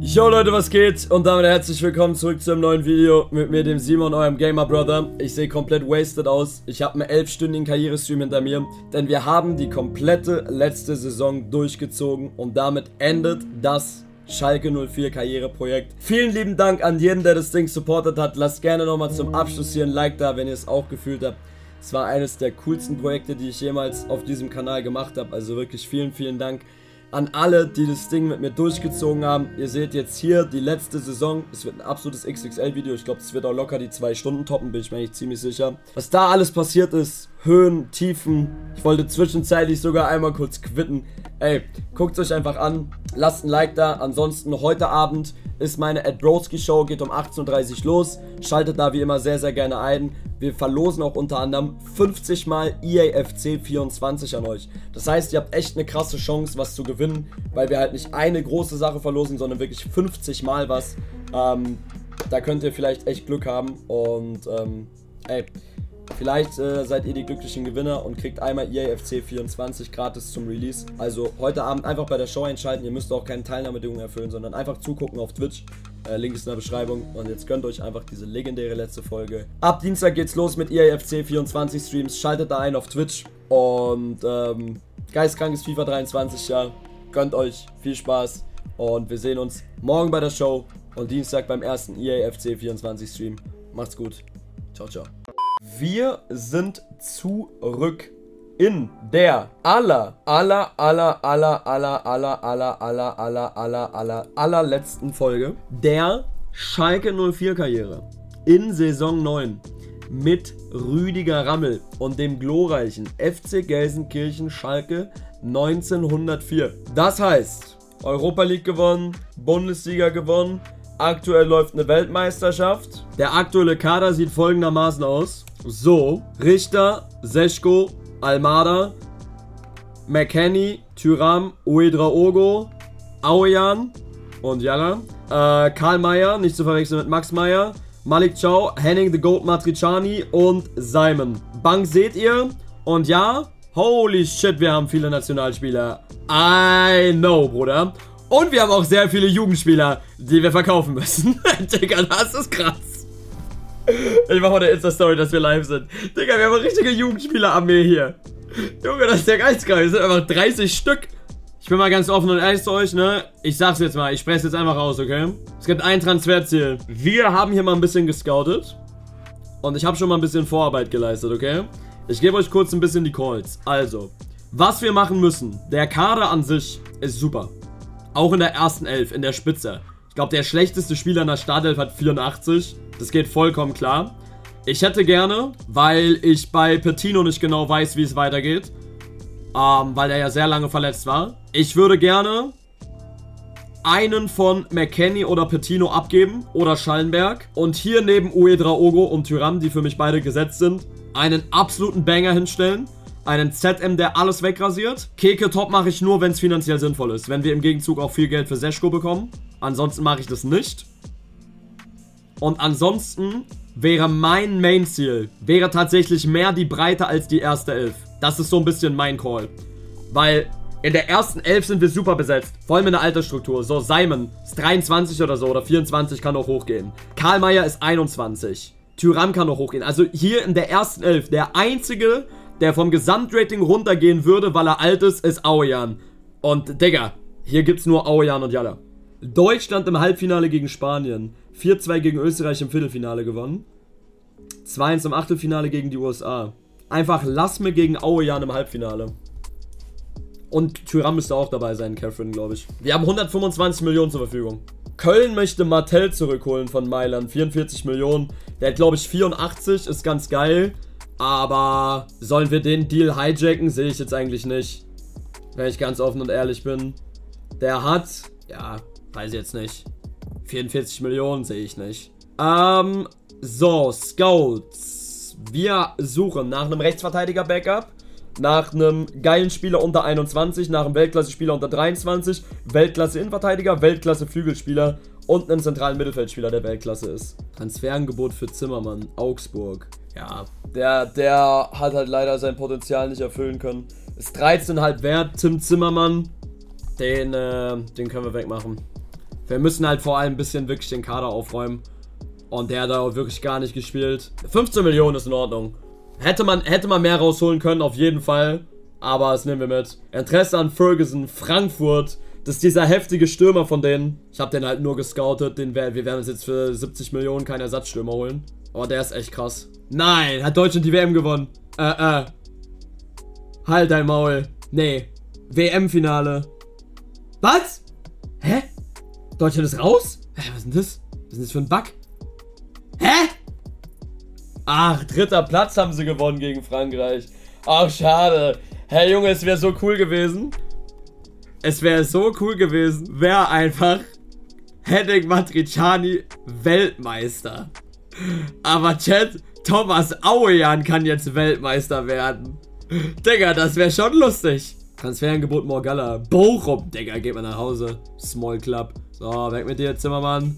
Yo Leute, was geht? Und damit herzlich willkommen zurück zu einem neuen Video mit mir, dem Simon, eurem Gamer Brother. Ich sehe komplett wasted aus. Ich habe einen 11-stündigen Karrierestream hinter mir, denn wir haben die komplette letzte Saison durchgezogen und damit endet das Schalke 04 Karriereprojekt. Vielen lieben Dank an jeden, der das Ding supportet hat. Lasst gerne nochmal zum Abschluss hier ein Like da, wenn ihr es auch gefühlt habt. Es war eines der coolsten Projekte, die ich jemals auf diesem Kanal gemacht habe. Also wirklich vielen, vielen Dank an alle, die das Ding mit mir durchgezogen haben. Ihr seht jetzt hier die letzte Saison. Es wird ein absolutes XXL-Video. Ich glaube, es wird auch locker die zwei Stunden toppen, bin ich mir eigentlich ziemlich sicher. Was da alles passiert ist, Höhen, Tiefen. Ich wollte zwischenzeitlich sogar einmal kurz quitten. Ey, guckt euch einfach an. Lasst ein Like da. Ansonsten heute Abend ist meine Ed Broski Show, geht um 18.30 Uhr los. Schaltet da wie immer sehr, sehr gerne ein. Wir verlosen auch unter anderem 50 mal EAFC 24 an euch. Das heißt, ihr habt echt eine krasse Chance, was zu gewinnen, weil wir halt nicht eine große Sache verlosen, sondern wirklich 50 mal was. Ähm, da könnt ihr vielleicht echt Glück haben und ähm, ey, Vielleicht äh, seid ihr die glücklichen Gewinner und kriegt einmal EAFC 24 gratis zum Release. Also heute Abend einfach bei der Show einschalten. Ihr müsst auch keine Teilnahmebedingungen erfüllen, sondern einfach zugucken auf Twitch. Äh, Link ist in der Beschreibung. Und jetzt gönnt euch einfach diese legendäre letzte Folge. Ab Dienstag geht's los mit EAFC 24 Streams. Schaltet da ein auf Twitch. Und ähm, geistkrankes FIFA 23, ja. Gönnt euch. Viel Spaß. Und wir sehen uns morgen bei der Show und Dienstag beim ersten EAFC 24 Stream. Macht's gut. Ciao, ciao. Wir sind zurück in der aller, aller, aller, aller, aller, aller, aller, aller, aller, aller, aller, allerletzten Folge der Schalke 04 Karriere in Saison 9 mit Rüdiger Rammel und dem glorreichen FC Gelsenkirchen Schalke 1904. Das heißt, Europa League gewonnen, Bundesliga gewonnen, aktuell läuft eine Weltmeisterschaft. Der aktuelle Kader sieht folgendermaßen aus. So, Richter, Seschko, Almada, McKenny, Tyram, Uedraogo, Aoyan und Jara. Äh, Karl Mayer, nicht zu verwechseln mit Max Meyer. Malik Chow, Henning the Goat Matriciani und Simon. Bank seht ihr. Und ja, holy shit, wir haben viele Nationalspieler. I know, Bruder. Und wir haben auch sehr viele Jugendspieler, die wir verkaufen müssen. Digga, das ist krass. Ich mach mal eine Insta-Story, dass wir live sind. Digga, wir haben eine richtige Jugendspieler-Armee hier. Junge, das ist der Geistgeil. Wir sind einfach 30 Stück. Ich bin mal ganz offen und ehrlich zu euch, ne? Ich sag's jetzt mal, ich spreche jetzt einfach raus, okay? Es gibt ein Transferziel. Wir haben hier mal ein bisschen gescoutet. Und ich habe schon mal ein bisschen Vorarbeit geleistet, okay? Ich gebe euch kurz ein bisschen die Calls. Also, was wir machen müssen. Der Kader an sich ist super. Auch in der ersten Elf, in der Spitze. Ich glaube, der schlechteste Spieler in der Startelf hat 84. Das geht vollkommen klar. Ich hätte gerne, weil ich bei Petino nicht genau weiß, wie es weitergeht, ähm, weil er ja sehr lange verletzt war. Ich würde gerne einen von McKenny oder Petino abgeben oder Schallenberg und hier neben Uedraogo und Tyram, die für mich beide gesetzt sind, einen absoluten Banger hinstellen. Einen ZM, der alles wegrasiert. Keke Top mache ich nur, wenn es finanziell sinnvoll ist. Wenn wir im Gegenzug auch viel Geld für Seschko bekommen. Ansonsten mache ich das nicht. Und ansonsten wäre mein Main-Ziel, wäre tatsächlich mehr die Breite als die erste Elf. Das ist so ein bisschen mein Call. Weil in der ersten Elf sind wir super besetzt. Vor allem in der Altersstruktur. So, Simon ist 23 oder so oder 24, kann auch hochgehen. Karl Mayer ist 21. Tyram kann auch hochgehen. Also hier in der ersten Elf, der einzige, der vom Gesamtrating runtergehen würde, weil er alt ist, ist Aoyan. Und Digga, hier gibt's nur Aoyan und Jalla. Deutschland im Halbfinale gegen Spanien. 4-2 gegen Österreich im Viertelfinale gewonnen. 2-1 im Achtelfinale gegen die USA. Einfach lass mir gegen Aoyan im Halbfinale. Und Tyram müsste auch dabei sein, Catherine, glaube ich. Wir haben 125 Millionen zur Verfügung. Köln möchte Martell zurückholen von Mailand. 44 Millionen. Der hat, glaube ich, 84. Ist ganz geil. Aber sollen wir den Deal hijacken? Sehe ich jetzt eigentlich nicht. Wenn ich ganz offen und ehrlich bin. Der hat, ja, weiß ich jetzt nicht. 44 Millionen sehe ich nicht. Ähm, so, Scouts. Wir suchen nach einem Rechtsverteidiger-Backup, nach einem geilen Spieler unter 21, nach einem Weltklasse-Spieler unter 23, Weltklasse-Innenverteidiger, Weltklasse-Flügelspieler und einen zentralen Mittelfeldspieler, der Weltklasse ist. Transferangebot für Zimmermann, Augsburg. Ja, der, der hat halt leider sein Potenzial nicht erfüllen können. Ist 13,5 wert, Tim Zimmermann. Den, äh, den können wir wegmachen. Wir müssen halt vor allem ein bisschen wirklich den Kader aufräumen. Und der hat da wirklich gar nicht gespielt. 15 Millionen ist in Ordnung. Hätte man, hätte man mehr rausholen können, auf jeden Fall. Aber das nehmen wir mit. Interesse an Ferguson, Frankfurt. Das ist dieser heftige Stürmer von denen. Ich habe den halt nur gescoutet. Den wir, wir werden uns jetzt für 70 Millionen keinen Ersatzstürmer holen. Aber der ist echt krass. Nein, hat Deutschland die WM gewonnen. Äh, äh. Halt dein Maul. Nee. WM-Finale. Was? Hä? Deutschland ist raus? Hä, was ist denn das? Was ist denn das für ein Bug? Hä? Ach, dritter Platz haben sie gewonnen gegen Frankreich. Ach, schade. Hey Junge, es wäre so cool gewesen. Es wäre so cool gewesen, wäre einfach Henning Matriciani Weltmeister. Aber Chat, Thomas Auejan kann jetzt Weltmeister werden. Digga, das wäre schon lustig. Transferangebot Morgalla. Bochum, Digga, geht mal nach Hause. Small Club. So, weg mit dir, Zimmermann.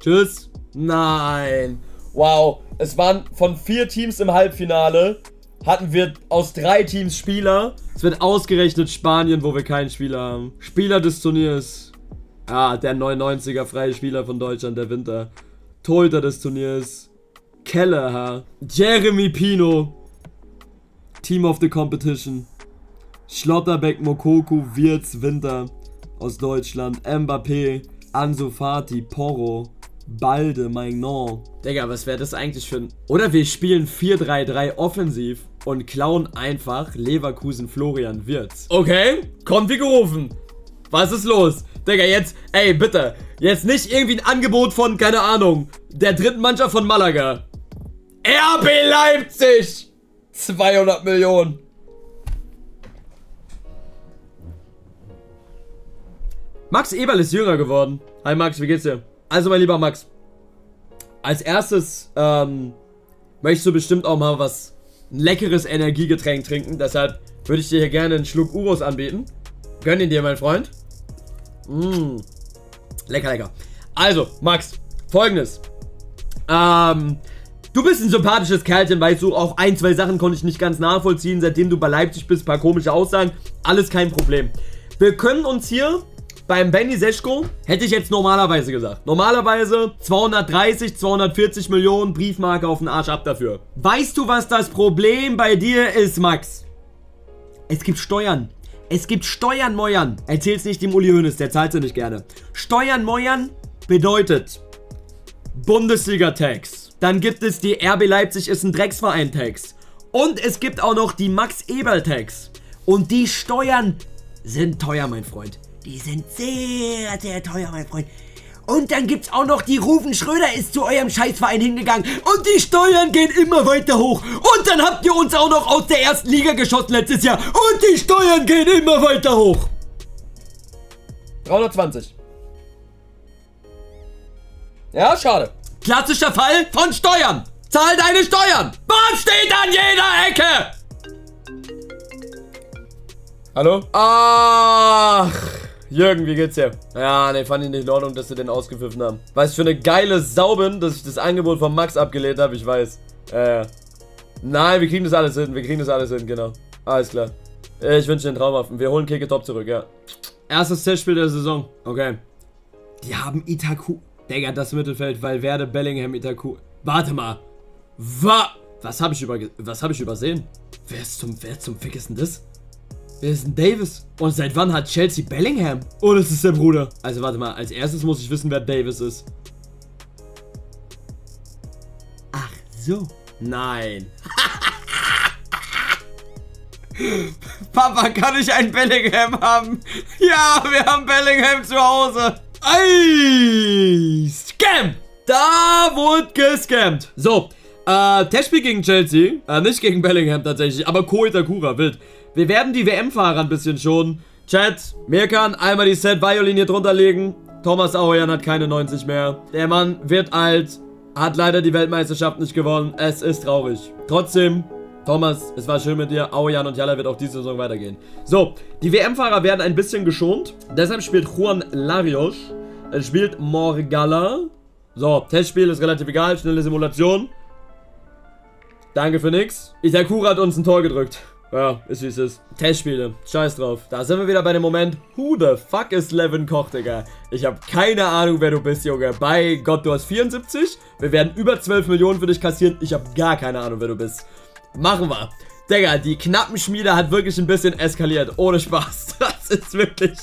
Tschüss. Nein. Wow, es waren von vier Teams im Halbfinale, hatten wir aus drei Teams Spieler. Es wird ausgerechnet Spanien, wo wir keinen Spieler haben. Spieler des Turniers. Ah, der 99er freie Spieler von Deutschland, der Winter. Torhüter des Turniers. Kelleher. Jeremy Pino. Team of the Competition. Schlotterbeck, Mokoku, Wirtz, Winter aus Deutschland. Mbappé, Ansu Fati, Porro, Balde, Magnon. Digga, was wäre das eigentlich für ein... Oder wir spielen 4-3-3 offensiv und klauen einfach Leverkusen Florian Wirtz. Okay, kommt wie gerufen. Was ist los? Digga, jetzt, ey, bitte. Jetzt nicht irgendwie ein Angebot von, keine Ahnung, der dritten Mannschaft von Malaga. RB Leipzig! 200 Millionen. Max Eberl ist jünger geworden. Hi Max, wie geht's dir? Also mein lieber Max, als erstes ähm, möchtest du bestimmt auch mal was, ein leckeres Energiegetränk trinken. Deshalb würde ich dir hier gerne einen Schluck Uros anbieten. Gönn ihn dir, mein Freund. Mmh. Lecker, lecker. Also, Max, folgendes. Ähm, du bist ein sympathisches Kerlchen, weißt du, auch ein, zwei Sachen konnte ich nicht ganz nachvollziehen, seitdem du bei Leipzig bist, paar komische Aussagen, alles kein Problem. Wir können uns hier beim Benny Seschko hätte ich jetzt normalerweise gesagt. Normalerweise 230, 240 Millionen Briefmarke auf den Arsch ab dafür. Weißt du, was das Problem bei dir ist, Max? Es gibt Steuern. Es gibt Steuern, Meuern. Erzähl's nicht dem Uli Hoeneß, der zahlt sie nicht gerne. Steuern, Meuern bedeutet Bundesliga-Tax. Dann gibt es die RB Leipzig ist ein Drecksverein-Tax. Und es gibt auch noch die Max-Eberl-Tax. Und die Steuern sind teuer, mein Freund. Die sind sehr, sehr teuer, mein Freund. Und dann gibt's auch noch die Rufen Schröder ist zu eurem Scheißverein hingegangen und die Steuern gehen immer weiter hoch. Und dann habt ihr uns auch noch aus der ersten Liga geschossen letztes Jahr und die Steuern gehen immer weiter hoch. 320. Ja, schade. Klassischer Fall von Steuern. Zahl deine Steuern. Bahn steht an jeder Ecke. Hallo? Ach. Jürgen, wie geht's dir? Ja, ne, fand ich nicht in Ordnung, dass sie den ausgepfiffen haben. Was für eine geile Sauben, dass ich das Angebot von Max abgelehnt habe, ich weiß. Äh, nein, wir kriegen das alles hin, wir kriegen das alles hin, genau. Alles klar. Ich wünsche dir einen traumhaften. Wir holen Keke Top zurück, ja. Erstes Testspiel der Saison. Okay. Die haben Itaku. Digga, das Mittelfeld, weil Werde, Bellingham, Itaku. Warte mal. Wa was habe ich, über was hab ich übersehen? Wer ist zum, wer zum Fick ist denn das? Wer ist denn Davis? Und seit wann hat Chelsea Bellingham? Oh, das ist der Bruder. Also warte mal, als erstes muss ich wissen, wer Davis ist. Ach so. Nein. Papa, kann ich einen Bellingham haben? Ja, wir haben Bellingham zu Hause. Ey, Scam! Da wurde gescammt. So, äh, Testspiel gegen Chelsea. Äh, nicht gegen Bellingham tatsächlich, aber Ko Itakura, wild. Wir werden die WM-Fahrer ein bisschen schonen. Chat, Mirkan, einmal die Set-Violin drunter legen. Thomas Auerjan hat keine 90 mehr. Der Mann wird alt, hat leider die Weltmeisterschaft nicht gewonnen. Es ist traurig. Trotzdem, Thomas, es war schön mit dir. Auerjan und Jalla wird auch diese Saison weitergehen. So, die WM-Fahrer werden ein bisschen geschont. Deshalb spielt Juan Larios. Es spielt Morgalla. So, Testspiel ist relativ egal. Schnelle Simulation. Danke für nix. Itakura hat uns ein Tor gedrückt. Ja, ist wie es ist. Testspiele. Scheiß drauf. Da sind wir wieder bei dem Moment. Who the fuck is Levin Koch, Digga? Ich habe keine Ahnung, wer du bist, Junge. Bei Gott, du hast 74. Wir werden über 12 Millionen für dich kassieren. Ich habe gar keine Ahnung, wer du bist. Machen wir. Digga, die Knappenschmiede hat wirklich ein bisschen eskaliert. Ohne Spaß. Das ist wirklich...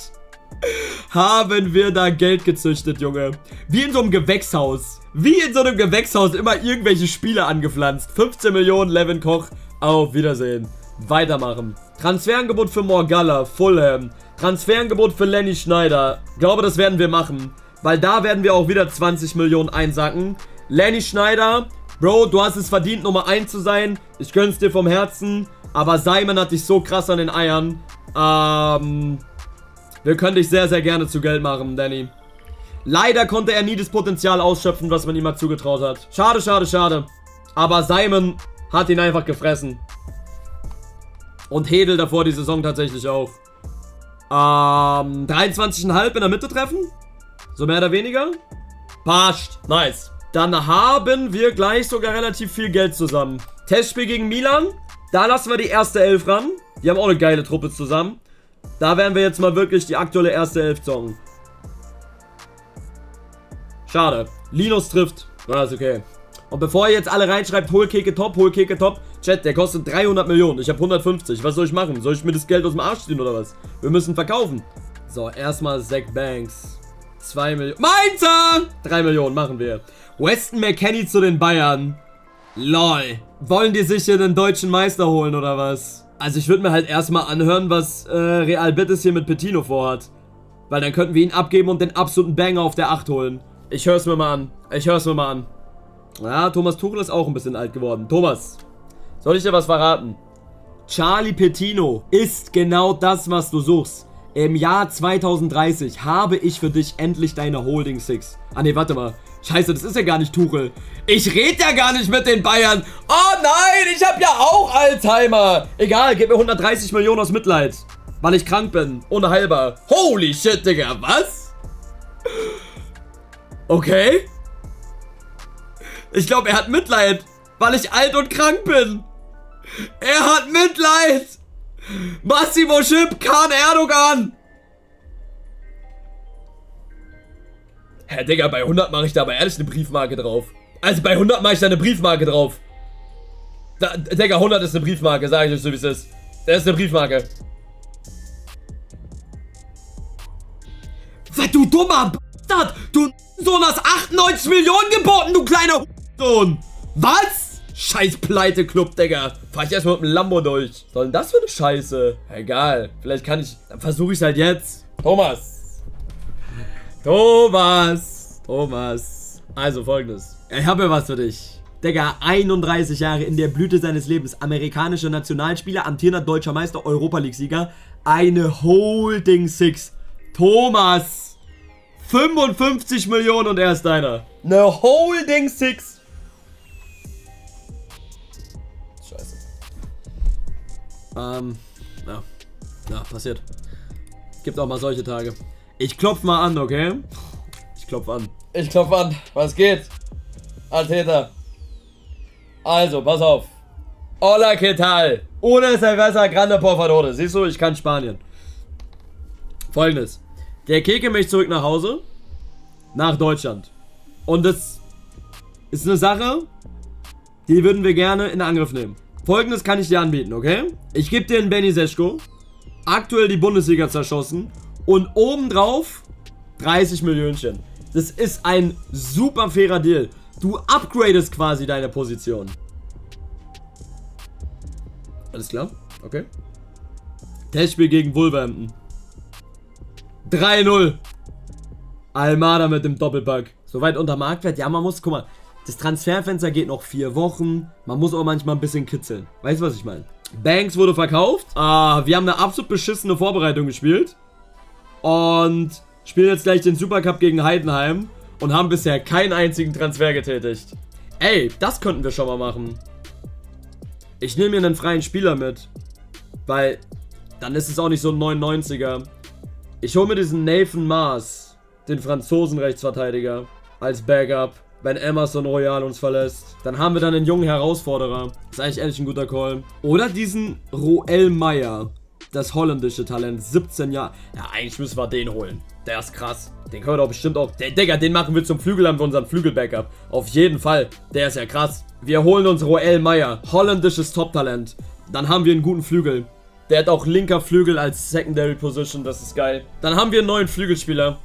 Haben wir da Geld gezüchtet, Junge. Wie in so einem Gewächshaus. Wie in so einem Gewächshaus immer irgendwelche Spiele angepflanzt. 15 Millionen, Levin Koch. Auf Wiedersehen. Weitermachen. Transferangebot für Morgalla, Fulham. Transferangebot für Lenny Schneider. Glaube, das werden wir machen. Weil da werden wir auch wieder 20 Millionen einsacken. Lenny Schneider, Bro, du hast es verdient, Nummer 1 zu sein. Ich gönn's dir vom Herzen. Aber Simon hat dich so krass an den Eiern. Ähm, wir können dich sehr, sehr gerne zu Geld machen, Danny. Leider konnte er nie das Potenzial ausschöpfen, was man ihm mal zugetraut hat. Schade, schade, schade. Aber Simon hat ihn einfach gefressen. Und Hedel davor die Saison tatsächlich auch. Ähm, 23,5 in der Mitte treffen. So mehr oder weniger. Passt. Nice. Dann haben wir gleich sogar relativ viel Geld zusammen. Testspiel gegen Milan. Da lassen wir die erste Elf ran. Die haben auch eine geile Truppe zusammen. Da werden wir jetzt mal wirklich die aktuelle erste Elf zocken. Schade. Linus trifft. Na, ist okay. Und bevor ihr jetzt alle reinschreibt, hol Keke top, hol Keke top. Chat, der kostet 300 Millionen. Ich habe 150. Was soll ich machen? Soll ich mir das Geld aus dem Arsch ziehen oder was? Wir müssen verkaufen. So, erstmal Zach Banks. 2 Millionen. Mainzer! 3 Millionen machen wir. Weston McKenney zu den Bayern. LOL. Wollen die sich hier den deutschen Meister holen oder was? Also ich würde mir halt erstmal anhören, was äh, Real Betis hier mit Petino vorhat. Weil dann könnten wir ihn abgeben und den absoluten Banger auf der 8 holen. Ich hör's mir mal an. Ich hör's mir mal an. Ja, Thomas Tuchel ist auch ein bisschen alt geworden. Thomas, soll ich dir was verraten? Charlie Petino ist genau das, was du suchst. Im Jahr 2030 habe ich für dich endlich deine Holding Six. Ah ne, warte mal. Scheiße, das ist ja gar nicht Tuchel. Ich rede ja gar nicht mit den Bayern. Oh nein, ich habe ja auch Alzheimer. Egal, gib mir 130 Millionen aus Mitleid. Weil ich krank bin. Unheilbar. Holy shit, Digga. Was? Okay. Ich glaube, er hat Mitleid. Weil ich alt und krank bin. Er hat Mitleid. Massimo Chip, Khan Erdogan. Hä, Digga, bei 100 mache ich da aber ehrlich eine Briefmarke drauf. Also bei 100 mache ich da eine Briefmarke drauf. Da, Digga, 100 ist eine Briefmarke, sage ich euch so wie es ist. Das ist eine Briefmarke. Was, du dummer Bastard! Du Sohn hast 98 Millionen geboten, du kleiner Sohn! Was? Scheiß Pleite-Club, Digga. Fahr ich erstmal mit dem Lambo durch. Was soll denn das für eine Scheiße? Egal. Vielleicht kann ich... Dann versuche ich es halt jetzt. Thomas. Thomas. Thomas. Also folgendes. Ich habe ja was für dich. Digga, 31 Jahre in der Blüte seines Lebens. Amerikanischer Nationalspieler, amtierender deutscher Meister, Europa League-Sieger. Eine Holding Six. Thomas. 55 Millionen und er ist deiner. Eine Holding Six. Ähm, ja. Ja, passiert. Gibt auch mal solche Tage. Ich klopf mal an, okay? Ich klopf an. Ich klopf an. Was geht? Alteta. Also, pass auf. Hola, ¿qué tal? Una cerveza grande por favor. Siehst du, ich kann Spanien. Folgendes. Der Keke möchte zurück nach Hause. Nach Deutschland. Und das ist eine Sache, die würden wir gerne in Angriff nehmen. Folgendes kann ich dir anbieten, okay? Ich gebe dir einen Benny Seschko. Aktuell die Bundesliga zerschossen. Und obendrauf 30 Millionchen. Das ist ein super fairer Deal. Du upgradest quasi deine Position. Alles klar? Okay. Testspiel gegen Wolverhampton. 3-0. Almada mit dem Doppelpack. Soweit unter Marktwert. Ja, man muss, guck mal, das Transferfenster geht noch vier Wochen. Man muss auch manchmal ein bisschen kitzeln. Weißt du, was ich meine? Banks wurde verkauft. Ah, wir haben eine absolut beschissene Vorbereitung gespielt. Und spielen jetzt gleich den Supercup gegen Heidenheim. Und haben bisher keinen einzigen Transfer getätigt. Ey, das könnten wir schon mal machen. Ich nehme mir einen freien Spieler mit. Weil dann ist es auch nicht so ein 99er. Ich hole mir diesen Nathan Mars, den Franzosen-Rechtsverteidiger, als Backup. Wenn Emerson Royal uns verlässt. Dann haben wir dann einen jungen Herausforderer. ist eigentlich ehrlich ein guter Call. Oder diesen Roel Meyer. Das holländische Talent. 17 Jahre. Ja, eigentlich müssen wir den holen. Der ist krass. Den können wir doch bestimmt auch... Der, Digga, den machen wir zum Flügelamt für unseren Flügelbackup. Auf jeden Fall. Der ist ja krass. Wir holen uns Roel Meyer. Holländisches Top-Talent. Dann haben wir einen guten Flügel. Der hat auch linker Flügel als Secondary Position. Das ist geil. Dann haben wir einen neuen Flügelspieler.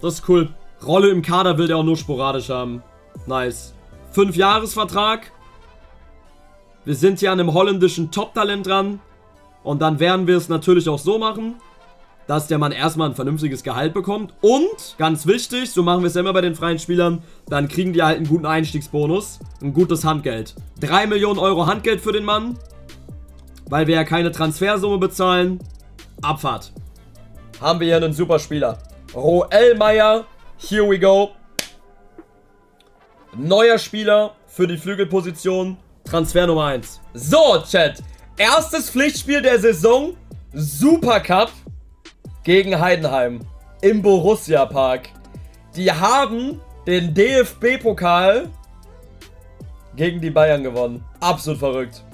Das ist cool. Rolle im Kader will der auch nur sporadisch haben. Nice. Fünf Jahresvertrag. Wir sind hier an einem holländischen Top-Talent dran. Und dann werden wir es natürlich auch so machen, dass der Mann erstmal ein vernünftiges Gehalt bekommt. Und, ganz wichtig, so machen wir es ja immer bei den freien Spielern, dann kriegen die halt einen guten Einstiegsbonus. Ein gutes Handgeld. 3 Millionen Euro Handgeld für den Mann. Weil wir ja keine Transfersumme bezahlen. Abfahrt. Haben wir hier einen super Spieler. Roel Meyer. Here we go. Neuer Spieler für die Flügelposition. Transfer Nummer 1. So, Chat. Erstes Pflichtspiel der Saison. Supercup gegen Heidenheim im Borussia Park. Die haben den DFB-Pokal gegen die Bayern gewonnen. Absolut verrückt.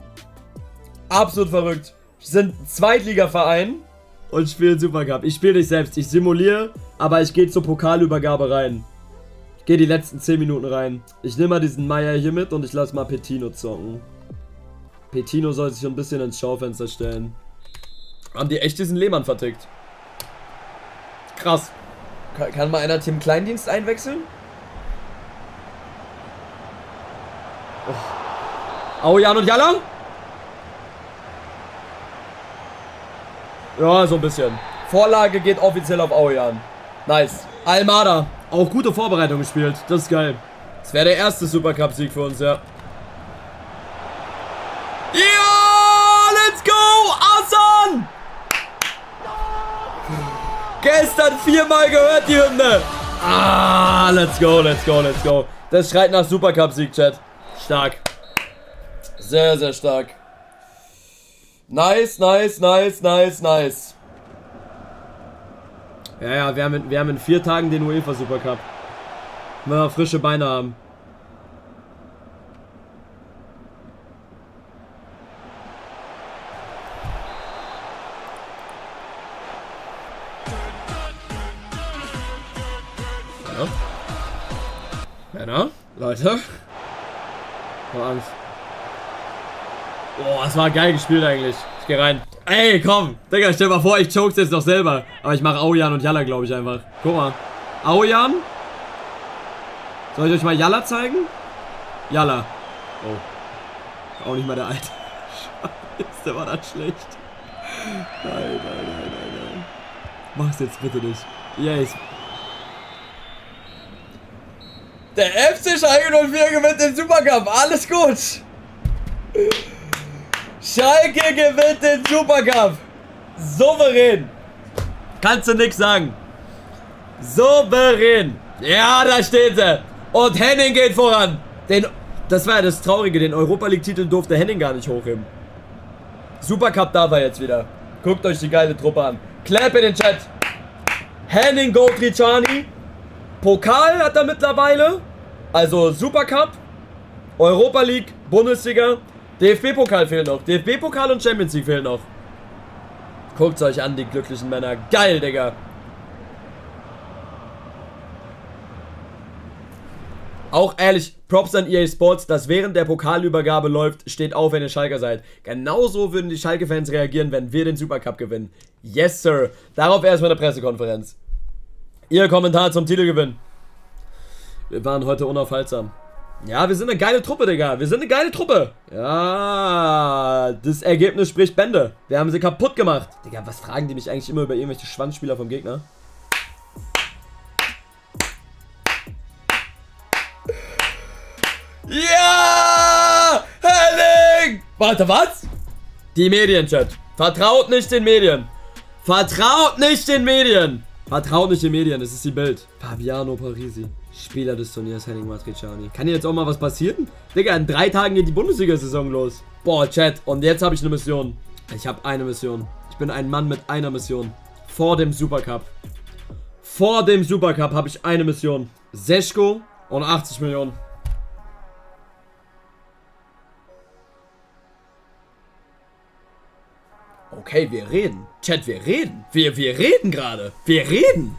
Absolut verrückt. Sind Zweitligaverein und spielen Supercup. Ich spiele nicht selbst. Ich simuliere, aber ich gehe zur Pokalübergabe rein. Ich gehe die letzten 10 Minuten rein. Ich nehme mal diesen Meier hier mit und ich lasse mal Petino zocken. Petino soll sich ein bisschen ins Schaufenster stellen. Haben die echt diesen Lehmann vertickt? Krass. Kann, kann mal einer Tim Kleindienst einwechseln? Oh. Aujan und Jalla? Ja, so ein bisschen. Vorlage geht offiziell auf Aujan. Nice. Almada. Auch gute Vorbereitung gespielt. Das ist geil. Das wäre der erste Supercup-Sieg für uns, ja. Ja, let's go, Asan! Gestern viermal gehört die Hymne. Ah, let's go, let's go, let's go. Das schreit nach Supercup-Sieg, Chat. Stark. Sehr, sehr stark. Nice, nice, nice, nice, nice. Ja, ja, wir haben in, wir haben in vier Tagen den UEFA Supercup. Wenn wir frische Beine haben. Ja. Männer, Leute. Hab Angst. Boah, das war geil gespielt eigentlich. Ich geh rein. Ey, komm. Digga, stell mal vor, ich chokes jetzt noch selber. Aber ich mache Aujan und Jalla, glaube ich, einfach. Guck mal. Aujan. Soll ich euch mal Jalla zeigen? Jalla. Oh. Auch nicht mal der alte. Scheiße, der war das schlecht. Nein, nein, nein, nein, nein. Mach's jetzt bitte nicht. Yes. Der FC Schalke 04 gewinnt den Supercup. Alles gut. Schalke gewinnt den Supercup. Souverän. Kannst du nix sagen. Souverän. Ja, da steht sie. Und Henning geht voran. Den, das war ja das Traurige. Den Europa League-Titel durfte Henning gar nicht hochheben. Supercup darf er jetzt wieder. Guckt euch die geile Truppe an. Clap in den Chat. Henning Gotriciani. Pokal hat er mittlerweile. Also Supercup. Europa League. Bundesliga. DFB-Pokal fehlt noch. DFB-Pokal und Champions League fehlen noch. Guckt euch an, die glücklichen Männer. Geil, Digga. Auch ehrlich, Props an EA Sports, dass während der Pokalübergabe läuft, steht auf, wenn ihr Schalker seid. Genauso würden die Schalke-Fans reagieren, wenn wir den Supercup gewinnen. Yes, Sir. Darauf erstmal eine Pressekonferenz. Ihr Kommentar zum Titelgewinn. Wir waren heute unaufhaltsam. Ja, wir sind eine geile Truppe, Digga. Wir sind eine geile Truppe. Ja, das Ergebnis spricht Bände. Wir haben sie kaputt gemacht. Digga, was fragen die mich eigentlich immer über irgendwelche Schwanzspieler vom Gegner? Ja! Henning! Warte, was? Die Medien, Chat. Vertraut nicht den Medien. Vertraut nicht den Medien. Vertraut nicht den Medien, das ist die Bild. Fabiano Parisi. Spieler des Turniers Henning Matriciani. Kann hier jetzt auch mal was passieren? Digga, in drei Tagen geht die Bundesliga-Saison los. Boah, Chat. Und jetzt habe ich eine Mission. Ich habe eine Mission. Ich bin ein Mann mit einer Mission. Vor dem Supercup. Vor dem Supercup habe ich eine Mission. Seschko Und 80 Millionen. Okay, wir reden. Chat, wir reden. Wir, wir reden gerade. Wir reden.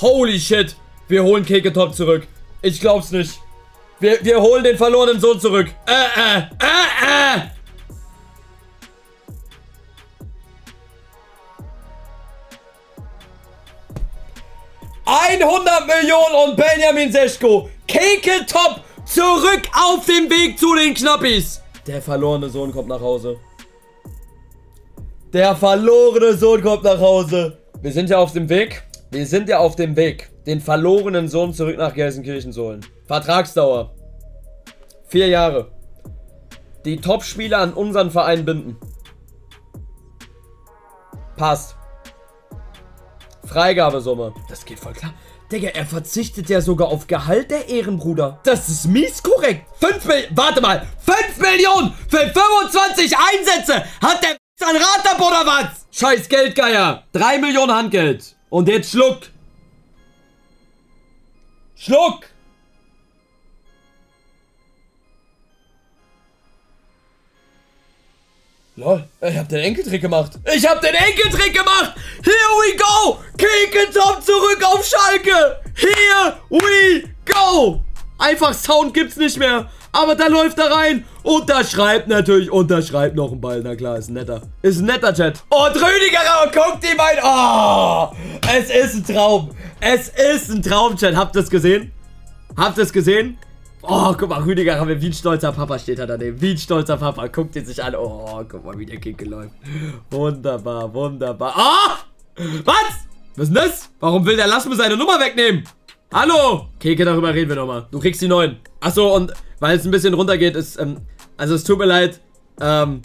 Holy shit. Wir holen Keketop zurück. Ich glaub's nicht. Wir, wir holen den verlorenen Sohn zurück. Äh, äh, äh, äh. 100 Millionen und Benjamin Seschko. Keke Top zurück auf dem Weg zu den Knappis. Der verlorene Sohn kommt nach Hause. Der verlorene Sohn kommt nach Hause. Wir sind ja auf dem Weg. Wir sind ja auf dem Weg, den verlorenen Sohn zurück nach Gelsenkirchen zu holen. Vertragsdauer. Vier Jahre. Die Top-Spieler an unseren Verein binden. Passt. Freigabesumme. Das geht voll klar. Digga, er verzichtet ja sogar auf Gehalt, der Ehrenbruder. Das ist mies korrekt. 5 Millionen, warte mal. 5 Millionen für 25 Einsätze. Hat der ein Rad ab oder was? Scheiß Geldgeier. 3 Millionen Handgeld. Und jetzt Schluck. Schluck. Lol, ich hab den Enkeltrick gemacht. Ich hab den Enkeltrick gemacht. Here we go. Kekentop zurück auf Schalke. Here we go. Einfach Sound gibt's nicht mehr. Aber da läuft er rein. Unterschreibt natürlich. Unterschreibt noch einen Ball. Na klar, ist netter. Ist ein netter Chat. Und Rüdiger, guckt ihm ein. Oh, es ist ein Traum. Es ist ein Traum, Chat. Habt ihr es gesehen? Habt ihr es gesehen? Oh, guck mal, Rüdiger wir wie ein stolzer Papa steht da daneben. Wie ein stolzer Papa. Guckt ihn sich an. Oh, guck mal, wie der Kicke läuft. Wunderbar, wunderbar. Ah! Was? Was ist denn das? Warum will der Lass seine Nummer wegnehmen? Hallo! Keke, darüber reden wir nochmal. Du kriegst die neuen. Achso, und weil es ein bisschen runtergeht, ist, ähm, also es tut mir leid, ähm,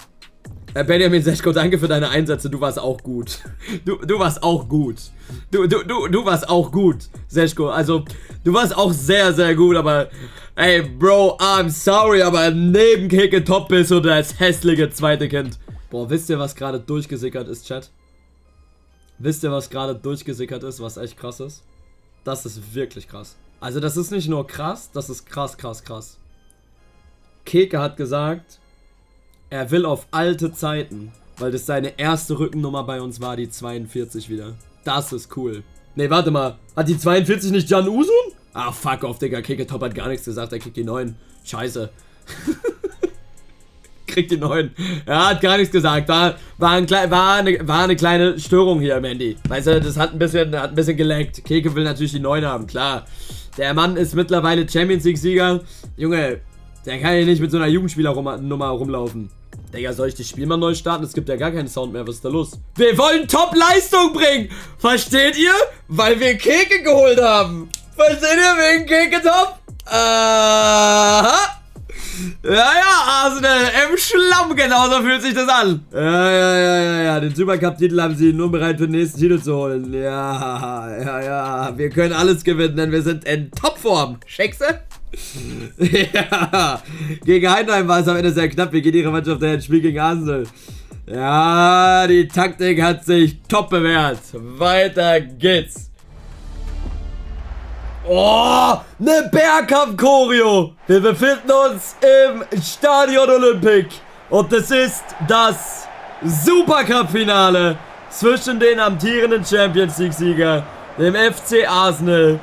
äh, Benjamin Seschko, danke für deine Einsätze. Du warst auch gut. Du, du warst auch gut. Du, du, du, du warst auch gut, Seschko. Also, du warst auch sehr, sehr gut, aber ey, Bro, I'm sorry, aber neben Keke Top bist du das hässliche zweite Kind. Boah, wisst ihr, was gerade durchgesickert ist, Chat? Wisst ihr, was gerade durchgesickert ist, was echt krass ist? Das ist wirklich krass. Also, das ist nicht nur krass, das ist krass, krass, krass. Keke hat gesagt, er will auf alte Zeiten, weil das seine erste Rückennummer bei uns war, die 42 wieder. Das ist cool. Ne, warte mal. Hat die 42 nicht Jan Usun? Ah, fuck off, Digga. Kicke-Top hat gar nichts gesagt. Er kriegt die 9. Scheiße. kriegt die 9. Er hat gar nichts gesagt. War, war, ein, war, eine, war eine kleine Störung hier im Handy. Weißt du, das hat ein bisschen, hat ein bisschen geleckt. Keke will natürlich die 9 haben, klar. Der Mann ist mittlerweile Champions League-Sieger. Junge, der kann ja nicht mit so einer Jugendspieler-Nummer rumlaufen. Digga, soll ich das Spiel mal neu starten? Es gibt ja gar keinen Sound mehr. Was ist da los? Wir wollen Top-Leistung bringen! Versteht ihr? Weil wir Keke geholt haben. Versteht ihr? Wegen Keke Top? Aha! Ja, ja, Arsenal im Schlamm, genauso fühlt sich das an. Ja, ja, ja, ja, ja, den Supercup-Titel haben sie nur bereit für den nächsten Titel zu holen. Ja, ja, ja, wir können alles gewinnen, denn wir sind in Topform. Scheckse? ja, gegen Heidenheim war es am Ende sehr knapp. Wie geht ihre Mannschaft dahin? Spiel gegen Arsenal. Ja, die Taktik hat sich top bewährt. Weiter geht's. Oh, eine Bergkampf-Choreo. Wir befinden uns im Stadion Olympic. Und es ist das Supercup-Finale zwischen den amtierenden Champions League-Sieger, dem FC Arsenal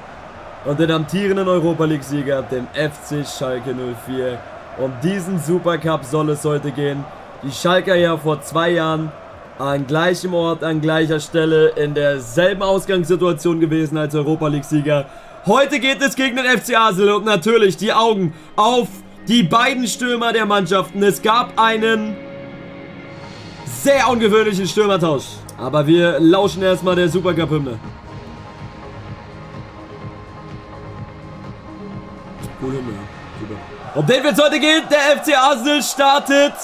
und den amtierenden Europa League-Sieger, dem FC Schalke 04. Um diesen Supercup soll es heute gehen. Die Schalker ja vor zwei Jahren an gleichem Ort, an gleicher Stelle, in derselben Ausgangssituation gewesen als Europa League-Sieger. Heute geht es gegen den FC Arsenal und natürlich die Augen auf die beiden Stürmer der Mannschaften. Es gab einen sehr ungewöhnlichen Stürmertausch. Aber wir lauschen erstmal der Supercup-Hymne. Coole Hymne, super. Um den wird es heute gehen. Der FC Arsenal startet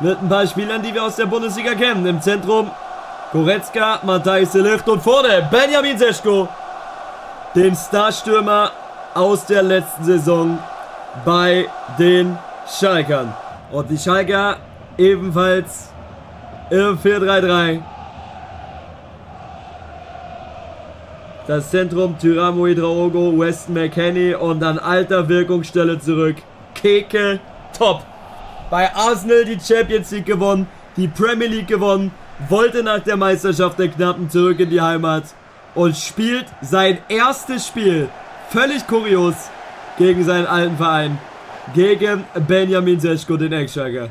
mit ein paar Spielern, die wir aus der Bundesliga kennen. Im Zentrum Goretzka, Matthijs Licht und vorne Benjamin Seschko, dem Starstürmer aus der letzten Saison bei den Schalkern. Und die Schalker ebenfalls im 4-3-3. Das Zentrum Tyramo Hidraogo, Weston McKenney und an alter Wirkungsstelle zurück. Keke top. Bei Arsenal die Champions League gewonnen, die Premier League gewonnen, wollte nach der Meisterschaft der Knappen zurück in die Heimat und spielt sein erstes Spiel, völlig kurios, gegen seinen alten Verein. Gegen Benjamin Seschko, den Eckschalker.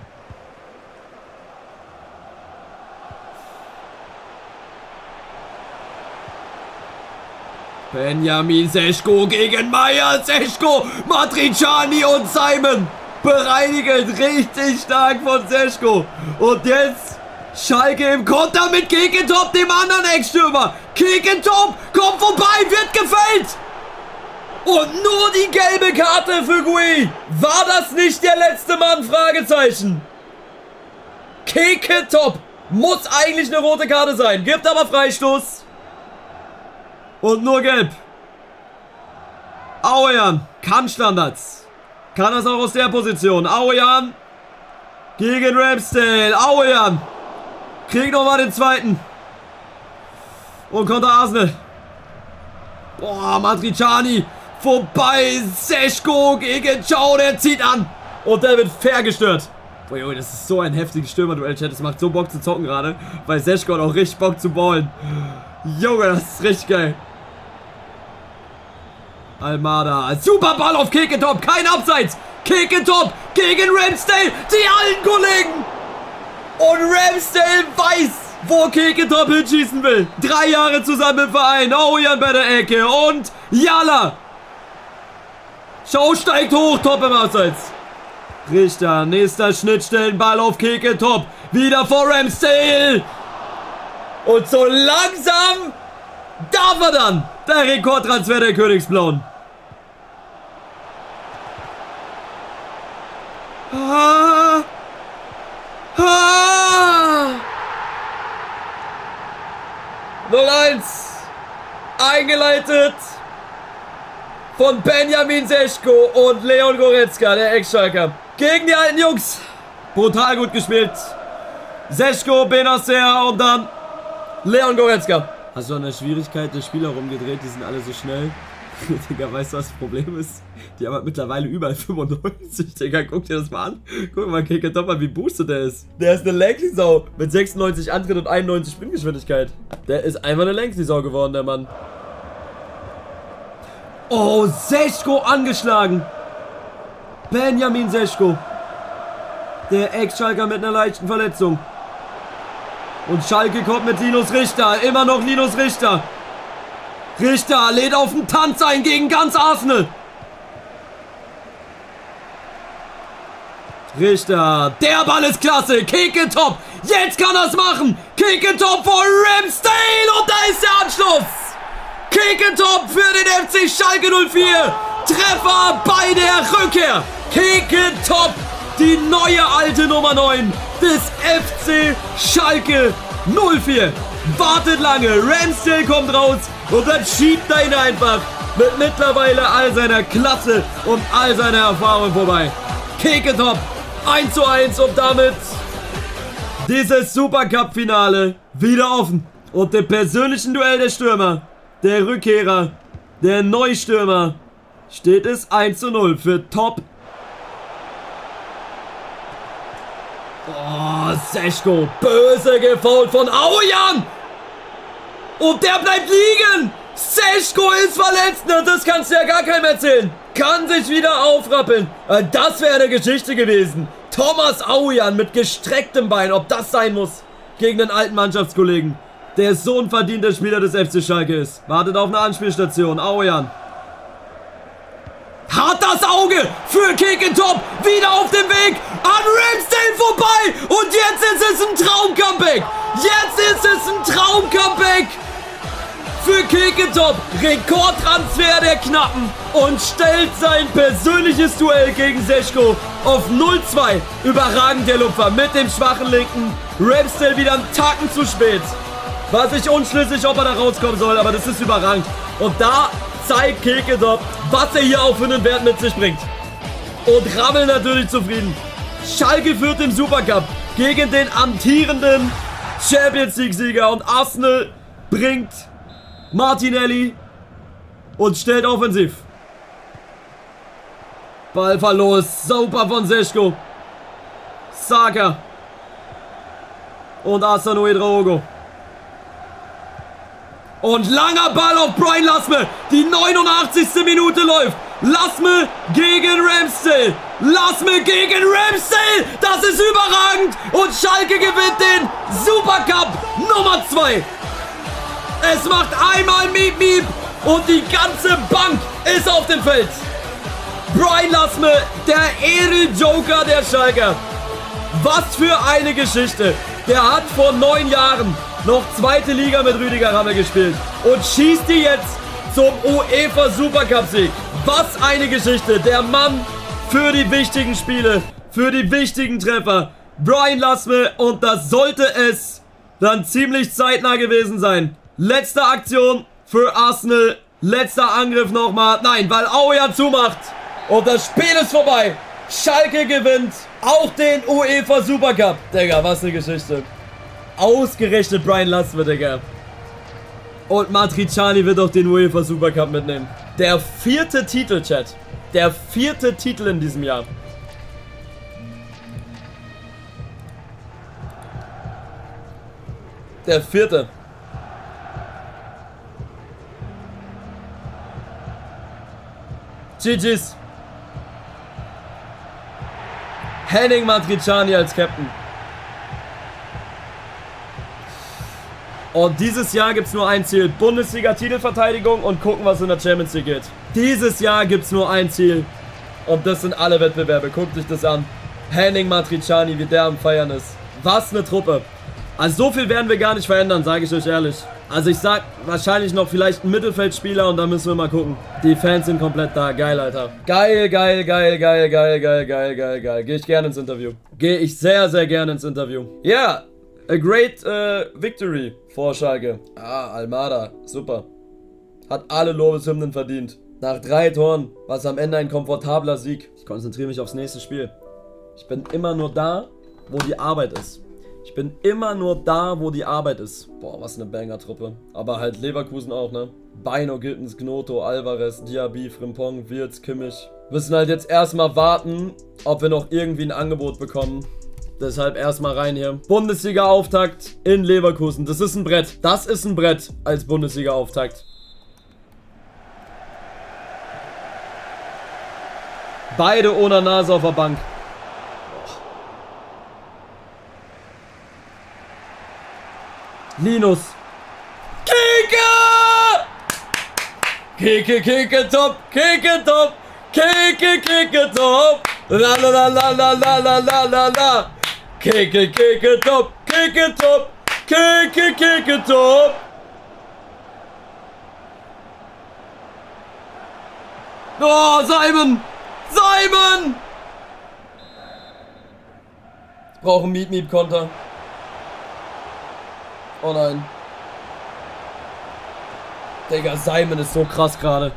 Benjamin Seschko gegen Meier, Seschko, Matriciani und Simon. Bereinigend, richtig stark von Seschko. Und jetzt Schalke im Konter mit Kekentop, dem anderen Eckstürmer. Kekentop kommt vorbei, wird gefällt. Und nur die gelbe Karte für Gui. War das nicht der letzte Mann? Fragezeichen. Kekentop muss eigentlich eine rote Karte sein. Gibt aber Freistoß. Und nur gelb. Auejan kann Standards. Kann das auch aus der Position. Auejan gegen Ramsdale. Auejan kriegt nochmal den zweiten. Und kommt der Arsenal. Boah, Matriciani vorbei. Seschko gegen Ciao, der zieht an. Und der wird fair gestört. Boah, Junge, das ist so ein heftiges Stürmer-Duell, Chat. Das macht so Bock zu zocken gerade. Weil Seschko hat auch richtig Bock zu ballen. Junge, das ist richtig geil. Almada. Super Ball auf Kekentop. Kein Abseits. Kekentop gegen Ramsdale. Die alten Kollegen. Und Ramsdale weiß, wo Kekentop hinschießen will. Drei Jahre zusammen im Verein. Oh, Jan bei der Ecke. Und Jala. Schau steigt hoch. Top im Abseits. Richter. Nächster Schnittstellenball auf Kekentop. Wieder vor Ramsdale. Und so langsam darf er dann. Der Rekordtransfer der Königsblauen. Ah. Ah. 0-1. Eingeleitet von Benjamin Seschko und Leon Goretzka, der Ex-Schalker. Gegen die alten Jungs. Brutal gut gespielt. Seschko, Benacer und dann Leon Goretzka. Hast du an der Schwierigkeit der Spieler rumgedreht? Die sind alle so schnell. Digga, weißt du, was das Problem ist? Die haben halt mittlerweile überall 95, Digga. Guck dir das mal an. Guck mal, Keke Topper, wie boosted der ist. Der ist eine Lanky-Sau mit 96 Antritt und 91 Sprintgeschwindigkeit. Der ist einfach eine Lanky-Sau geworden, der Mann. Oh, Seschko angeschlagen. Benjamin Seschko. Der Ex-Schalker mit einer leichten Verletzung. Und Schalke kommt mit Linus Richter. Immer noch Linus Richter. Richter lädt auf den Tanz ein gegen ganz Arsenal. Richter, der Ball ist klasse. Kekentop, jetzt kann er es machen. Kekentop vor Ramsdale und da ist der Anschluss. Kekentop für den FC Schalke 04. Treffer bei der Rückkehr. Kekentop, die neue alte Nummer 9 des FC Schalke 04. Wartet lange, Ramsdale kommt raus und dann schiebt er ihn einfach mit mittlerweile all seiner Klasse und all seiner Erfahrung vorbei. Keketop 1 zu 1 und damit dieses Supercup-Finale wieder offen. Und dem persönlichen Duell der Stürmer, der Rückkehrer, der Neustürmer, steht es 1 zu 0 für Top. Oh, Seschko, böse gefault von Aujan. Und der bleibt liegen. Seschko ist verletzt. Und das kannst du ja gar keinem erzählen. Kann sich wieder aufrappeln. Äh, das wäre eine Geschichte gewesen. Thomas Aujan mit gestrecktem Bein. Ob das sein muss. Gegen den alten Mannschaftskollegen. Der so ein verdienter Spieler des FC Schalke ist. Wartet auf eine Anspielstation. Aujan. Hat das Auge für Kekentop. Wieder auf dem Weg an Ramsdale vorbei. Und jetzt ist es ein Traum-Comeback. Jetzt ist es ein Traum-Comeback für Kekentop. Rekordtransfer der Knappen und stellt sein persönliches Duell gegen Seschko auf 0-2. Überragend der Lupfer mit dem schwachen Linken. Ramsdale wieder einen Tacken zu spät. War sich unschlüssig, ob er da rauskommen soll, aber das ist überragend. Und da zeigt Kekentop, was er hier auch für einen Wert mit sich bringt. Und Rammel natürlich zufrieden. Schalke führt im Supercup gegen den amtierenden Champions League Sieger und Arsenal bringt Martinelli und stellt offensiv. Ballverlust. Super von Seschko. Saka. Und Asano Drogo. Und langer Ball auf Brian Lassme. Die 89. Minute läuft. Lassme gegen Ramsdale. Lassme gegen Ramsdale. Das ist überragend. Und Schalke gewinnt den Supercup Nummer 2. Es macht einmal Miep Miep. Und die ganze Bank ist auf dem Feld. Brian Lassme, der Edeljoker der Schalker. Was für eine Geschichte. Der hat vor neun Jahren noch zweite Liga mit Rüdiger Ramme gespielt und schießt die jetzt zum UEFA Supercup Sieg. Was eine Geschichte. Der Mann für die wichtigen Spiele, für die wichtigen Treffer. Brian Lassme und das sollte es dann ziemlich zeitnah gewesen sein. Letzte Aktion für Arsenal. Letzter Angriff nochmal. Nein, weil Auja zumacht. Und das Spiel ist vorbei. Schalke gewinnt auch den UEFA Supercup. Digga, was eine Geschichte. Ausgerechnet Brian Lasme, Digga. Und Matriciani wird auch den UEFA Supercup mitnehmen. Der vierte Titel, Chat. Der vierte Titel in diesem Jahr. Der vierte. GG's. Henning Matriciani als Captain. Und dieses Jahr gibt es nur ein Ziel. Bundesliga-Titelverteidigung und gucken, was in der Champions League geht. Dieses Jahr gibt es nur ein Ziel. Und das sind alle Wettbewerbe. Guckt euch das an. Henning Matriciani, wie der am Feiern ist. Was eine Truppe. Also so viel werden wir gar nicht verändern, sage ich euch ehrlich. Also ich sag wahrscheinlich noch vielleicht ein Mittelfeldspieler und da müssen wir mal gucken. Die Fans sind komplett da. Geil, Alter. Geil, geil, geil, geil, geil, geil, geil, geil, geil. Gehe ich gerne ins Interview. Gehe ich sehr, sehr gerne ins Interview. Ja, yeah, a great uh, victory vor Schalke. Ah, Almada. Super. Hat alle Lobeshymnen verdient. Nach drei Toren war es am Ende ein komfortabler Sieg. Ich konzentriere mich aufs nächste Spiel. Ich bin immer nur da, wo die Arbeit ist. Ich bin immer nur da, wo die Arbeit ist. Boah, was eine Banger-Truppe. Aber halt Leverkusen auch, ne? Beino, Gittens, Gnoto, Alvarez, Diaby, Frimpong, Wirtz, Kimmich. Müssen halt jetzt erstmal warten, ob wir noch irgendwie ein Angebot bekommen. Deshalb erstmal rein hier. Bundesliga-Auftakt in Leverkusen. Das ist ein Brett. Das ist ein Brett als Bundesliga-Auftakt. Beide ohne Nase auf der Bank. Linus. Keke! Keke, Keke, top, Keke, top, Keke, Keke, top. La la la la la la la la la la. Keke, Keke, top, Keke, top, Keke, Keke, top. Oh, Simon! Simon! Brauchen Meet Meet Konter. Oh nein. Digga, Simon ist so krass gerade.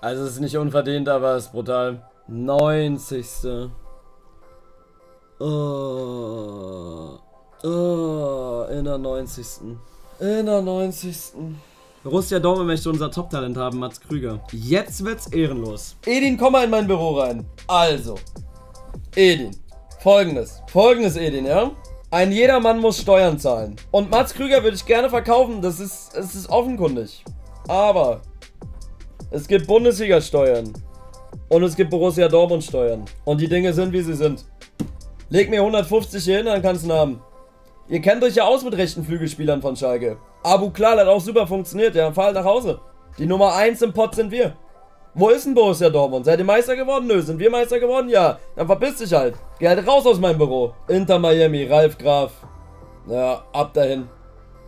Also es ist nicht unverdient, aber es ist brutal. 90. Oh. Oh, in der 90. In der 90. Borussia Dortmund möchte unser Top-Talent haben, Mats Krüger. Jetzt wird's ehrenlos. Edin, komm mal in mein Büro rein. Also, Edin, folgendes. Folgendes, Edin, ja? Ein jedermann muss Steuern zahlen. Und Mats Krüger würde ich gerne verkaufen, das ist, es ist offenkundig. Aber es gibt Bundesliga-Steuern. Und es gibt Borussia Dortmund-Steuern. Und die Dinge sind, wie sie sind. Leg mir 150 hier hin, dann kannst du ihn haben. Ihr kennt euch ja aus mit rechten Flügelspielern von Schalke. Abu Klal hat auch super funktioniert, ja. Fahr halt nach Hause. Die Nummer 1 im Pott sind wir. Wo ist denn Borussia Dortmund? Seid ihr Meister geworden? Nö. Sind wir Meister geworden? Ja. Dann verpiss dich halt. Geh halt raus aus meinem Büro. Inter Miami, Ralf Graf. Ja, ab dahin.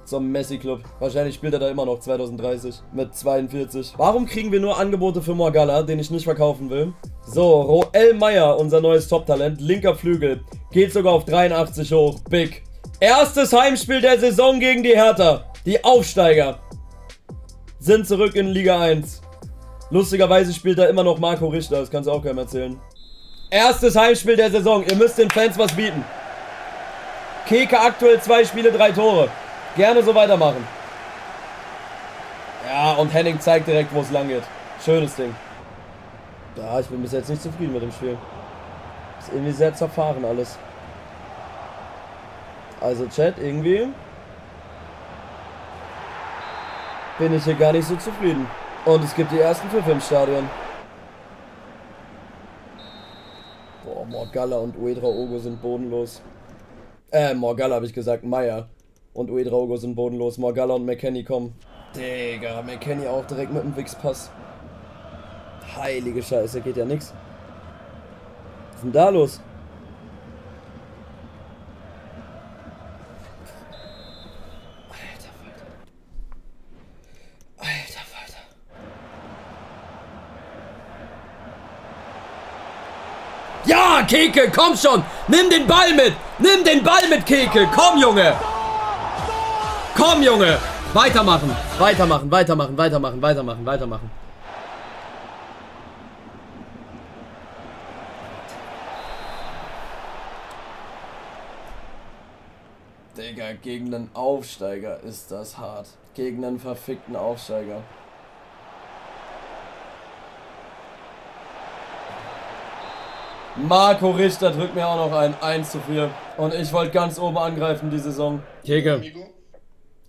Zum Messi-Club. Wahrscheinlich spielt er da immer noch 2030 mit 42. Warum kriegen wir nur Angebote für Morgalla, den ich nicht verkaufen will? So, Roel Meyer, unser neues Top-Talent, linker Flügel. Geht sogar auf 83 hoch. Big. Erstes Heimspiel der Saison gegen die Hertha. Die Aufsteiger. sind zurück in Liga 1. Lustigerweise spielt da immer noch Marco Richter, das kannst du auch keinem erzählen. Erstes Heimspiel der Saison, ihr müsst den Fans was bieten. Keke aktuell zwei Spiele, drei Tore. Gerne so weitermachen. Ja, und Henning zeigt direkt, wo es lang geht. Schönes Ding. Ja, ich bin bis jetzt nicht zufrieden mit dem Spiel. Ist irgendwie sehr zerfahren alles. Also Chat, irgendwie bin ich hier gar nicht so zufrieden. Und es gibt die ersten Pfiffe im Stadion. Boah, Morgalla und Uedra Ogo sind bodenlos. Äh, Morgalla habe ich gesagt, Meier. Und Uedra Ogo sind bodenlos. Morgalla und McKenny kommen. Digga, McKenny auch direkt mit dem Wix-Pass. Heilige Scheiße, geht ja nix. Was ist denn da los? Keke, komm schon! Nimm den Ball mit! Nimm den Ball mit, Keke! Komm, Junge! Komm, Junge! Weitermachen! Weitermachen, weitermachen, weitermachen, weitermachen, weitermachen. Digga, gegen einen Aufsteiger ist das hart. Gegen einen verfickten Aufsteiger. Marco Richter drückt mir auch noch ein 1 zu 4. Und ich wollte ganz oben angreifen die Saison. Keke,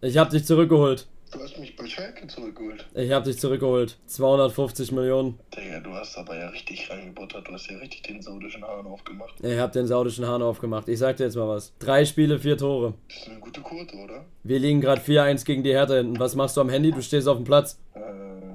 ich hab dich zurückgeholt. Du hast mich bei Schalke zurückgeholt. Ich hab dich zurückgeholt. 250 Millionen. Digga, du hast aber ja richtig reingebuttert. Du hast ja richtig den saudischen Hahn aufgemacht. Ich hab den saudischen Hahn aufgemacht. Ich sag dir jetzt mal was. Drei Spiele, vier Tore. Das ist eine gute Quote, oder? Wir liegen gerade 4-1 gegen die Hertha hinten. Was machst du am Handy? Du stehst auf dem Platz. Ähm,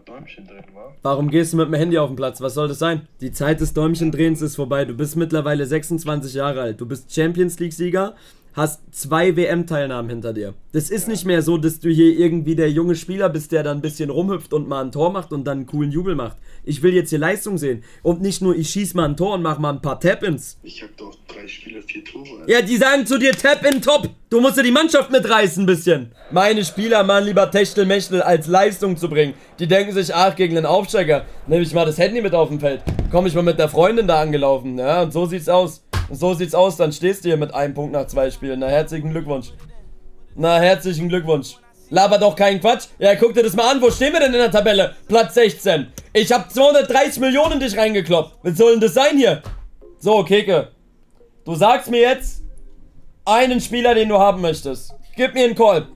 Däumchen drehen, wa? Warum gehst du mit dem Handy auf den Platz? Was soll das sein? Die Zeit des Däumchendrehens ist vorbei. Du bist mittlerweile 26 Jahre alt. Du bist Champions League-Sieger, hast zwei WM-Teilnahmen hinter dir. Das ist nicht mehr so, dass du hier irgendwie der junge Spieler bist, der dann ein bisschen rumhüpft und mal ein Tor macht und dann einen coolen Jubel macht. Ich will jetzt hier Leistung sehen. Und nicht nur, ich schieß mal ein Tor und mach mal ein paar Tap-Ins. Ich hab doch drei Spiele, vier Tore. Ja, die sagen zu dir Tap-in-Top. Du musst dir die Mannschaft mitreißen ein bisschen. Meine Spieler machen lieber Techtelmechtel als Leistung zu bringen. Die denken sich, ach, gegen den Aufsteiger nehme ich mal das Handy mit auf dem Feld. Komm ich mal mit der Freundin da angelaufen. Ja, und so sieht's aus. So sieht's aus, dann stehst du hier mit einem Punkt nach zwei Spielen. Na, herzlichen Glückwunsch. Na, herzlichen Glückwunsch. Laber doch keinen Quatsch. Ja, guck dir das mal an. Wo stehen wir denn in der Tabelle? Platz 16. Ich hab 230 Millionen in dich reingekloppt. Was soll denn das sein hier? So, Keke. Du sagst mir jetzt einen Spieler, den du haben möchtest. Gib mir einen Call.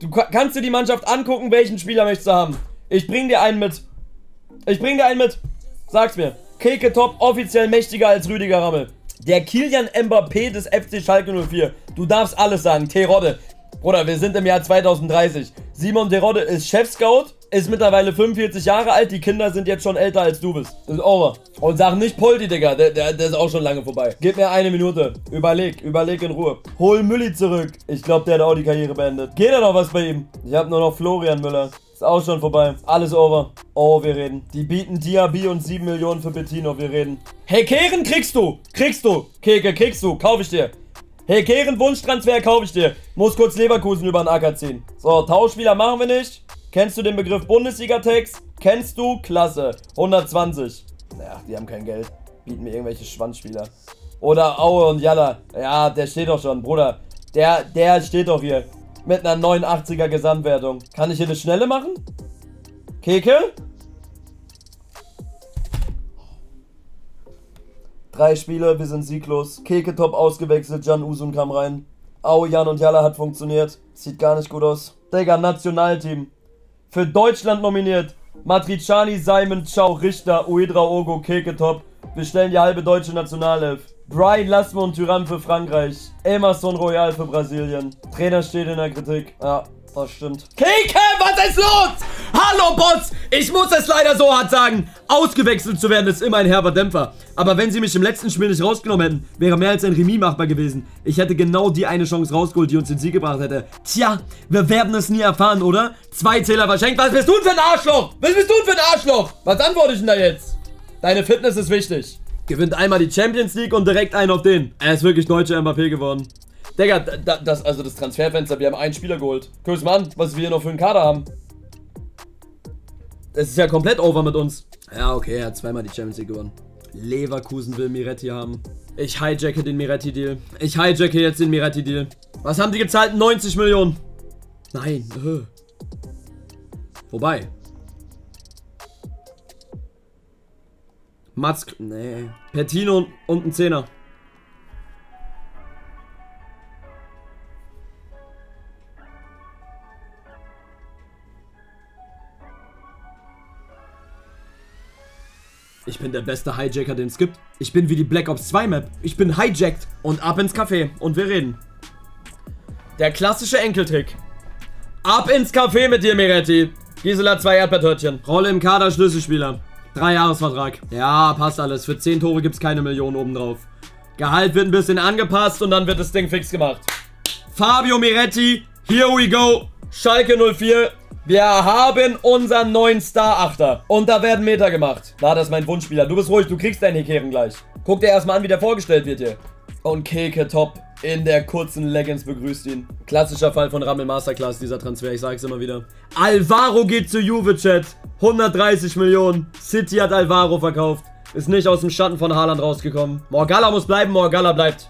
Du ka- kannst dir die Mannschaft angucken, welchen Spieler möchtest du haben. Ich bring dir einen mit. Ich bring dir einen mit. Sag's mir. Keke Top, offiziell mächtiger als Rüdiger Rammel. Der Kilian Mbappé des FC Schalke 04. Du darfst alles sagen. Terodde. Bruder, wir sind im Jahr 2030. Simon Terodde ist Chef-Scout, ist mittlerweile 45 Jahre alt. Die Kinder sind jetzt schon älter als du bist. Ist over. Und sag nicht Poldi, Digga. Der, der, der ist auch schon lange vorbei. Gib mir eine Minute. Überleg, überleg in Ruhe. Hol Mülli zurück. Ich glaube, der hat auch die Karriere beendet. Geht da noch was bei ihm? Ich habe nur noch Florian Müller. Auch schon vorbei. Alles over. Oh, wir reden. Die bieten Diaby und 7 Millionen für Bettino. Wir reden. Hey, Kehren kriegst du. Kriegst du. Keke, kriegst du. Kauf ich dir. Hey, Kehren Wunschtransfer kaufe ich dir. Muss kurz Leverkusen über den Acker ziehen. So, Tauschspieler machen wir nicht. Kennst du den Begriff Bundesliga-Text? Kennst du? Klasse. 120. Naja, die haben kein Geld. Bieten mir irgendwelche Schwanzspieler. Oder Aue und Jalla. Ja, der steht doch schon, Bruder. Der, der steht doch hier. Mit einer 89er Gesamtwertung. Kann ich hier eine Schnelle machen? Keke? Drei Spiele, wir sind sieglos. Keke top ausgewechselt, Jan Usun kam rein. Au, Jan und Jalla hat funktioniert. Sieht gar nicht gut aus. Digga, Nationalteam. Für Deutschland nominiert. Matriciani, Simon, Ciao, Richter, Uedra, Ogo, Keke top. Wir stellen die halbe deutsche Nationalelf. Brian Lasme und Tyrann für Frankreich. Emerson Royal für Brasilien. Trainer steht in der Kritik. Ja, das stimmt. Keke, was ist los? Hallo, Boss! Ich muss es leider so hart sagen. Ausgewechselt zu werden ist immer ein herber Dämpfer. Aber wenn sie mich im letzten Spiel nicht rausgenommen hätten, wäre mehr als ein Remis machbar gewesen. Ich hätte genau die eine Chance rausgeholt, die uns den Sieg gebracht hätte. Tja, wir werden es nie erfahren, oder? Zwei Zähler verschenkt. Was bist du denn für ein Arschloch? Was bist du denn für ein Arschloch? Was antworte ich denn da jetzt? Deine Fitness ist wichtig. Gewinnt einmal die Champions League und direkt einen auf den. Er ist wirklich deutscher Mbappé geworden. Digga, da, das, also das Transferfenster, wir haben einen Spieler geholt. An, was wir hier noch für einen Kader haben. Es ist ja komplett over mit uns. Ja, okay, er hat zweimal die Champions League gewonnen. Leverkusen will Miretti haben. Ich hijacke den Miretti-Deal. Ich hijacke jetzt den Miretti-Deal. Was haben die gezahlt? 90 Millionen. Nein. Äh. Wobei. Mats. Nee. Pertino und ein Zehner. Ich bin der beste Hijacker, den es gibt. Ich bin wie die Black Ops 2 Map. Ich bin hijacked und ab ins Café und wir reden. Der klassische Enkeltrick. Ab ins Café mit dir, Miretti. Gisela, zwei Erdbeertörtchen. Rolle im Kader, Schlüsselspieler. Drei Jahresvertrag. Ja, passt alles. Für 10 Tore gibt es keine Millionen obendrauf. Gehalt wird ein bisschen angepasst und dann wird das Ding fix gemacht. Fabio Miretti, here we go. Schalke 04, wir haben unseren neuen Star-Achter. Und da werden Meter gemacht. War das mein Wunschspieler. Du bist ruhig, du kriegst deinen Hekehren gleich. Guck dir erstmal an, wie der vorgestellt wird hier. Und Keke top in der kurzen Leggings begrüßt ihn. Klassischer Fall von Rammel Masterclass, dieser Transfer, ich sag's immer wieder. Alvaro geht zu Juve, Chat. 130 Millionen. City hat Alvaro verkauft. Ist nicht aus dem Schatten von Haaland rausgekommen. Morgalla muss bleiben, Morgalla bleibt.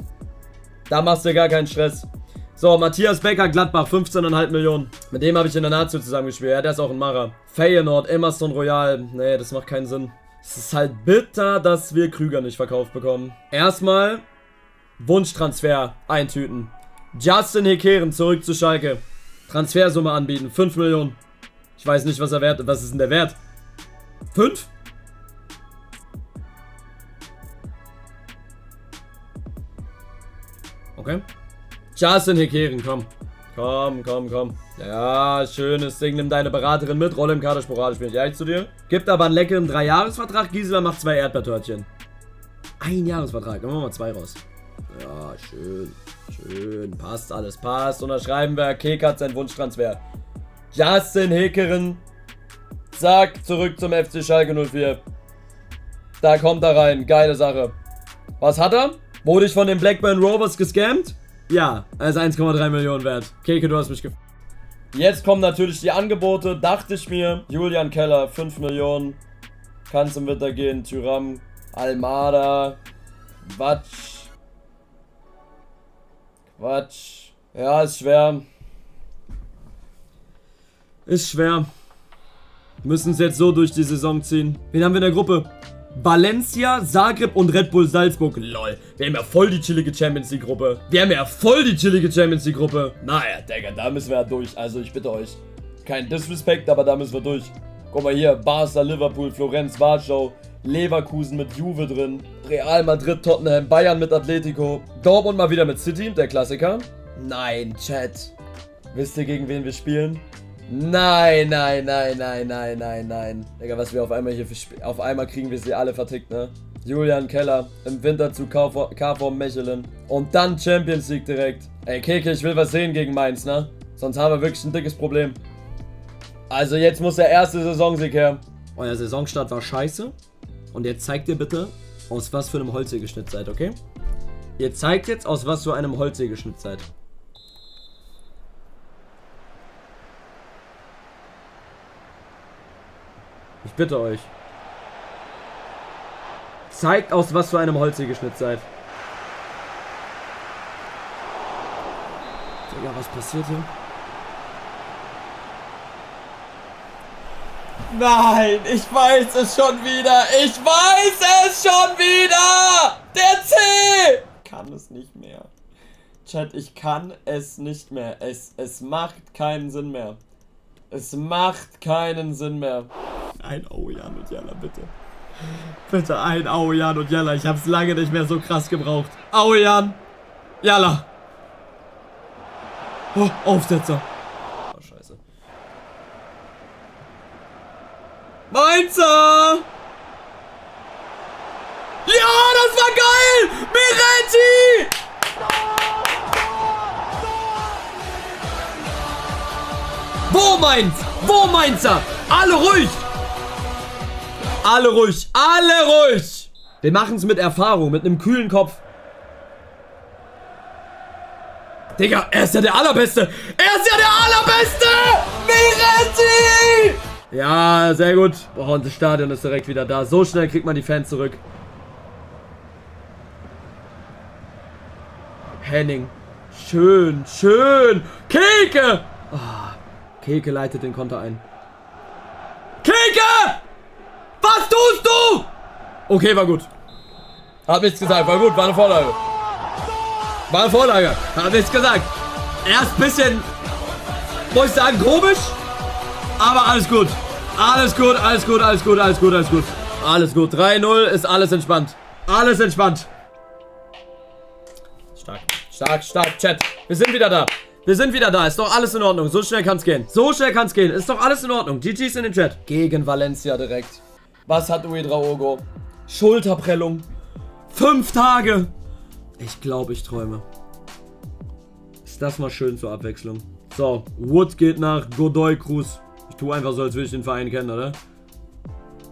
Da machst du gar keinen Stress. So, Matthias Becker, Gladbach, 15,5 Millionen. Mit dem habe ich in der Nazio zusammengespielt. Ja, der ist auch ein Macher. Feyenoord, Emerson Royal. Nee, das macht keinen Sinn. Es ist halt bitter, dass wir Krüger nicht verkauft bekommen. Erstmal Wunschtransfer eintüten. Justin Hekeren zurück zu Schalke. Transfersumme anbieten, 5 Millionen. Ich weiß nicht, was er wert Was ist denn der Wert? 5? Okay. Justin Hekeren, komm. Komm, komm, komm. Ja, schönes Ding. Nimm deine Beraterin mit. Rolle im Kader sporadisch, bin ich ehrlich zu dir. Gibt aber einen leckeren Dreijahresvertrag. Gisela macht zwei Erdbeertörtchen. Ein Jahresvertrag. Dann machen wir mal zwei raus. Ja, schön. Schön. Passt, alles passt. Unterschreiben wir. Kek hat seinen Wunschtransfer. Justin Hekeren. Zack, zurück zum FC Schalke 04. Da kommt er rein. Geile Sache. Was hat er? Wurde ich von den Blackburn Rovers gescammt? Ja, er ist 1,3 Millionen wert. Keke, du hast mich gef... Jetzt kommen natürlich die Angebote, dachte ich mir. Julian Keller, 5 Millionen. Kann zum Winter gehen. Tyram, Almada, Quatsch. Quatsch. Ja, ist schwer. Ist schwer. Müssen es jetzt so durch die Saison ziehen. Wen haben wir in der Gruppe? Valencia, Zagreb und Red Bull Salzburg. Lol, wir haben ja voll die chillige Champions League Gruppe. Wir haben ja voll die chillige Champions League Gruppe. Naja, Digga, da müssen wir ja durch. Also ich bitte euch. Kein Disrespect, aber da müssen wir durch. Guck mal hier, Barca, Liverpool, Florenz, Warschau, Leverkusen mit Juve drin, Real Madrid, Tottenham, Bayern mit Atletico, Dortmund mal wieder mit City, der Klassiker. Nein, Chat. Wisst ihr, gegen wen wir spielen? Nein, nein, nein, nein, nein, nein, nein. Digga, was wir auf einmal hier für Sp Auf einmal kriegen wir sie alle vertickt, ne? Julian Keller im Winter zu KV Mechelen. Und dann Champions League direkt. Ey, Keke, ich will was sehen gegen Mainz, ne? Sonst haben wir wirklich ein dickes Problem. Also jetzt muss der erste Saisonsieg her. Euer Saisonstart war scheiße. Und jetzt zeigt ihr bitte, aus was für einem Holz ihr geschnitzt seid, okay? Ihr zeigt jetzt, aus was für einem Holz ihr geschnitzt seid. Ich bitte euch. Zeigt aus was für einem Holz ihr geschnitzt seid. Digga, was passiert hier? Nein, ich weiß es schon wieder. Ich weiß es schon wieder. Der C. Kann es nicht mehr. Chat, ich kann es nicht mehr. Es, es macht keinen Sinn mehr. Es macht keinen Sinn mehr. Ein Aujan und Jalla, bitte. Bitte ein Aujan und Jalla. Ich hab's lange nicht mehr so krass gebraucht. Aujan! Jalla! Oh, Aufsetzer. Oh, scheiße. Mainzer! Ja, das war geil! Miretti! Wo Mainz? Wo Mainzer? Alle ruhig! Alle ruhig, alle ruhig. Wir machen es mit Erfahrung, mit einem kühlen Kopf. Digga, er ist ja der Allerbeste. Er ist ja der Allerbeste. Miretti! Ja, sehr gut. Boah, und das Stadion ist direkt wieder da. So schnell kriegt man die Fans zurück. Henning. Schön, schön. Keke! Ah, Keke leitet den Konter ein. Keke! Was tust du? Okay, war gut. Hat nichts gesagt, war gut, war eine Vorlage. War eine Vorlage, hat nichts gesagt. Erst ein bisschen, muss ich sagen, komisch. Aber alles gut. Alles gut, alles gut, alles gut, alles gut, alles gut. Alles gut. 3-0 ist alles entspannt. Alles entspannt. Stark, stark, stark, Chat. Wir sind wieder da. Wir sind wieder da. Ist doch alles in Ordnung. So schnell kann es gehen. So schnell kann es gehen. Ist doch alles in Ordnung. GG's in den Chat. Gegen Valencia direkt. Was hat Uedraogo? Schulterprellung. Fünf Tage. Ich glaube, ich träume. Ist das mal schön zur Abwechslung. So, Wood geht nach Godoy Cruz. Ich tue einfach so, als würde ich den Verein kennen, oder?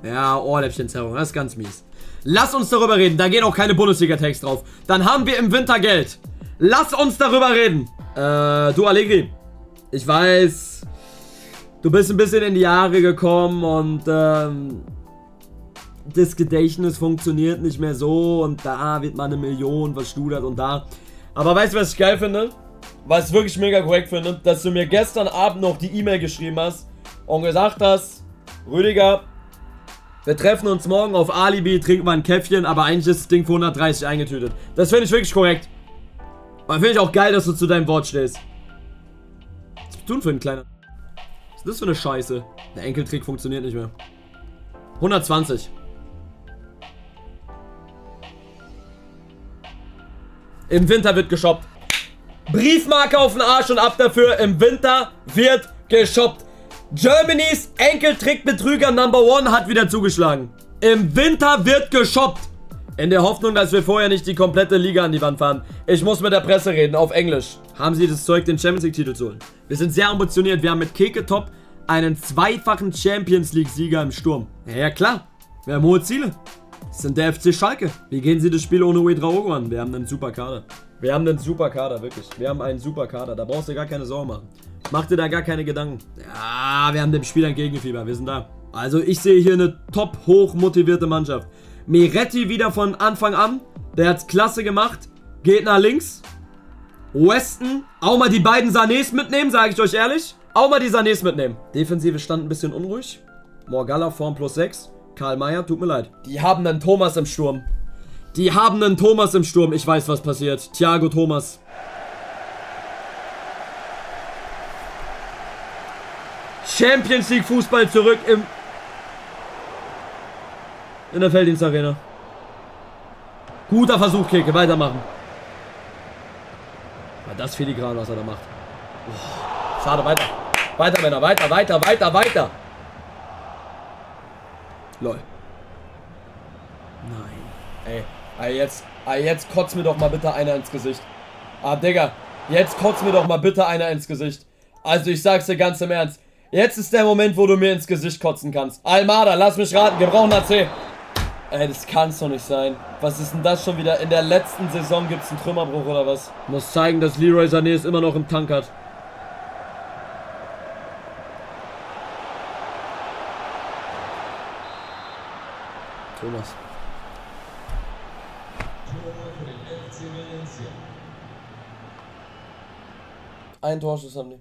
Ja, Ohrläppchenzerrung, das ist ganz mies. Lass uns darüber reden, da geht auch keine Bundesliga-Tags drauf. Dann haben wir im Winter Geld. Lass uns darüber reden. Äh, du Allegri. Ich weiß, du bist ein bisschen in die Jahre gekommen und ähm, das Gedächtnis funktioniert nicht mehr so und da wird mal eine Million verschludert und da. Aber weißt du, was ich geil finde? Was ich wirklich mega korrekt finde, dass du mir gestern Abend noch die E-Mail geschrieben hast und gesagt hast, Rüdiger, wir treffen uns morgen auf Alibi, trinken mal ein Käffchen, aber eigentlich ist das Ding für 130 eingetütet. Das finde ich wirklich korrekt. Und finde ich auch geil, dass du zu deinem Wort stehst. Was tun für ein kleiner... Was ist das für eine Scheiße? Der Enkeltrick funktioniert nicht mehr. 120. Im Winter wird geshoppt. Briefmarke auf den Arsch und ab dafür. Im Winter wird geshoppt. Germanys Enkeltrickbetrüger Number One hat wieder zugeschlagen. Im Winter wird geshoppt. In der Hoffnung, dass wir vorher nicht die komplette Liga an die Wand fahren. Ich muss mit der Presse reden, auf Englisch. Haben sie das Zeug, den Champions League-Titel zu holen? Wir sind sehr ambitioniert. Wir haben mit Keke Top einen zweifachen Champions League-Sieger im Sturm. Ja, ja, klar. Wir haben hohe Ziele. Das sind der FC Schalke. Wie gehen sie das Spiel ohne Uedraogo an? Wir haben einen super Kader. Wir haben einen super Kader, wirklich. Wir haben einen super Kader. Da brauchst du gar keine Sorgen machen. Mach dir da gar keine Gedanken. Ja, wir haben dem Spiel entgegengefieber. Wir sind da. Also ich sehe hier eine top hoch motivierte Mannschaft. Miretti wieder von Anfang an. Der hat's klasse gemacht. Geht nach links. Weston. Auch mal die beiden Sanés mitnehmen, sage ich euch ehrlich. Auch mal die Sanés mitnehmen. Defensive stand ein bisschen unruhig. Morgalla Form plus 6. Karl Mayer, tut mir leid. Die haben einen Thomas im Sturm. Die haben einen Thomas im Sturm. Ich weiß, was passiert. Thiago Thomas. Champions League Fußball zurück im in der Felddienstarena. Guter Versuch, Keke. Weitermachen. War das filigran, was er da macht. Oh, schade, weiter. Weiter, Männer. Weiter, weiter, weiter, weiter. Lol. Ey, jetzt, ey, jetzt kotzt mir doch mal bitte einer ins Gesicht. Ah, Digga. Jetzt kotzt mir doch mal bitte einer ins Gesicht. Also, ich sag's dir ganz im Ernst. Jetzt ist der Moment, wo du mir ins Gesicht kotzen kannst. Almada, lass mich raten, wir brauchen AC. Ey, das kann's doch nicht sein. Was ist denn das schon wieder? In der letzten Saison gibt's einen Trümmerbruch oder was? Muss zeigen, dass Leroy Sané es immer noch im Tank hat. Thomas. Ein Torschuss haben die.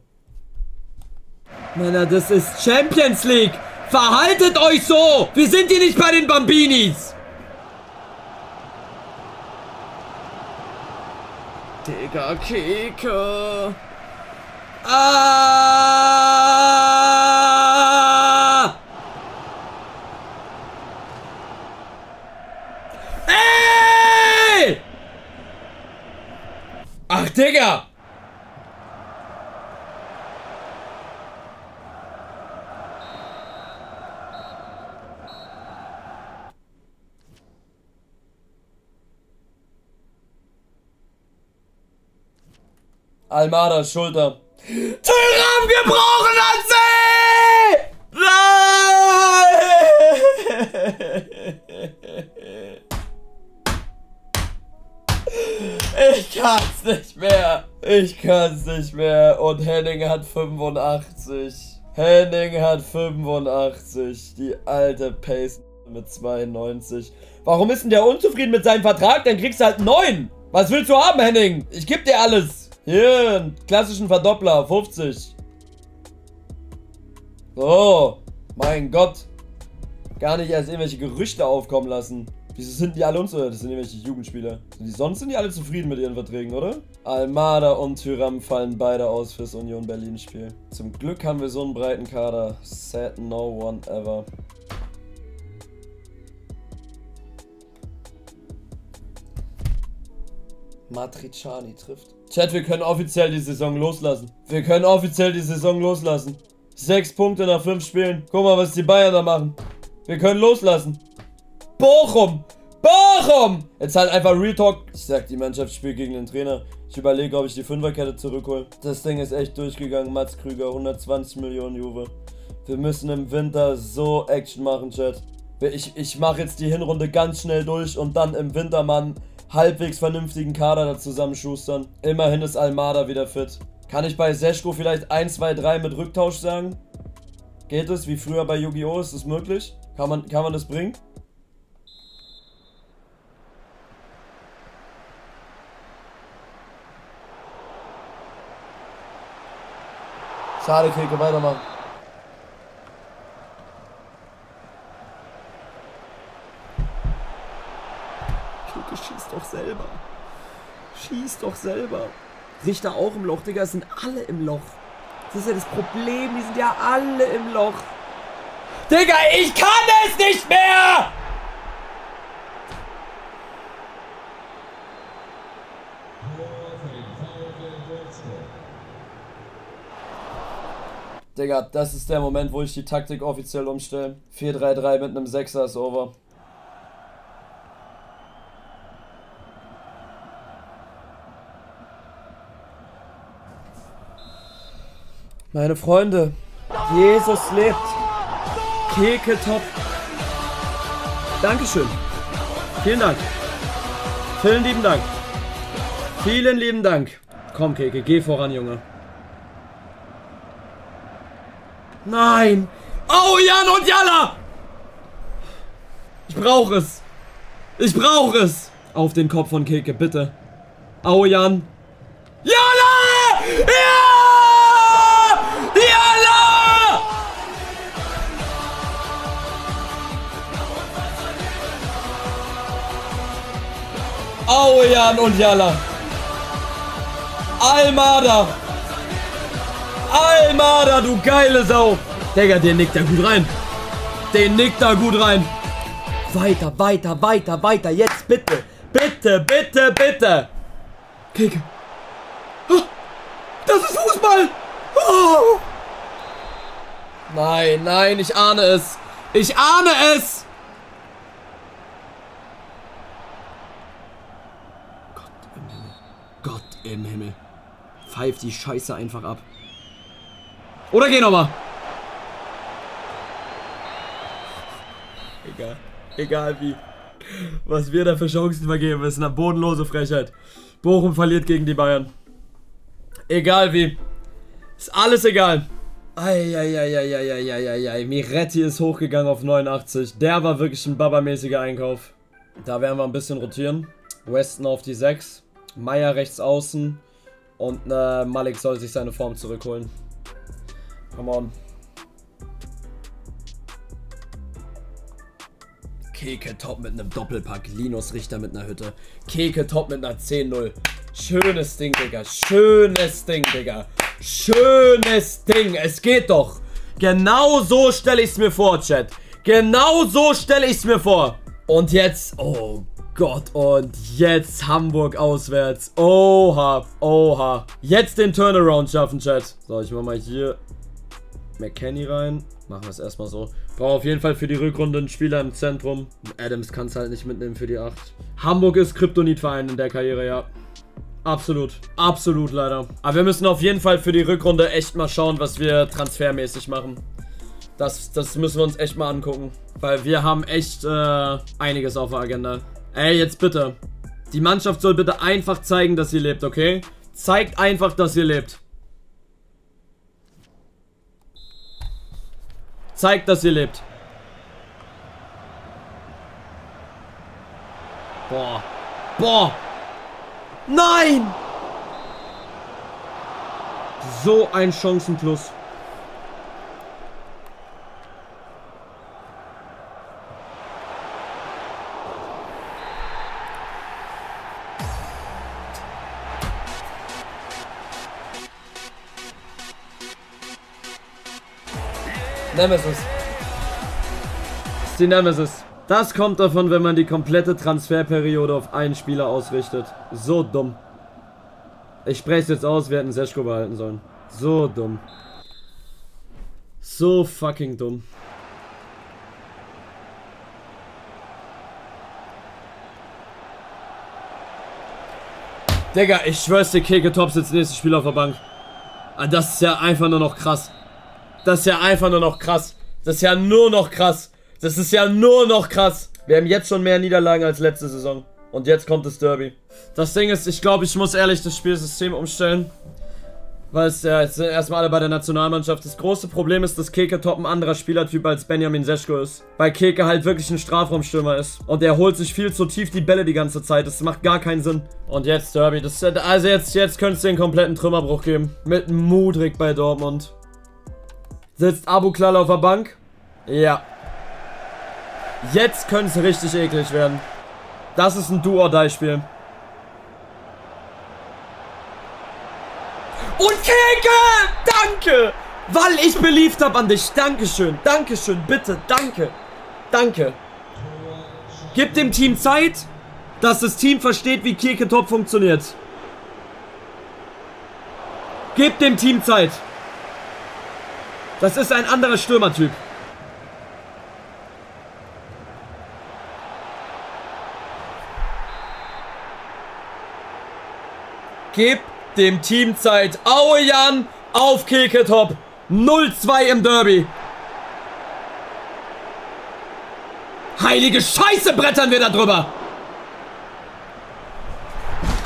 Männer, das ist Champions League. Verhaltet euch so. Wir sind hier nicht bei den Bambinis. Digga, Keke. Ah! Ey! Ach, Digga! Almada, Schulter. Tyram gebrochen hat sie! Nein! Ich kann's nicht mehr. Ich kann's nicht mehr. Und Henning hat 85. Henning hat 85. Die alte Pace mit 92. Warum ist denn der unzufrieden mit seinem Vertrag? Dann kriegst du halt 9. Was willst du haben, Henning? Ich geb dir alles. Hier, klassischen Verdoppler. 50. So. Mein Gott. Gar nicht erst irgendwelche Gerüchte aufkommen lassen. Wieso sind die alle unzufrieden? Das sind irgendwelche Jugendspieler. Sind die, sonst sind die alle zufrieden mit ihren Verträgen, oder? Almada und Tyram fallen beide aus fürs Union Berlin Spiel. Zum Glück haben wir so einen breiten Kader. Sad no one ever. Matriciani trifft. Chat, wir können offiziell die Saison loslassen. Wir können offiziell die Saison loslassen. Sechs Punkte nach fünf Spielen. Guck mal, was die Bayern da machen. Wir können loslassen. Bochum! Bochum! Jetzt halt einfach Real Talk. Ich sag, die Mannschaft spielt gegen den Trainer. Ich überlege, ob ich die Fünferkette zurückhole. Das Ding ist echt durchgegangen. Mats Krüger, 120 Millionen Juve. Wir müssen im Winter so Action machen, Chat. Ich, ich mache jetzt die Hinrunde ganz schnell durch und dann im Winter mal einen halbwegs vernünftigen Kader da zusammenschustern. Immerhin ist Almada wieder fit. Kann ich bei Seschko vielleicht 1, 2, 3 mit Rücktausch sagen? Geht es wie früher bei Yu-Gi-Oh! Ist das möglich? Kann man, kann man das bringen? Schade, Keke, weitermachen. Keke, schieß doch selber. Schieß doch selber. Richter auch im Loch, Digga, es sind alle im Loch. Das ist ja das Problem, die sind ja alle im Loch. Digga, ich kann es nicht mehr! Digga, das ist der Moment, wo ich die Taktik offiziell umstelle. 4-3-3 mit einem 6er ist over. Meine Freunde, Jesus lebt. Keke top. Dankeschön. Vielen Dank. Vielen lieben Dank. Vielen lieben Dank. Komm, Keke, geh voran, Junge. Nein! Oh, Jan und Jalla! Ich brauche es. Ich brauche es. Auf den Kopf von Keke, bitte. Au, Jan. Jalla! Ja! Au, Jan und Jalla. Almada. Almada, du geile Sau. Digga, den nickt er gut rein. Den nickt er gut rein. Weiter, weiter, weiter, weiter. Jetzt bitte. Bitte, bitte, bitte. Keke. Oh, das ist Fußball. Oh. Nein, nein, ich ahne es. Ich ahne es. Gott im Himmel. Gott im Himmel. Pfeif die Scheiße einfach ab. Oder geh nochmal. Egal. Egal wie. Was wir da für Chancen vergeben, ist eine bodenlose Frechheit. Bochum verliert gegen die Bayern. Egal wie. Ist alles egal. Eieieiei. Miretti ist hochgegangen auf 89. Der war wirklich ein babamäßiger Einkauf. Da werden wir ein bisschen rotieren. Weston auf die 6. Meier rechts außen. Und äh, Malik soll sich seine Form zurückholen. Come on. Keke top mit einem Doppelpack. Linus Richter mit einer Hütte. Keke top mit einer 10-0. Schönes Ding, Digga. Schönes Ding, Digga. Schönes Ding. Es geht doch. Genau so stelle ich es mir vor, Chat. Genau so stelle ich es mir vor. Und jetzt, oh Gott, und jetzt Hamburg auswärts. Oha, oha. Jetzt den Turnaround schaffen, Chat. So, ich mach mal hier McKenny rein. Machen wir es erstmal so. Brauche auf jeden Fall für die Rückrunde einen Spieler im Zentrum. Adams kann es halt nicht mitnehmen für die 8. Hamburg ist Kryptonit-Verein in der Karriere, ja. Absolut. Absolut leider. Aber wir müssen auf jeden Fall für die Rückrunde echt mal schauen, was wir transfermäßig machen. Das, das müssen wir uns echt mal angucken. Weil wir haben echt äh, einiges auf der Agenda. Ey, jetzt bitte. Die Mannschaft soll bitte einfach zeigen, dass sie lebt, okay? Zeigt einfach, dass ihr lebt. Zeigt, dass ihr lebt. Boah. Boah. Nein! So ein Chancenplus. Nemesis. Das ist die Nemesis. Das kommt davon, wenn man die komplette Transferperiode auf einen Spieler ausrichtet. So dumm. Ich spreche es jetzt aus, wir hätten Seschko behalten sollen. So dumm. So fucking dumm. Digga, ich schwör's dir, Keke Top sitzt nächstes Spiel auf der Bank. Ah, das ist ja einfach nur noch krass. Das ist ja einfach nur noch krass. Das ist ja nur noch krass. Das ist ja nur noch krass. Wir haben jetzt schon mehr Niederlagen als letzte Saison. Und jetzt kommt das Derby. Das Ding ist, ich glaube, ich muss ehrlich das Spielsystem umstellen. Weil es ja jetzt erstmal alle bei der Nationalmannschaft. Das große Problem ist, dass Keke Top ein anderer Spielertyp als Benjamin Seschko ist. Weil Keke halt wirklich ein Strafraumstürmer ist. Und er holt sich viel zu tief die Bälle die ganze Zeit. Das macht gar keinen Sinn. Und jetzt Derby. Das, also jetzt, jetzt könnte es den kompletten Trümmerbruch geben. Mit Mudrik bei Dortmund. Sitzt Abu Klal auf der Bank? Ja. Jetzt könnte es richtig eklig werden. Das ist ein Do-or-Die-Spiel. Und Keke! Danke! Weil ich beliebt habe an dich. Dankeschön. Dankeschön. Bitte. Danke. Danke. Gib dem Team Zeit, dass das Team versteht, wie Keke Top funktioniert. Gib dem Team Zeit. Das ist ein anderer Stürmertyp. Gib dem Team Zeit. Aue Jan auf Keketop. 0-2 im Derby. Heilige Scheiße brettern wir da drüber.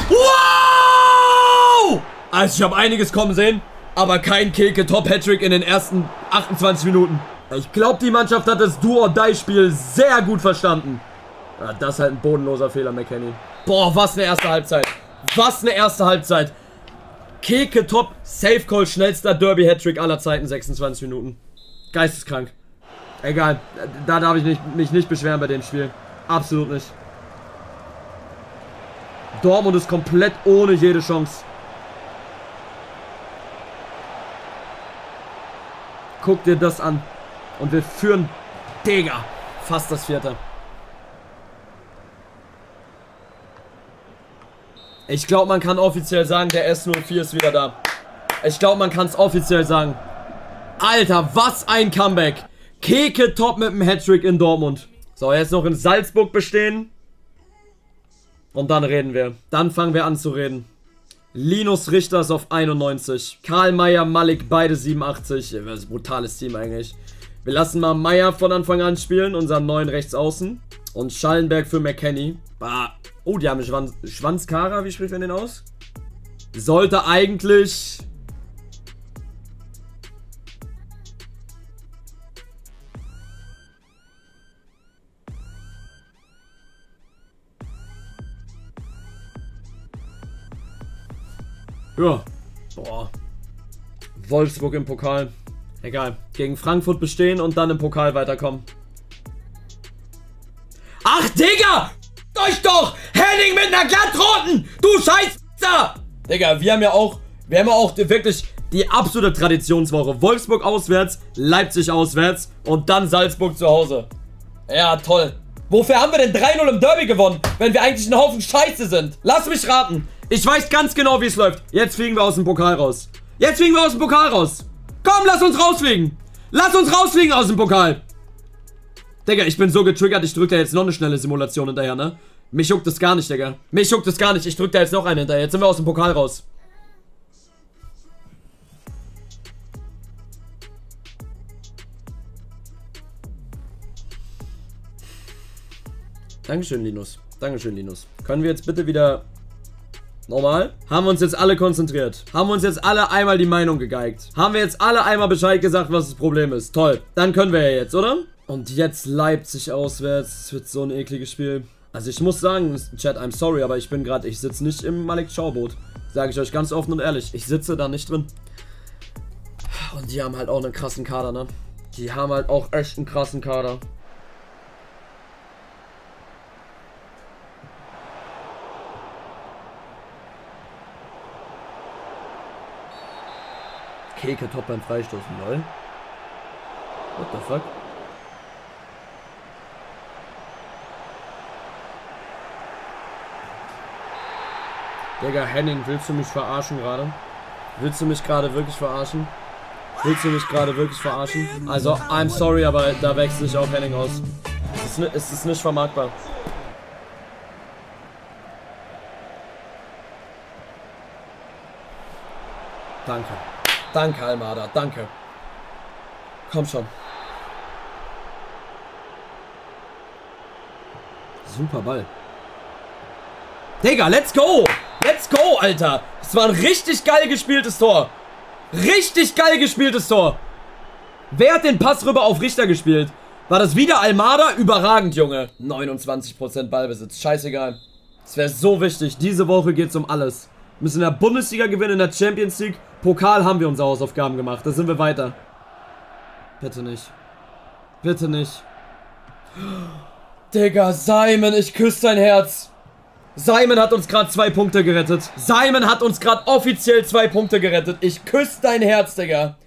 Wow! Also ich habe einiges kommen sehen, aber kein Keke Top Hattrick in den ersten 28 Minuten. Ich glaube, die Mannschaft hat das Do-or-Die-Spiel sehr gut verstanden. Ja, das ist halt ein bodenloser Fehler, McKenny. Boah, was eine erste Halbzeit. Was eine erste Halbzeit. Keke top, Safe Call, schnellster Derby Hattrick aller Zeiten, 26 Minuten. Geisteskrank. Egal, da darf ich nicht, mich nicht beschweren bei dem Spiel. Absolut nicht. Dortmund ist komplett ohne jede Chance. Guck dir das an. Und wir führen, Digga, fast das vierte. Ich glaube, man kann offiziell sagen, der S04 ist wieder da. Ich glaube, man kann es offiziell sagen. Alter, was ein Comeback. Keke top mit dem Hattrick in Dortmund. So, jetzt noch in Salzburg bestehen. Und dann reden wir. Dann fangen wir an zu reden. Linus Richters auf 91. Karl Mayer, Malik, beide 87. Das ist ein brutales Team eigentlich. Wir lassen mal Mayer von Anfang an spielen, unseren neuen Rechtsaußen. Und Schallenberg für McKenny. Bah, Oh, die haben Schwanz Schwanzkara, wie spricht man den aus? Sollte eigentlich... Ja. Boah. Wolfsburg im Pokal. Egal. Gegen Frankfurt bestehen und dann im Pokal weiterkommen. Ach, Digga! euch doch! Henning mit einer glattroten! Du Scheißer! Digga, wir haben ja auch, wir haben ja auch wirklich die absolute Traditionswoche. Wolfsburg auswärts, Leipzig auswärts und dann Salzburg zu Hause. Ja, toll. Wofür haben wir denn 3-0 im Derby gewonnen, wenn wir eigentlich ein Haufen Scheiße sind? Lass mich raten. Ich weiß ganz genau, wie es läuft. Jetzt fliegen wir aus dem Pokal raus. Jetzt fliegen wir aus dem Pokal raus. Komm, lass uns rausfliegen. Lass uns rausfliegen aus dem Pokal. Digga, ich bin so getriggert, ich drück da jetzt noch eine schnelle Simulation hinterher, ne? Mich juckt das gar nicht, Digga. Mich juckt das gar nicht. Ich drück da jetzt noch eine hinterher. Jetzt sind wir aus dem Pokal raus. Dankeschön, Linus. Dankeschön, Linus. Können wir jetzt bitte wieder Normal. Haben wir uns jetzt alle konzentriert. Haben wir uns jetzt alle einmal die Meinung gegeigt. Haben wir jetzt alle einmal Bescheid gesagt, was das Problem ist. Toll. Dann können wir ja jetzt, oder? Und jetzt Leipzig auswärts. Es wird so ein ekliges Spiel. Also ich muss sagen, Chat, I'm sorry, aber ich bin gerade, ich sitze nicht im Malik Schauboot. Sage ich euch ganz offen und ehrlich. Ich sitze da nicht drin. Und die haben halt auch einen krassen Kader, ne? Die haben halt auch echt einen krassen Kader. Keke top beim Freistoßen, lol. What the fuck? Digga, Henning, willst du mich verarschen gerade? Willst du mich gerade wirklich verarschen? Willst du mich gerade wirklich verarschen? Also, I'm sorry, aber da wechsle ich auch Henning aus. Es ist, es ist nicht vermarktbar. Danke. Danke, Almada. Danke. Komm schon. Super Ball. Digga, let's go! Let's go, Alter! Das war ein richtig geil gespieltes Tor. Richtig geil gespieltes Tor. Wer hat den Pass rüber auf Richter gespielt? War das wieder Almada? Überragend, Junge. 29% Ballbesitz. Scheißegal. Es wäre so wichtig. Diese Woche geht es um alles. Müssen in der Bundesliga gewinnen, in der Champions League. Pokal haben wir unsere Hausaufgaben gemacht. Da sind wir weiter. Bitte nicht. Bitte nicht. Digga, Simon, ich küsse dein Herz. Simon hat uns gerade zwei Punkte gerettet. Simon hat uns gerade offiziell zwei Punkte gerettet. Ich küsse dein Herz, Digga.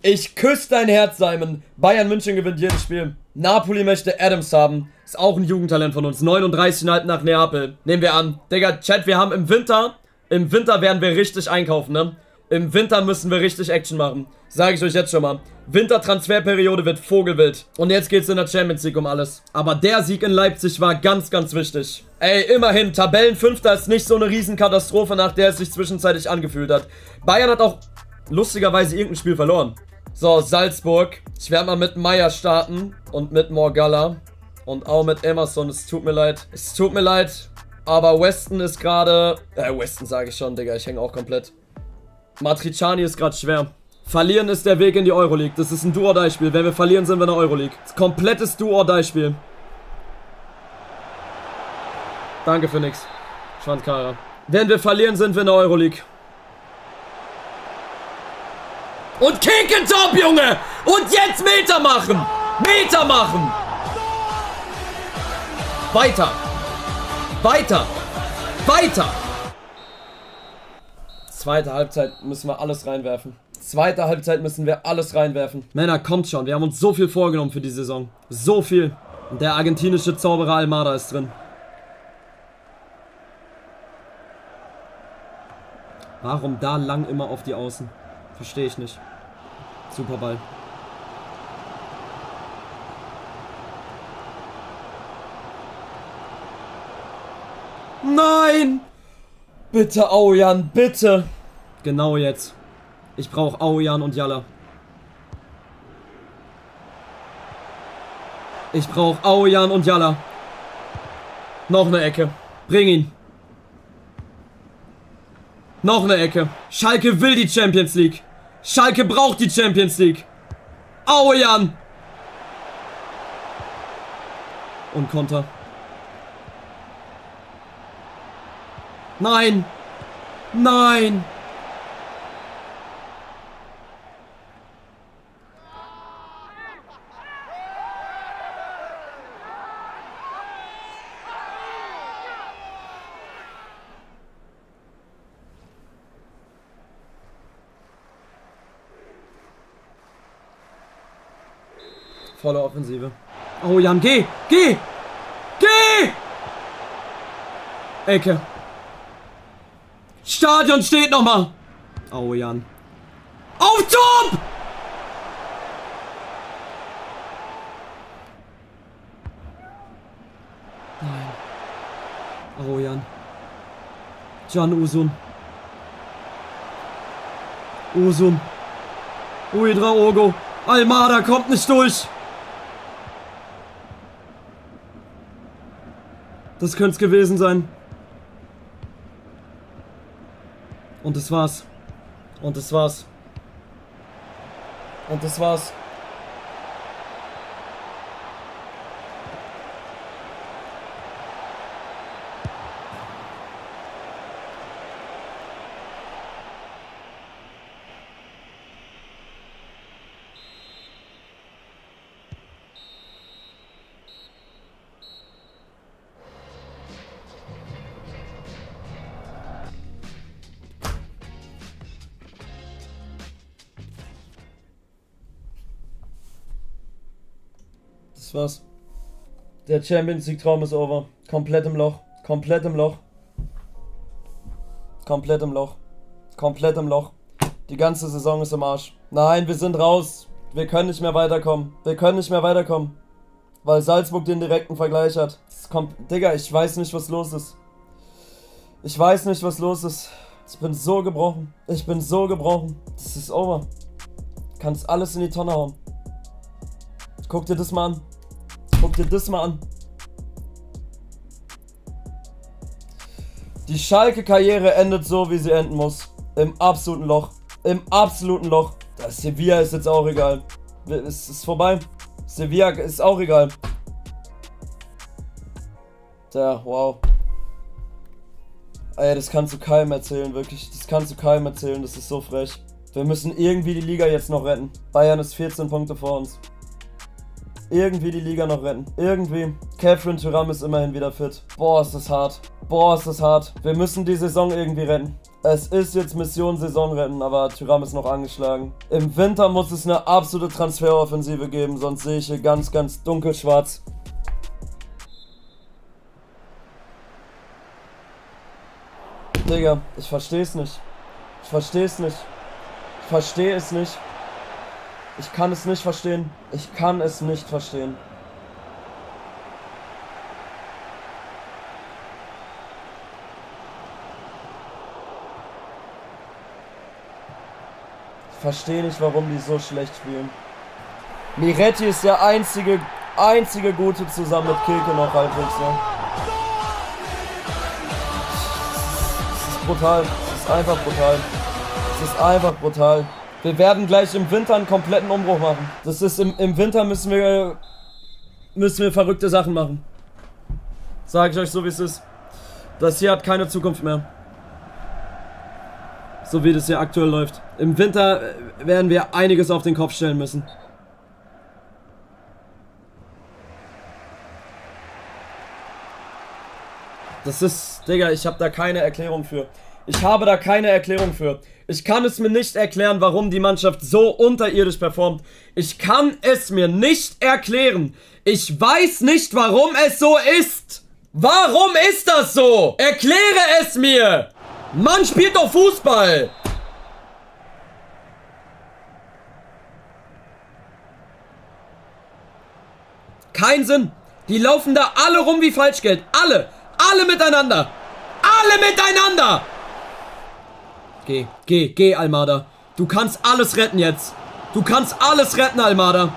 Ich küsse dein Herz, Simon. Bayern München gewinnt jedes Spiel. Napoli möchte Adams haben. Ist auch ein Jugendtalent von uns. 39,5 nach Neapel. Nehmen wir an. Digga, Chat, wir haben im Winter, im Winter werden wir richtig einkaufen, ne? Im Winter müssen wir richtig Action machen. Sage ich euch jetzt schon mal. Wintertransferperiode wird Vogelwild. Und jetzt geht's in der Champions League um alles. Aber der Sieg in Leipzig war ganz, ganz wichtig. Ey, immerhin, Tabellenfünfter ist nicht so eine Riesenkatastrophe, nach der es sich zwischenzeitlich angefühlt hat. Bayern hat auch lustigerweise irgendein Spiel verloren. So, Salzburg. Ich werde mal mit Meier starten und mit Morgalla. Und auch mit Emerson. Es tut mir leid. Es tut mir leid. Aber Weston ist gerade... Äh, Weston sage ich schon, Digga. Ich hänge auch komplett. Matriciani ist gerade schwer. Verlieren ist der Weg in die Euroleague. Das ist ein Do-or-Die-Spiel. Wenn wir verlieren, sind wir in der Euroleague. Das komplettes Do-or-Die-Spiel. Danke für nix. Schwandkara. Wenn wir verlieren, sind wir in der Euroleague. Und kicken top, Junge! Und jetzt Meter machen! Meter machen! Weiter! Weiter! Weiter! Zweite Halbzeit müssen wir alles reinwerfen. Zweite Halbzeit müssen wir alles reinwerfen. Männer, kommt schon. Wir haben uns so viel vorgenommen für die Saison. So viel. Und der argentinische Zauberer Almada ist drin. Warum da lang immer auf die Außen? Verstehe ich nicht. Super Ball. Nein! Bitte, Aujan, bitte! Genau jetzt. Ich brauche Aujan und Jalla. Ich brauche Aujan und Jalla. Noch eine Ecke. Bring ihn. Noch eine Ecke. Schalke will die Champions League. Schalke braucht die Champions League. Aujan. Und Konter. Nein! Nein! Volle Offensive. Oh, Jan, geh! Geh! Geh! Ecke. Stadion steht nochmal. Oh, Jan. Auf Top! Nein. Oh, Jan. Jan Usun. Usun. Uidraogo. Almada kommt nicht durch. Das könnte es gewesen sein. Und das war's. Und das war's. Und das war's. War's. Der Champions League Traum ist over. Komplett im Loch. Komplett im Loch. Komplett im Loch. Komplett im Loch. Die ganze Saison ist im Arsch. Nein, wir sind raus. Wir können nicht mehr weiterkommen. Wir können nicht mehr weiterkommen. Weil Salzburg den direkten Vergleich hat. Kommt, Digga, ich weiß nicht, was los ist. Ich weiß nicht, was los ist. Ich bin so gebrochen. Ich bin so gebrochen. Das ist over. Kannst alles in die Tonne hauen. Guck dir das mal an. Guck dir das mal an. Die Schalke-Karriere endet so, wie sie enden muss. Im absoluten Loch. Im absoluten Loch. Das Sevilla ist jetzt auch egal. Es ist vorbei. Sevilla ist auch egal. Tja, wow. Ey, das kannst du keinem erzählen, wirklich. Das kannst du keinem erzählen, das ist so frech. Wir müssen irgendwie die Liga jetzt noch retten. Bayern ist 14 Punkte vor uns irgendwie die Liga noch retten. Irgendwie. Catherine Thuram ist immerhin wieder fit. Boah, ist das hart. Boah, ist das hart. Wir müssen die Saison irgendwie retten. Es ist jetzt Mission Saison retten, aber Tyram ist noch angeschlagen. Im Winter muss es eine absolute Transferoffensive geben, sonst sehe ich hier ganz, ganz dunkelschwarz. Digga, ich verstehe es nicht. Ich verstehe es nicht. Ich verstehe es nicht. Ich kann es nicht verstehen. Ich kann es nicht verstehen. Ich verstehe nicht, warum die so schlecht spielen. Miretti ist der einzige, einzige Gute zusammen mit Kilke noch halbwegs, ne? Es ist brutal. Es ist einfach brutal. Es ist einfach brutal. Wir werden gleich im Winter einen kompletten Umbruch machen. Das ist im, im Winter müssen wir müssen wir verrückte Sachen machen. Sage ich euch so wie es ist. Das hier hat keine Zukunft mehr. So wie das hier aktuell läuft. Im Winter äh, werden wir einiges auf den Kopf stellen müssen. Das ist, Digga, ich habe da keine Erklärung für. Ich habe da keine Erklärung für. Ich kann es mir nicht erklären, warum die Mannschaft so unterirdisch performt. Ich kann es mir nicht erklären. Ich weiß nicht, warum es so ist. Warum ist das so? Erkläre es mir. Mann spielt doch Fußball. Kein Sinn. Die laufen da alle rum wie Falschgeld. Alle. Alle miteinander. Alle miteinander. Geh, geh, geh, Almada. Du kannst alles retten jetzt. Du kannst alles retten, Almada.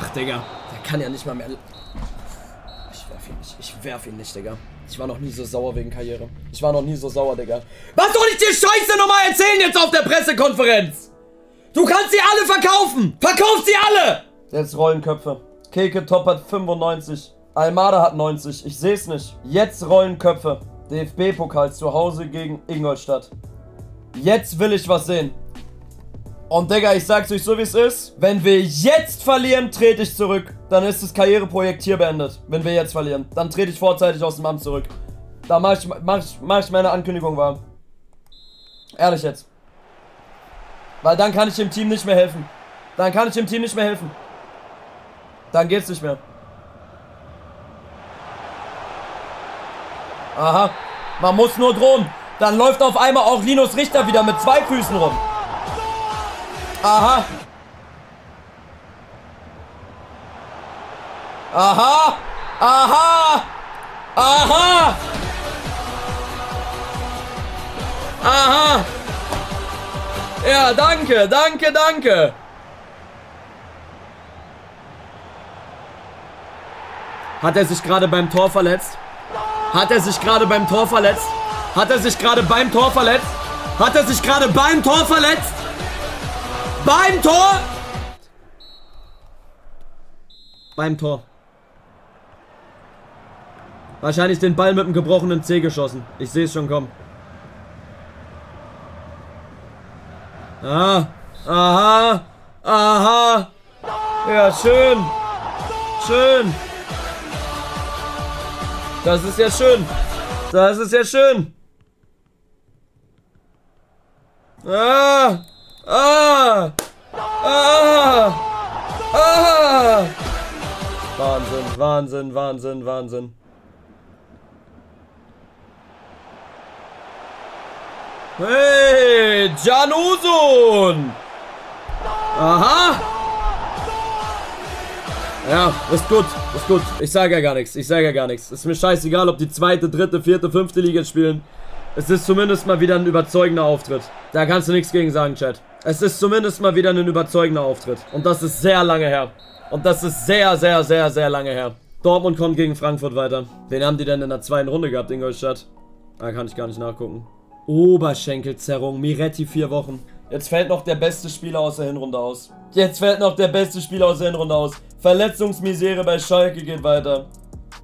Ach, Digga. Der kann ja nicht mal mehr... Ich werf ihn nicht. Ich werf ihn nicht, Digga. Ich war noch nie so sauer wegen Karriere. Ich war noch nie so sauer, Digga. Was soll ich dir Scheiße nochmal erzählen jetzt auf der Pressekonferenz? Du kannst sie alle verkaufen. Verkauf sie alle. Jetzt rollen Köpfe. Keke Top hat 95. Almada hat 90. Ich seh's nicht. Jetzt rollen Köpfe. DFB-Pokal zu Hause gegen Ingolstadt. Jetzt will ich was sehen. Und Digga, ich sag's euch so wie es ist. Wenn wir jetzt verlieren, trete ich zurück. Dann ist das Karriereprojekt hier beendet. Wenn wir jetzt verlieren. Dann trete ich vorzeitig aus dem Amt zurück. Da mach ich, mach ich, mach ich meine Ankündigung wahr. Ehrlich jetzt. Weil dann kann ich dem Team nicht mehr helfen. Dann kann ich dem Team nicht mehr helfen. Dann geht's nicht mehr. Aha. Man muss nur drohen. Dann läuft auf einmal auch Linus Richter wieder mit zwei Füßen rum. Aha. Aha. Aha. Aha. Aha. Ja, danke, danke, danke. Hat er sich gerade beim Tor verletzt? Hat er sich gerade beim Tor verletzt? Hat er sich gerade beim Tor verletzt? Hat er sich gerade beim Tor verletzt? Beim Tor? Beim Tor. Wahrscheinlich den Ball mit dem gebrochenen C geschossen. Ich sehe es schon kommen. Ah. Aha. Aha. Ja, schön. Schön. Das ist ja schön. Das ist ja schön. Ah. Ah. Ah. Ah. Wahnsinn, Wahnsinn, Wahnsinn, Wahnsinn. Hey, Janusun! Aha! Ja, ist gut, ist gut. Ich sage ja gar nichts, ich sage ja gar nichts. Ist mir scheißegal, ob die zweite, dritte, vierte, fünfte Liga spielen. Es ist zumindest mal wieder ein überzeugender Auftritt. Da kannst du nichts gegen sagen, Chat. Es ist zumindest mal wieder ein überzeugender Auftritt. Und das ist sehr lange her. Und das ist sehr, sehr, sehr, sehr lange her. Dortmund kommt gegen Frankfurt weiter. Wen haben die denn in der zweiten Runde gehabt, Ingolstadt? Da kann ich gar nicht nachgucken. Oberschenkelzerrung, Miretti vier Wochen. Jetzt fällt noch der beste Spieler aus der Hinrunde aus. Jetzt fällt noch der beste Spieler aus der Hinrunde aus. Verletzungsmisere bei Schalke geht weiter.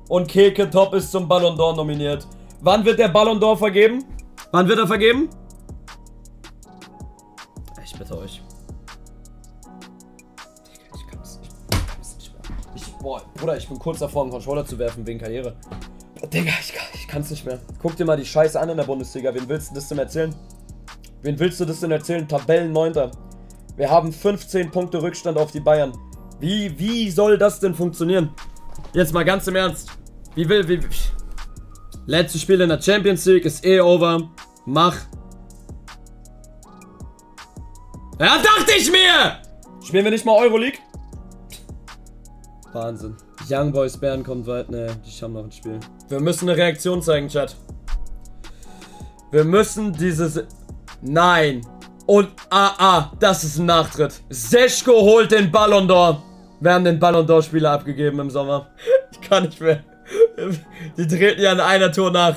Und Keke Top ist zum Ballon d'Or nominiert. Wann wird der Ballon d'Or vergeben? Wann wird er vergeben? Ich bitte euch. Ich kann's nicht. Ich kann's nicht mehr. Ich, boah, Bruder, ich bin kurz davor, einen Controller zu werfen wegen Karriere. Digga, ich, ich kann's nicht mehr. Guck dir mal die Scheiße an in der Bundesliga. Wen willst du das denn erzählen? Wen willst du das denn erzählen? Tabellen 9. Wir haben 15 Punkte Rückstand auf die Bayern. Wie, wie soll das denn funktionieren? Jetzt mal ganz im Ernst. Wie will, wie. Letztes Spiel in der Champions League ist eh over. Mach. Ja, dachte ich mir! Spielen wir nicht mal Euroleague? Wahnsinn. Young Boys Bern kommt weit. Ne, die haben noch ein Spiel. Wir müssen eine Reaktion zeigen, Chat. Wir müssen dieses. Nein. Und ah, ah, das ist ein Nachtritt. Seschko holt den Ballon d'Or. Wir haben den Ballon d'Or Spieler abgegeben im Sommer. Ich kann nicht mehr. Die treten ja an einer Tour nach.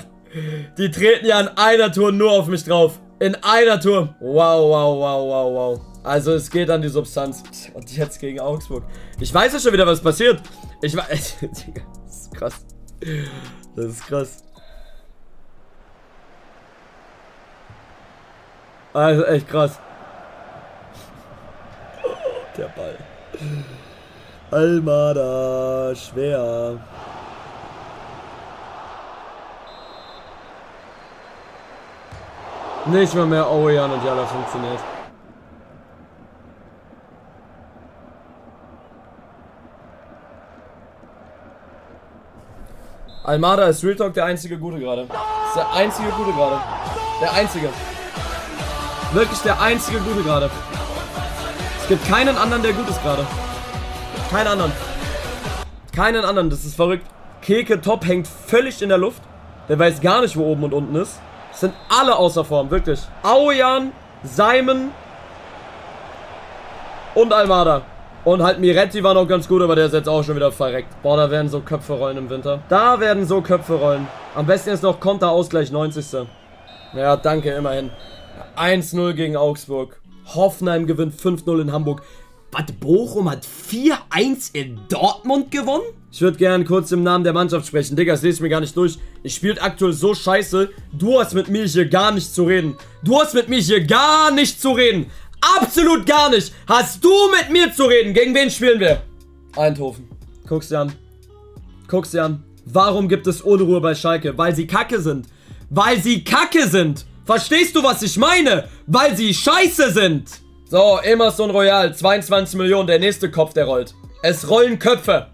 Die treten ja an einer Tour nur auf mich drauf. In einer Tour. Wow, wow, wow, wow, wow. Also es geht an die Substanz. Und jetzt gegen Augsburg. Ich weiß ja schon wieder, was passiert. Ich weiß. das ist krass. Das ist krass. Also echt krass. Der Ball. Almada, schwer. Nicht mal mehr Owejan und Jalla funktioniert. Almada ist Real Talk der einzige Gute gerade. Ist der einzige Gute gerade. Der einzige. Wirklich der einzige Gute gerade. Es gibt keinen anderen, der gut ist gerade. Keinen anderen. Keinen anderen, das ist verrückt. Keke Top hängt völlig in der Luft. Der weiß gar nicht, wo oben und unten ist. Sind alle außer Form, wirklich. Aoyan, Simon und Almada. Und halt Miretti war noch ganz gut, aber der ist jetzt auch schon wieder verreckt. Boah, da werden so Köpfe rollen im Winter. Da werden so Köpfe rollen. Am besten ist noch Konter-Ausgleich 90. Ja, danke, immerhin. 1-0 gegen Augsburg. Hoffenheim gewinnt 5-0 in Hamburg. Bad Bochum hat 4-1 in Dortmund gewonnen? Ich würde gerne kurz im Namen der Mannschaft sprechen. Digga, das lese mir gar nicht durch. Ich spielt aktuell so scheiße. Du hast mit mir hier gar nicht zu reden. Du hast mit mir hier gar nicht zu reden. Absolut gar nicht. Hast du mit mir zu reden? Gegen wen spielen wir? Eindhoven. Guck's dir an. Guck's dir an. Warum gibt es Unruhe bei Schalke? Weil sie kacke sind. Weil sie kacke sind. Verstehst du, was ich meine? Weil sie scheiße sind. So, Emerson Royal, 22 Millionen, der nächste Kopf, der rollt. Es rollen Köpfe.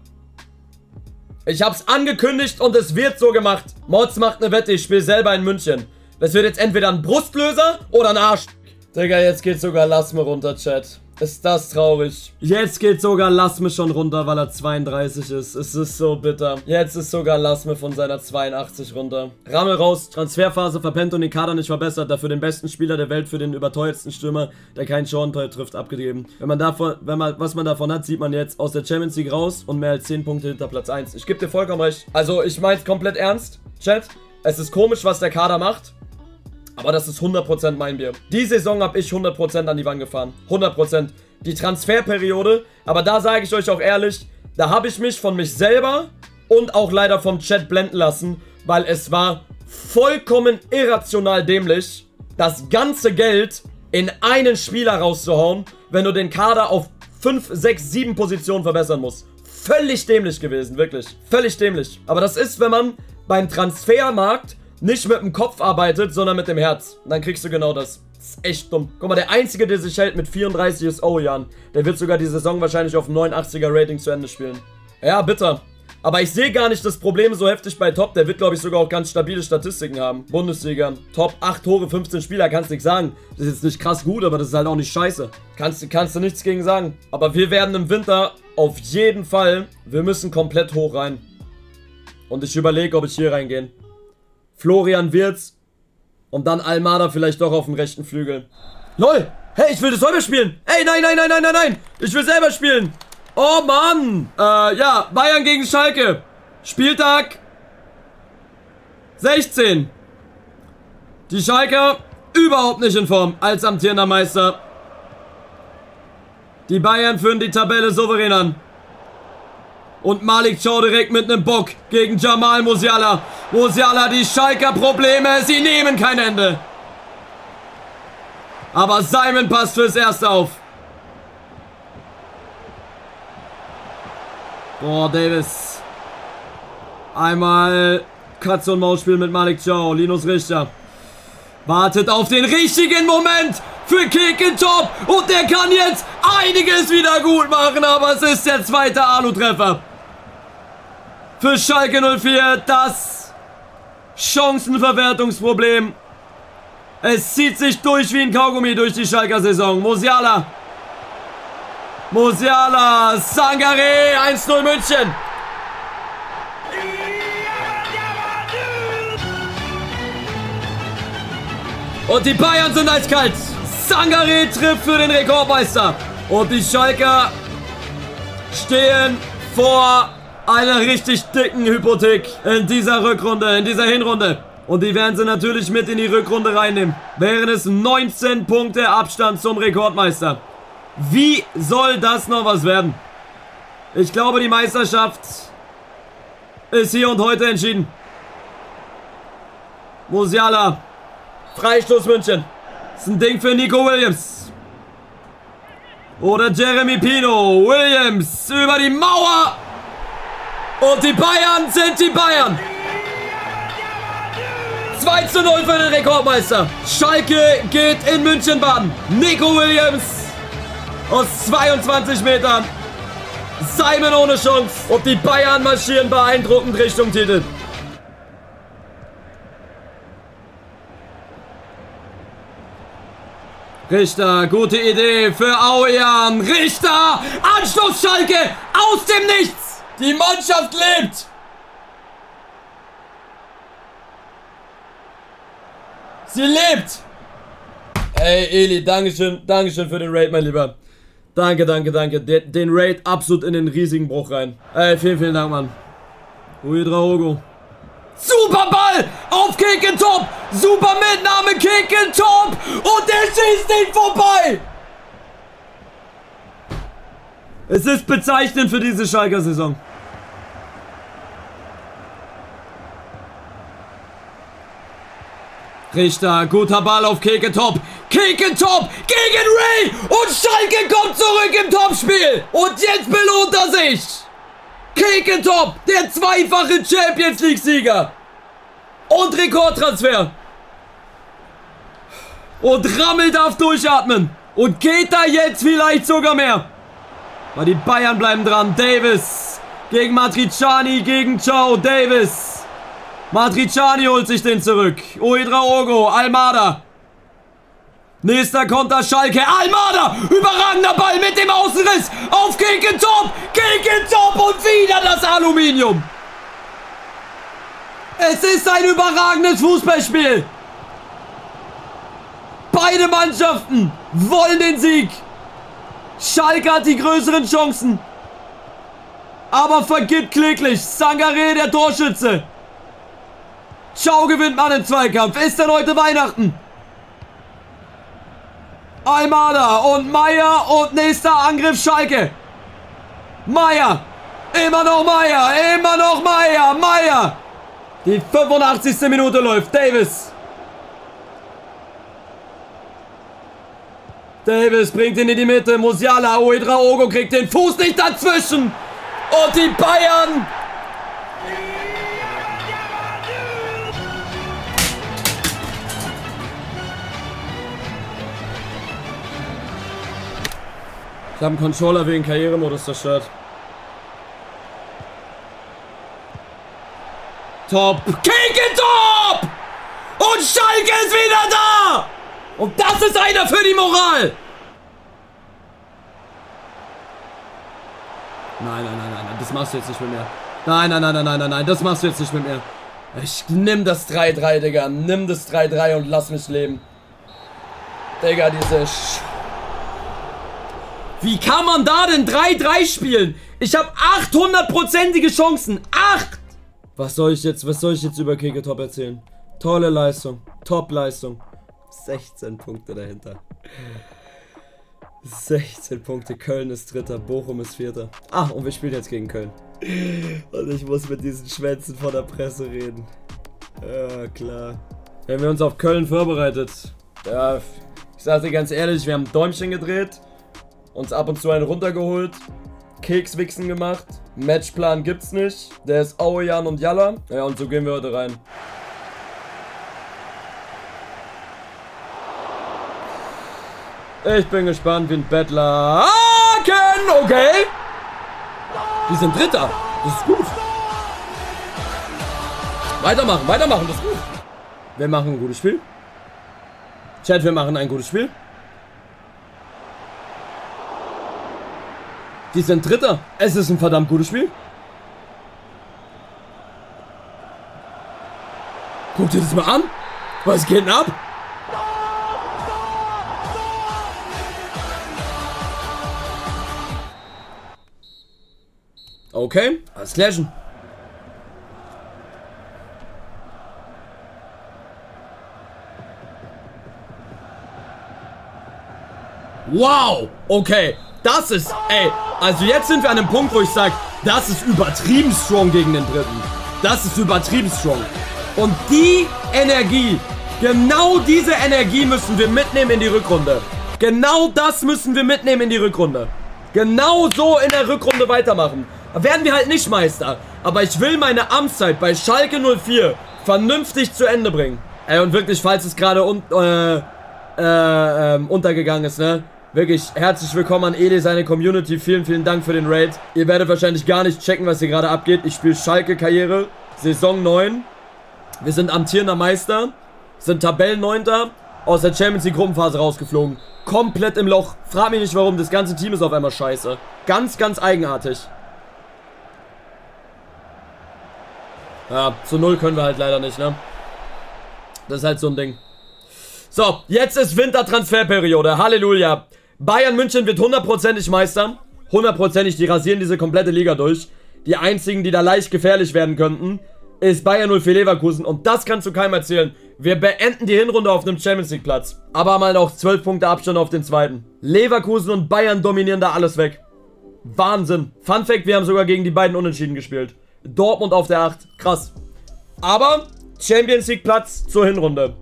Ich hab's angekündigt und es wird so gemacht. Mods macht eine Wette, ich spiele selber in München. Das wird jetzt entweder ein Brustlöser oder ein Arsch. Digga, jetzt geht sogar Lassme runter, Chat. Ist das traurig. Jetzt geht sogar Lassme schon runter, weil er 32 ist. Es ist so bitter. Jetzt ist sogar Lassme von seiner 82 runter. Rammel raus, Transferphase verpennt und den Kader nicht verbessert. Dafür den besten Spieler der Welt für den überteuertsten Stürmer, der keinen Schornteil trifft, abgegeben. Wenn man davon, wenn man, was man davon hat, sieht man jetzt aus der Champions League raus und mehr als 10 Punkte hinter Platz 1. Ich gebe dir vollkommen recht. Also, ich mein's komplett ernst, Chat. Es ist komisch, was der Kader macht. Aber das ist 100% mein Bier. Die Saison habe ich 100% an die Wand gefahren. 100%. Die Transferperiode, aber da sage ich euch auch ehrlich, da habe ich mich von mich selber und auch leider vom Chat blenden lassen, weil es war vollkommen irrational dämlich, das ganze Geld in einen Spieler rauszuhauen, wenn du den Kader auf 5, 6, 7 Positionen verbessern musst. Völlig dämlich gewesen, wirklich. Völlig dämlich. Aber das ist, wenn man beim Transfermarkt nicht mit dem Kopf arbeitet, sondern mit dem Herz. Dann kriegst du genau das. Das ist echt dumm. Guck mal, der Einzige, der sich hält mit 34 ist Ojan. Der wird sogar die Saison wahrscheinlich auf 89er Rating zu Ende spielen. Ja, bitter. Aber ich sehe gar nicht das Problem so heftig bei Top. Der wird, glaube ich, sogar auch ganz stabile Statistiken haben. Bundesliga. Top 8 Tore, 15 Spieler, kannst nichts sagen. Das ist jetzt nicht krass gut, aber das ist halt auch nicht scheiße. Kannst, kannst du nichts gegen sagen. Aber wir werden im Winter auf jeden Fall, wir müssen komplett hoch rein. Und ich überlege, ob ich hier reingehe. Florian Wirz und dann Almada vielleicht doch auf dem rechten Flügel. LOL! Hey, ich will das selber spielen! Ey, nein, nein, nein, nein, nein, nein! Ich will selber spielen! Oh Mann! Äh, ja, Bayern gegen Schalke. Spieltag 16. Die Schalker überhaupt nicht in Form als amtierender Meister. Die Bayern führen die Tabelle souverän an. Und Malik Chow direkt mit einem Bock gegen Jamal Musiala. Musiala, die Schalker Probleme, sie nehmen kein Ende. Aber Simon passt fürs Erste auf. Boah, Davis. Einmal Katze- und Maus-Spiel mit Malik Chow. Linus Richter. Wartet auf den richtigen Moment für Kekentop. Und der kann jetzt einiges wieder gut machen. Aber es ist der zweite Alu-Treffer. Für Schalke 04 das Chancenverwertungsproblem. Es zieht sich durch wie ein Kaugummi durch die Schalker Saison. Musiala Musiala, Sangare, 1-0 München. Und die Bayern sind eiskalt. Sangare trifft für den Rekordmeister. Und die Schalker stehen vor einer richtig dicken Hypothek in dieser Rückrunde, in dieser Hinrunde. Und die werden sie natürlich mit in die Rückrunde reinnehmen. Wären es 19 Punkte Abstand zum Rekordmeister. Wie soll das noch was werden? Ich glaube, die Meisterschaft ist hier und heute entschieden. Musiala. Freistoß München. Das ist ein Ding für Nico Williams. Oder Jeremy Pino. Williams über die Mauer. Und die Bayern sind die Bayern. 2 zu 0 für den Rekordmeister. Schalke geht in München baden. Nico Williams aus 22 Metern. Simon ohne Chance. Und die Bayern marschieren beeindruckend Richtung Titel. Richter, gute Idee für Auian. Richter, Anstoß Schalke aus dem Nichts. Die Mannschaft lebt. Sie lebt. Ey, Eli, Dankeschön, Dankeschön für den Raid, mein Lieber. Danke, danke, danke. Den, den Raid absolut in den riesigen Bruch rein. Ey, vielen, vielen Dank, Mann. Ui, Draogo. Super Ball auf Kekentop. Super Mitnahme Kekentop. Und der schießt nicht vorbei. Es ist bezeichnend für diese Schalker Saison. Richter, guter Ball auf Kekentop. Kekentop gegen Ray. Und Schalke kommt zurück im Topspiel. Und jetzt belohnt er sich. Kekentop, der zweifache Champions League-Sieger. Und Rekordtransfer. Und Rammel darf durchatmen. Und geht da jetzt vielleicht sogar mehr. Weil die Bayern bleiben dran. Davis gegen Matriciani, gegen Ciao. Davis. Matriciani holt sich den zurück. Uedraogo, Almada. Nächster Konter Schalke. Almada! Überragender Ball mit dem Außenriss. Auf gegen Top. Gegen Top und wieder das Aluminium. Es ist ein überragendes Fußballspiel. Beide Mannschaften wollen den Sieg. Schalke hat die größeren Chancen. Aber vergibt kläglich. Sangare der Torschütze. Ciao gewinnt man im Zweikampf. Ist denn heute Weihnachten? Almada und Meier und nächster Angriff Schalke. Meier. Immer noch Meier. Immer noch Meier. Meier. Die 85. Minute läuft. Davis. Davis bringt ihn in die Mitte. Musiala. Uedraogo kriegt den Fuß nicht dazwischen. Und die Bayern Ich habe einen Controller wegen Karrieremodus zerstört. Top. It top! Und Schalke ist wieder da! Und das ist einer für die Moral! Nein, nein, nein, nein, nein, das machst du jetzt nicht mit mir. Nein, nein, nein, nein, nein, nein, nein, das machst du jetzt nicht mit mir. Ich nimm das 3-3, Digga. Nimm das 3-3 und lass mich leben. Digga, diese Sch wie kann man da denn 3-3 spielen? Ich habe 800-prozentige Chancen. 8! Was soll ich jetzt, was soll ich jetzt über Keketop erzählen? Tolle Leistung. Top-Leistung. 16 Punkte dahinter. 16 Punkte. Köln ist Dritter, Bochum ist Vierter. Ah, und wir spielen jetzt gegen Köln. Und ich muss mit diesen Schwänzen vor der Presse reden. Ja, klar. Wenn wir uns auf Köln vorbereitet. Ja, ich sag dir ganz ehrlich, wir haben Däumchen gedreht uns ab und zu einen runtergeholt, Kekswichsen gemacht. Matchplan gibt's nicht. Der ist Aoyan und Yalla. Ja, und so gehen wir heute rein. Ich bin gespannt wie ein Bettler. Haken! Okay. Die sind Dritter. Das ist gut. Weitermachen, weitermachen, das ist gut. Wir machen ein gutes Spiel. Chat, wir machen ein gutes Spiel. Die sind Dritter. Es ist ein verdammt gutes Spiel. Guck dir das mal an. Was geht denn ab? Okay, alles clashen. Wow, okay, das ist, ey, also jetzt sind wir an einem Punkt, wo ich sage, das ist übertrieben strong gegen den Dritten. Das ist übertrieben strong. Und die Energie, genau diese Energie müssen wir mitnehmen in die Rückrunde. Genau das müssen wir mitnehmen in die Rückrunde. Genau so in der Rückrunde weitermachen. Da werden wir halt nicht Meister. Aber ich will meine Amtszeit bei Schalke 04 vernünftig zu Ende bringen. Ey, und wirklich, falls es gerade un äh, äh, äh, untergegangen ist, ne? Wirklich herzlich willkommen an Ede, seine Community. Vielen, vielen Dank für den Raid. Ihr werdet wahrscheinlich gar nicht checken, was hier gerade abgeht. Ich spiele Schalke-Karriere, Saison 9. Wir sind amtierender Meister, sind Tabellenneunter, aus der Champions League Gruppenphase rausgeflogen. Komplett im Loch. Frag mich nicht warum, das ganze Team ist auf einmal scheiße. Ganz, ganz eigenartig. Ja, zu null können wir halt leider nicht, ne? Das ist halt so ein Ding. So, jetzt ist Wintertransferperiode. Halleluja. Bayern München wird hundertprozentig Meister. Hundertprozentig, die rasieren diese komplette Liga durch. Die einzigen, die da leicht gefährlich werden könnten, ist Bayern 04 Leverkusen. Und das kannst du keinem erzählen. Wir beenden die Hinrunde auf einem Champions League Platz. Aber halt auch 12 Punkte Abstand auf den zweiten. Leverkusen und Bayern dominieren da alles weg. Wahnsinn. Fun Fact, wir haben sogar gegen die beiden Unentschieden gespielt. Dortmund auf der 8. Krass. Aber Champions League Platz zur Hinrunde.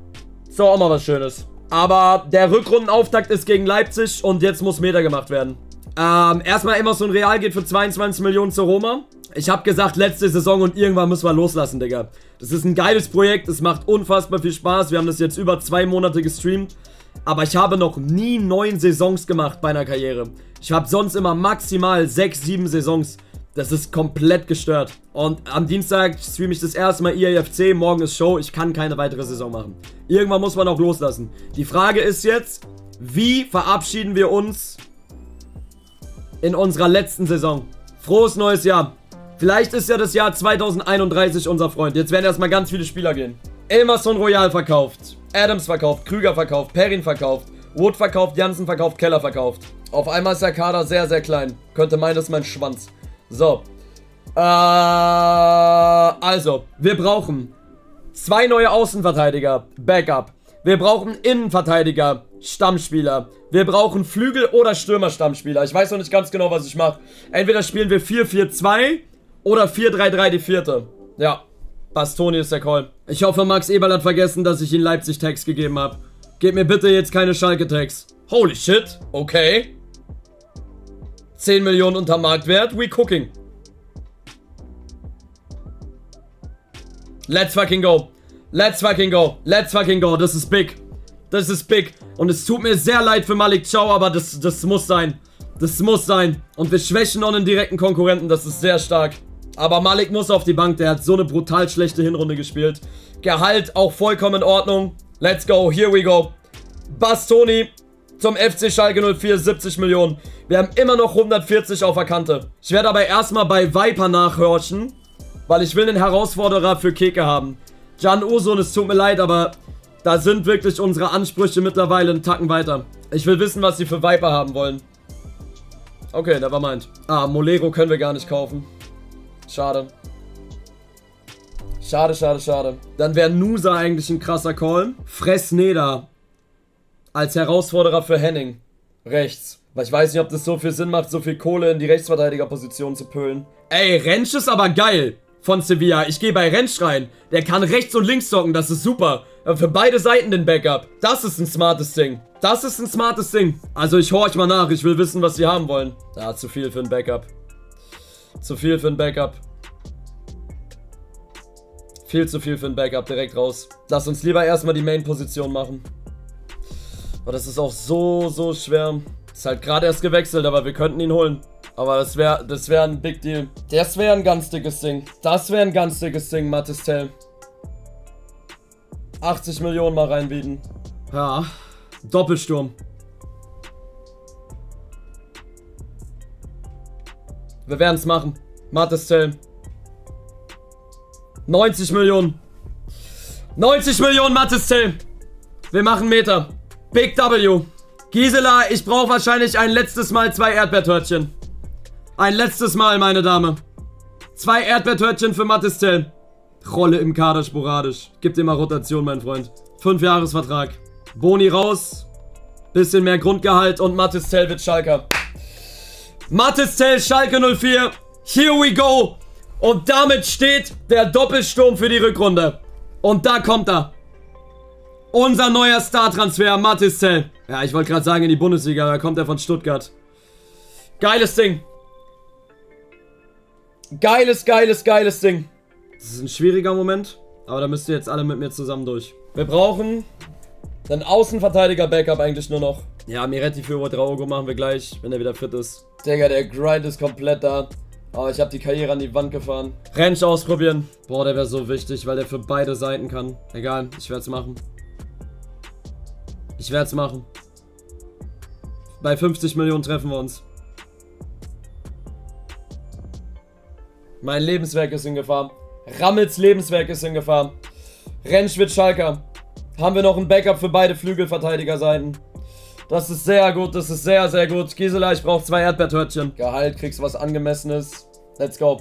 So, auch mal was Schönes. Aber der Rückrundenauftakt ist gegen Leipzig und jetzt muss Meter gemacht werden. Ähm, erstmal Emerson Real geht für 22 Millionen zur Roma. Ich habe gesagt, letzte Saison und irgendwann müssen wir loslassen, Digga. Das ist ein geiles Projekt, es macht unfassbar viel Spaß. Wir haben das jetzt über zwei Monate gestreamt. Aber ich habe noch nie neun Saisons gemacht bei einer Karriere. Ich habe sonst immer maximal sechs, sieben Saisons. Das ist komplett gestört. Und am Dienstag streame ich das erste Mal IAFC, morgen ist Show. Ich kann keine weitere Saison machen. Irgendwann muss man auch loslassen. Die Frage ist jetzt, wie verabschieden wir uns in unserer letzten Saison? Frohes neues Jahr. Vielleicht ist ja das Jahr 2031 unser Freund. Jetzt werden erstmal ganz viele Spieler gehen. Emerson Royal verkauft. Adams verkauft. Krüger verkauft. Perrin verkauft. Wood verkauft. Jansen verkauft. Keller verkauft. Auf einmal ist der Kader sehr, sehr klein. Könnte meinen, das ist mein Schwanz. So. Äh, also, wir brauchen zwei neue Außenverteidiger. Backup. Wir brauchen Innenverteidiger, Stammspieler. Wir brauchen Flügel- oder Stürmer-Stammspieler. Ich weiß noch nicht ganz genau, was ich mache. Entweder spielen wir 4-4-2 oder 4-3-3 die vierte. Ja, Bastoni ist der Call. Ich hoffe, Max Eberl hat vergessen, dass ich ihm Leipzig-Tags gegeben habe. Gebt mir bitte jetzt keine Schalke-Tags. Holy shit, okay. 10 Millionen unter Marktwert, we cooking. Let's fucking go. Let's fucking go. Let's fucking go. Das ist big. Das ist big. Und es tut mir sehr leid für Malik Chow, aber das, das muss sein. Das muss sein. Und wir schwächen noch einen direkten Konkurrenten. Das ist sehr stark. Aber Malik muss auf die Bank. Der hat so eine brutal schlechte Hinrunde gespielt. Gehalt auch vollkommen in Ordnung. Let's go. Here we go. Bastoni zum FC Schalke 04 70 Millionen. Wir haben immer noch 140 auf der Kante. Ich werde aber erstmal bei Viper nachhorchen. Weil ich will einen Herausforderer für Keke haben. Jan Urson, es tut mir leid, aber da sind wirklich unsere Ansprüche mittlerweile einen Tacken weiter. Ich will wissen, was sie für Viper haben wollen. Okay, war meint. Ah, Molero können wir gar nicht kaufen. Schade. Schade, schade, schade. Dann wäre Nusa eigentlich ein krasser Call. Fresneda. Als Herausforderer für Henning. Rechts. Weil ich weiß nicht, ob das so viel Sinn macht, so viel Kohle in die Rechtsverteidigerposition zu püllen. Ey, Rentsch ist aber geil von Sevilla. Ich gehe bei Rentsch rein. Der kann rechts und links zocken, das ist super. Für beide Seiten den Backup. Das ist ein smartes Ding. Das ist ein smartes Ding. Also ich horch mal nach, ich will wissen, was sie haben wollen. Da, zu viel für ein Backup. Zu viel für ein Backup. Viel zu viel für ein Backup, direkt raus. Lass uns lieber erstmal die Main-Position machen. Aber das ist auch so, so schwer. Ist halt gerade erst gewechselt, aber wir könnten ihn holen. Aber das wäre das wär ein Big Deal. Das wäre ein ganz dickes Ding. Das wäre ein ganz dickes Ding, Mattes Tell. 80 Millionen mal reinbieten. Ja, Doppelsturm. Wir werden es machen. Mattes Tell. 90 Millionen. 90 Millionen Mattes Tell. Wir machen Meter. Big W. Gisela, ich brauche wahrscheinlich ein letztes Mal zwei Erdbeertörtchen. Ein letztes Mal, meine Dame. Zwei Erdbeertörtchen für Mattistel. Rolle im Kader sporadisch. Gib dir mal Rotation, mein Freund. Fünf Jahresvertrag. Boni raus. Bisschen mehr Grundgehalt und Mattistel wird Schalker. Mattistel, Schalke 04. Here we go. Und damit steht der Doppelsturm für die Rückrunde. Und da kommt er. Unser neuer Star-Transfer, Mattistel. Ja, ich wollte gerade sagen in die Bundesliga, da kommt er von Stuttgart. Geiles Ding. Geiles, geiles, geiles Ding. Das ist ein schwieriger Moment, aber da müsst ihr jetzt alle mit mir zusammen durch. Wir brauchen einen Außenverteidiger-Backup eigentlich nur noch. Ja, Miretti für Ouedraogo machen wir gleich, wenn er wieder fit ist. Digga, der Grind ist komplett da. Aber ich habe die Karriere an die Wand gefahren. Rentsch ausprobieren. Boah, der wäre so wichtig, weil der für beide Seiten kann. Egal, ich werde es machen. Ich werde es machen. Bei 50 Millionen treffen wir uns. Mein Lebenswerk ist in Gefahr. Rammels Lebenswerk ist in Gefahr. Rentsch wird Schalker. Haben wir noch ein Backup für beide Flügelverteidigerseiten. Das ist sehr gut, das ist sehr, sehr gut. Gisela, ich brauche zwei Erdbeertörtchen. Gehalt, kriegst was angemessenes. Let's go.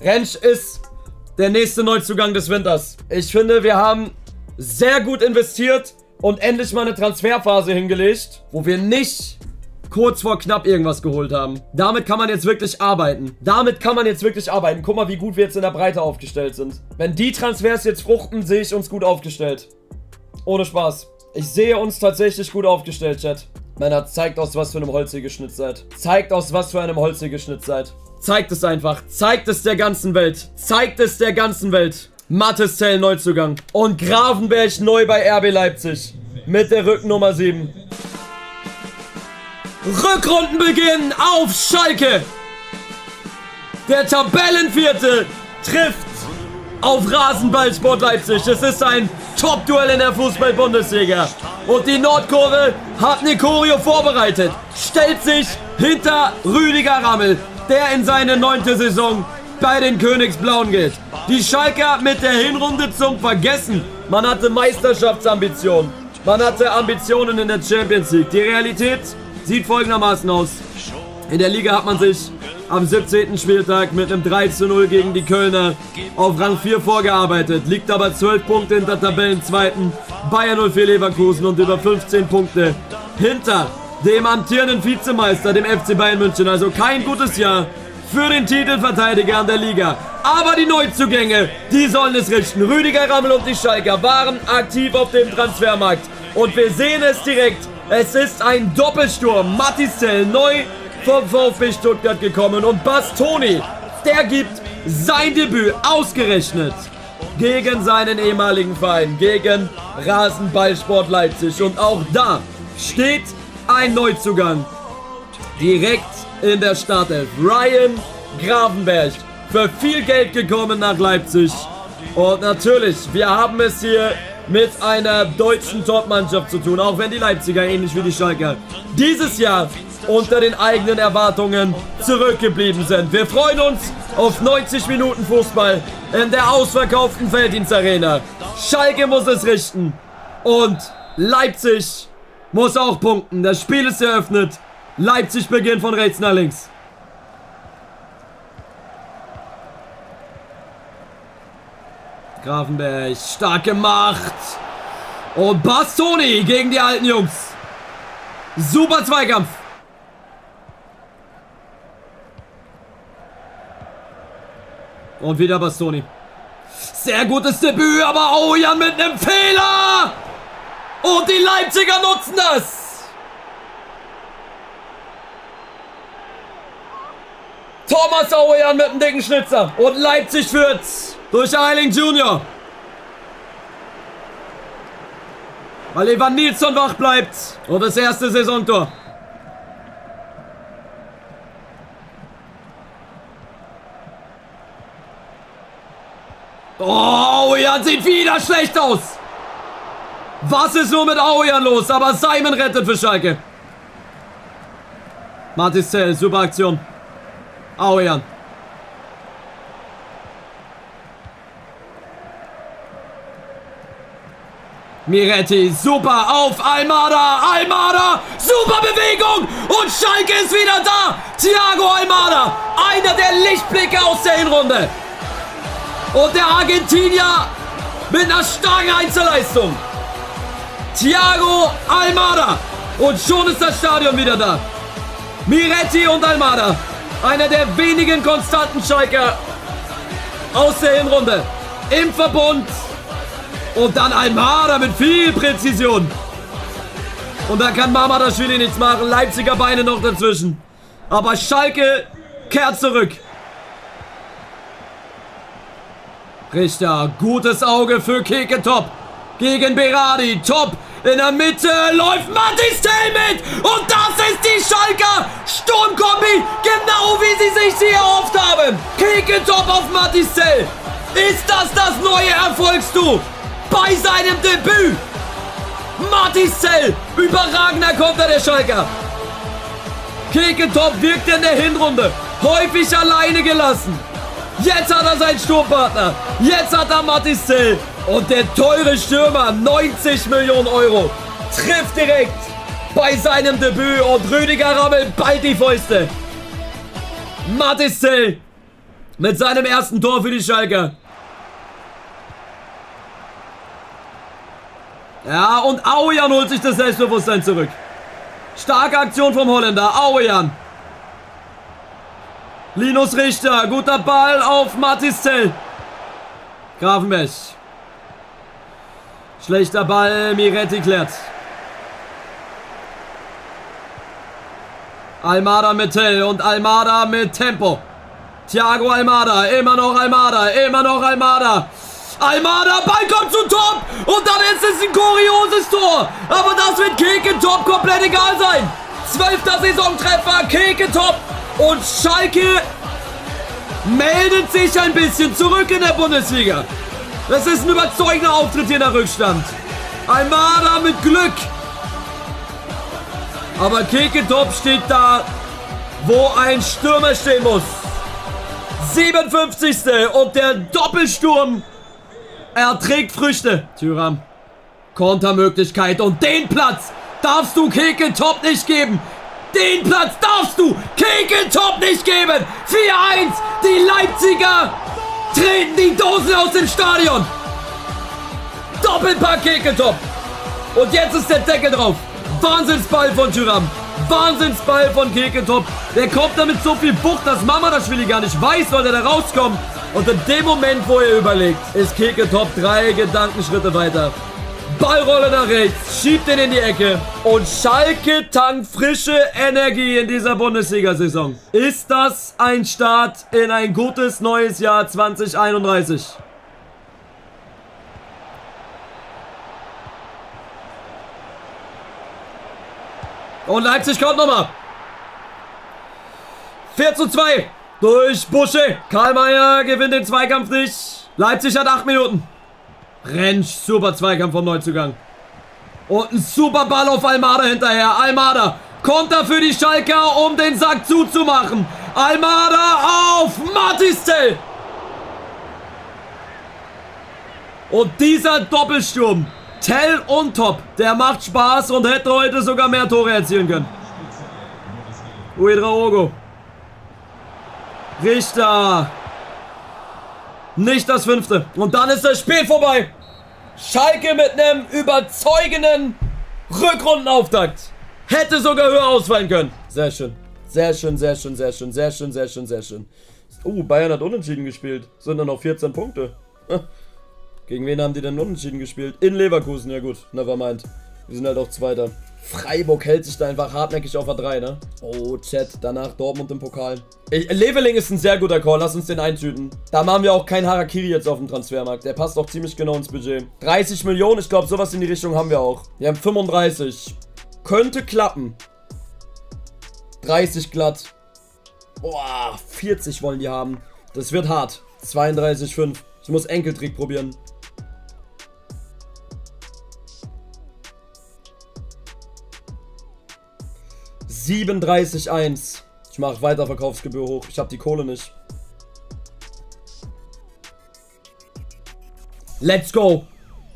Rentsch ist der nächste Neuzugang des Winters. Ich finde, wir haben sehr gut investiert und endlich mal eine Transferphase hingelegt, wo wir nicht kurz vor knapp irgendwas geholt haben. Damit kann man jetzt wirklich arbeiten. Damit kann man jetzt wirklich arbeiten. Guck mal, wie gut wir jetzt in der Breite aufgestellt sind. Wenn die Transfers jetzt fruchten, sehe ich uns gut aufgestellt. Ohne Spaß. Ich sehe uns tatsächlich gut aufgestellt, Chat. Männer, zeigt aus was für einem Holz ihr geschnitzt seid. Zeigt aus was für einem Holz ihr geschnitzt seid. Zeigt es einfach. Zeigt es der ganzen Welt. Zeigt es der ganzen Welt. Mattes Zell Neuzugang. Und Grafenberg neu bei RB Leipzig. Mit der Rückennummer 7. Rückrundenbeginn auf Schalke. Der Tabellenvierte trifft auf Rasenballsport Leipzig. Es ist ein Top-Duell in der Fußball-Bundesliga. Und die Nordkurve hat eine Choreo vorbereitet. Stellt sich hinter Rüdiger Rammel, der in seine neunte Saison bei den Königsblauen geht. Die Schalker mit der Hinrunde zum Vergessen. Man hatte Meisterschaftsambitionen. Man hatte Ambitionen in der Champions League. Die Realität Sieht folgendermaßen aus. In der Liga hat man sich am 17. Spieltag mit einem 3 zu 0 gegen die Kölner auf Rang 4 vorgearbeitet, liegt aber 12 Punkte hinter Tabellenzweiten Bayern 04 Leverkusen und über 15 Punkte hinter dem amtierenden Vizemeister, dem FC Bayern München. Also kein gutes Jahr für den Titelverteidiger an der Liga. Aber die Neuzugänge, die sollen es richten. Rüdiger Rammel und die Schalker waren aktiv auf dem Transfermarkt. Und wir sehen es direkt. Es ist ein Doppelsturm. Matistel neu vom VfB Stuttgart gekommen. Und Bastoni, der gibt sein Debüt ausgerechnet gegen seinen ehemaligen Verein, gegen Rasenballsport Leipzig. Und auch da steht ein Neuzugang direkt in der Startelf. Ryan Gravenberg für viel Geld gekommen nach Leipzig. Und natürlich, wir haben es hier mit einer deutschen Topmannschaft zu tun, auch wenn die Leipziger ähnlich wie die Schalker dieses Jahr unter den eigenen Erwartungen zurückgeblieben sind. Wir freuen uns auf 90 Minuten Fußball in der ausverkauften Felddienstarena. Schalke muss es richten und Leipzig muss auch punkten. Das Spiel ist eröffnet. Leipzig beginnt von rechts nach links. Grafenberg, stark gemacht. Und Bastoni gegen die alten Jungs. Super Zweikampf. Und wieder Bastoni. Sehr gutes Debüt, aber Ojan mit einem Fehler. Und die Leipziger nutzen das. Thomas Auejan mit einem dicken Schnitzer. Und Leipzig führt's durch Eiling Junior. Weil Evan Nilsson wach bleibt. Und das erste Saisontor. Oh, Auejan sieht wieder schlecht aus. Was ist nur mit Auejan los? Aber Simon rettet für Schalke. Martis super Aktion. Auejan. Miretti, super auf Almada, Almada, super Bewegung und Schalke ist wieder da. Thiago Almada, einer der Lichtblicke aus der Hinrunde. Und der Argentinier mit einer starken Einzelleistung. Thiago Almada. Und schon ist das Stadion wieder da. Miretti und Almada. Einer der wenigen konstanten Schalker aus der Hinrunde. Im Verbund und dann Marder mit viel Präzision. Und da kann Mamadaschwili nichts machen. Leipziger Beine noch dazwischen. Aber Schalke kehrt zurück. Richter, gutes Auge für Keke Top. Gegen Berardi. Top in der Mitte läuft Mattistel mit. Und das ist die Schalker Sturmkombi. Genau wie sie sich sie erhofft haben. Keke Top auf Mattistel. Ist das das neue Erfolgstu? bei seinem Debüt. Martisell, überragender Konter der Schalker. Kekentop wirkt in der Hinrunde häufig alleine gelassen. Jetzt hat er seinen Sturmpartner. Jetzt hat er Matissel. Und der teure Stürmer, 90 Millionen Euro, trifft direkt bei seinem Debüt. Und Rüdiger Rammel ballt die Fäuste. Matissel mit seinem ersten Tor für die Schalker. Ja, und Aujan holt sich das Selbstbewusstsein zurück. Starke Aktion vom Holländer. Aujan. Linus Richter. Guter Ball auf Zell. Grafenberg. Schlechter Ball. Miretti klärt. Almada mit Tell und Almada mit Tempo. Thiago Almada. Immer noch Almada. Immer noch Almada. Almada, Ball kommt zu Top und dann ist es ein kurioses Tor. Aber das wird Keke Top komplett egal sein. Zwölfter Saisontreffer, Keke Top und Schalke meldet sich ein bisschen zurück in der Bundesliga. Das ist ein überzeugender Auftritt hier nach Rückstand. Almada mit Glück. Aber Keke Top steht da, wo ein Stürmer stehen muss. 57. und der Doppelsturm er trägt Früchte. Tyram. Kontermöglichkeit und den Platz darfst du Keke Top nicht geben. Den Platz darfst du Kekentop nicht geben. 4-1. Die Leipziger treten die Dosen aus dem Stadion. Doppelpack Kekentop. Und jetzt ist der Deckel drauf. Wahnsinnsball von Tyram. Wahnsinnsball von Kekentop. Der kommt da mit so viel Wucht, dass Mama das Spiel gar nicht weiß, soll er da rauskommt. Und in dem Moment, wo er überlegt, ist Kekentop drei Gedankenschritte weiter. Ballrolle nach rechts, schiebt ihn in die Ecke und Schalke tankt frische Energie in dieser Bundesliga-Saison. Ist das ein Start in ein gutes neues Jahr 2031? Und Leipzig kommt nochmal. 4 zu 2 durch Busche. Karl Mayer gewinnt den Zweikampf nicht. Leipzig hat 8 Minuten. Rentsch, super Zweikampf vom Neuzugang. Und ein super Ball auf Almada hinterher. Almada kommt da für die Schalker, um den Sack zuzumachen. Almada auf Martistel. Und dieser Doppelsturm, Tell und Top, der macht Spaß und hätte heute sogar mehr Tore erzielen können. Uedraogo. Richter. Nicht das fünfte. Und dann ist das Spiel vorbei. Schalke mit einem überzeugenden Rückrundenauftakt. Hätte sogar höher ausfallen können. Sehr schön. Sehr schön, sehr schön, sehr schön, sehr schön, sehr schön, sehr schön. Oh, Bayern hat unentschieden gespielt. Sind dann noch 14 Punkte. Gegen wen haben die denn unentschieden gespielt? In Leverkusen, ja gut. Nevermind. Wir sind halt auch Zweiter. Freiburg hält sich da einfach hartnäckig auf A3, ne? Oh, Chat. Danach Dortmund im Pokal. Ich, Leveling ist ein sehr guter Call. Lass uns den eintüten. Da machen wir auch kein Harakiri jetzt auf dem Transfermarkt. Der passt auch ziemlich genau ins Budget. 30 Millionen. Ich glaube, sowas in die Richtung haben wir auch. Wir haben 35. Könnte klappen. 30 glatt. Boah, 40 wollen die haben. Das wird hart. 32,5. Ich muss Enkeltrick probieren. 37,1. Ich mache Weiterverkaufsgebühr hoch. Ich habe die Kohle nicht. Let's go.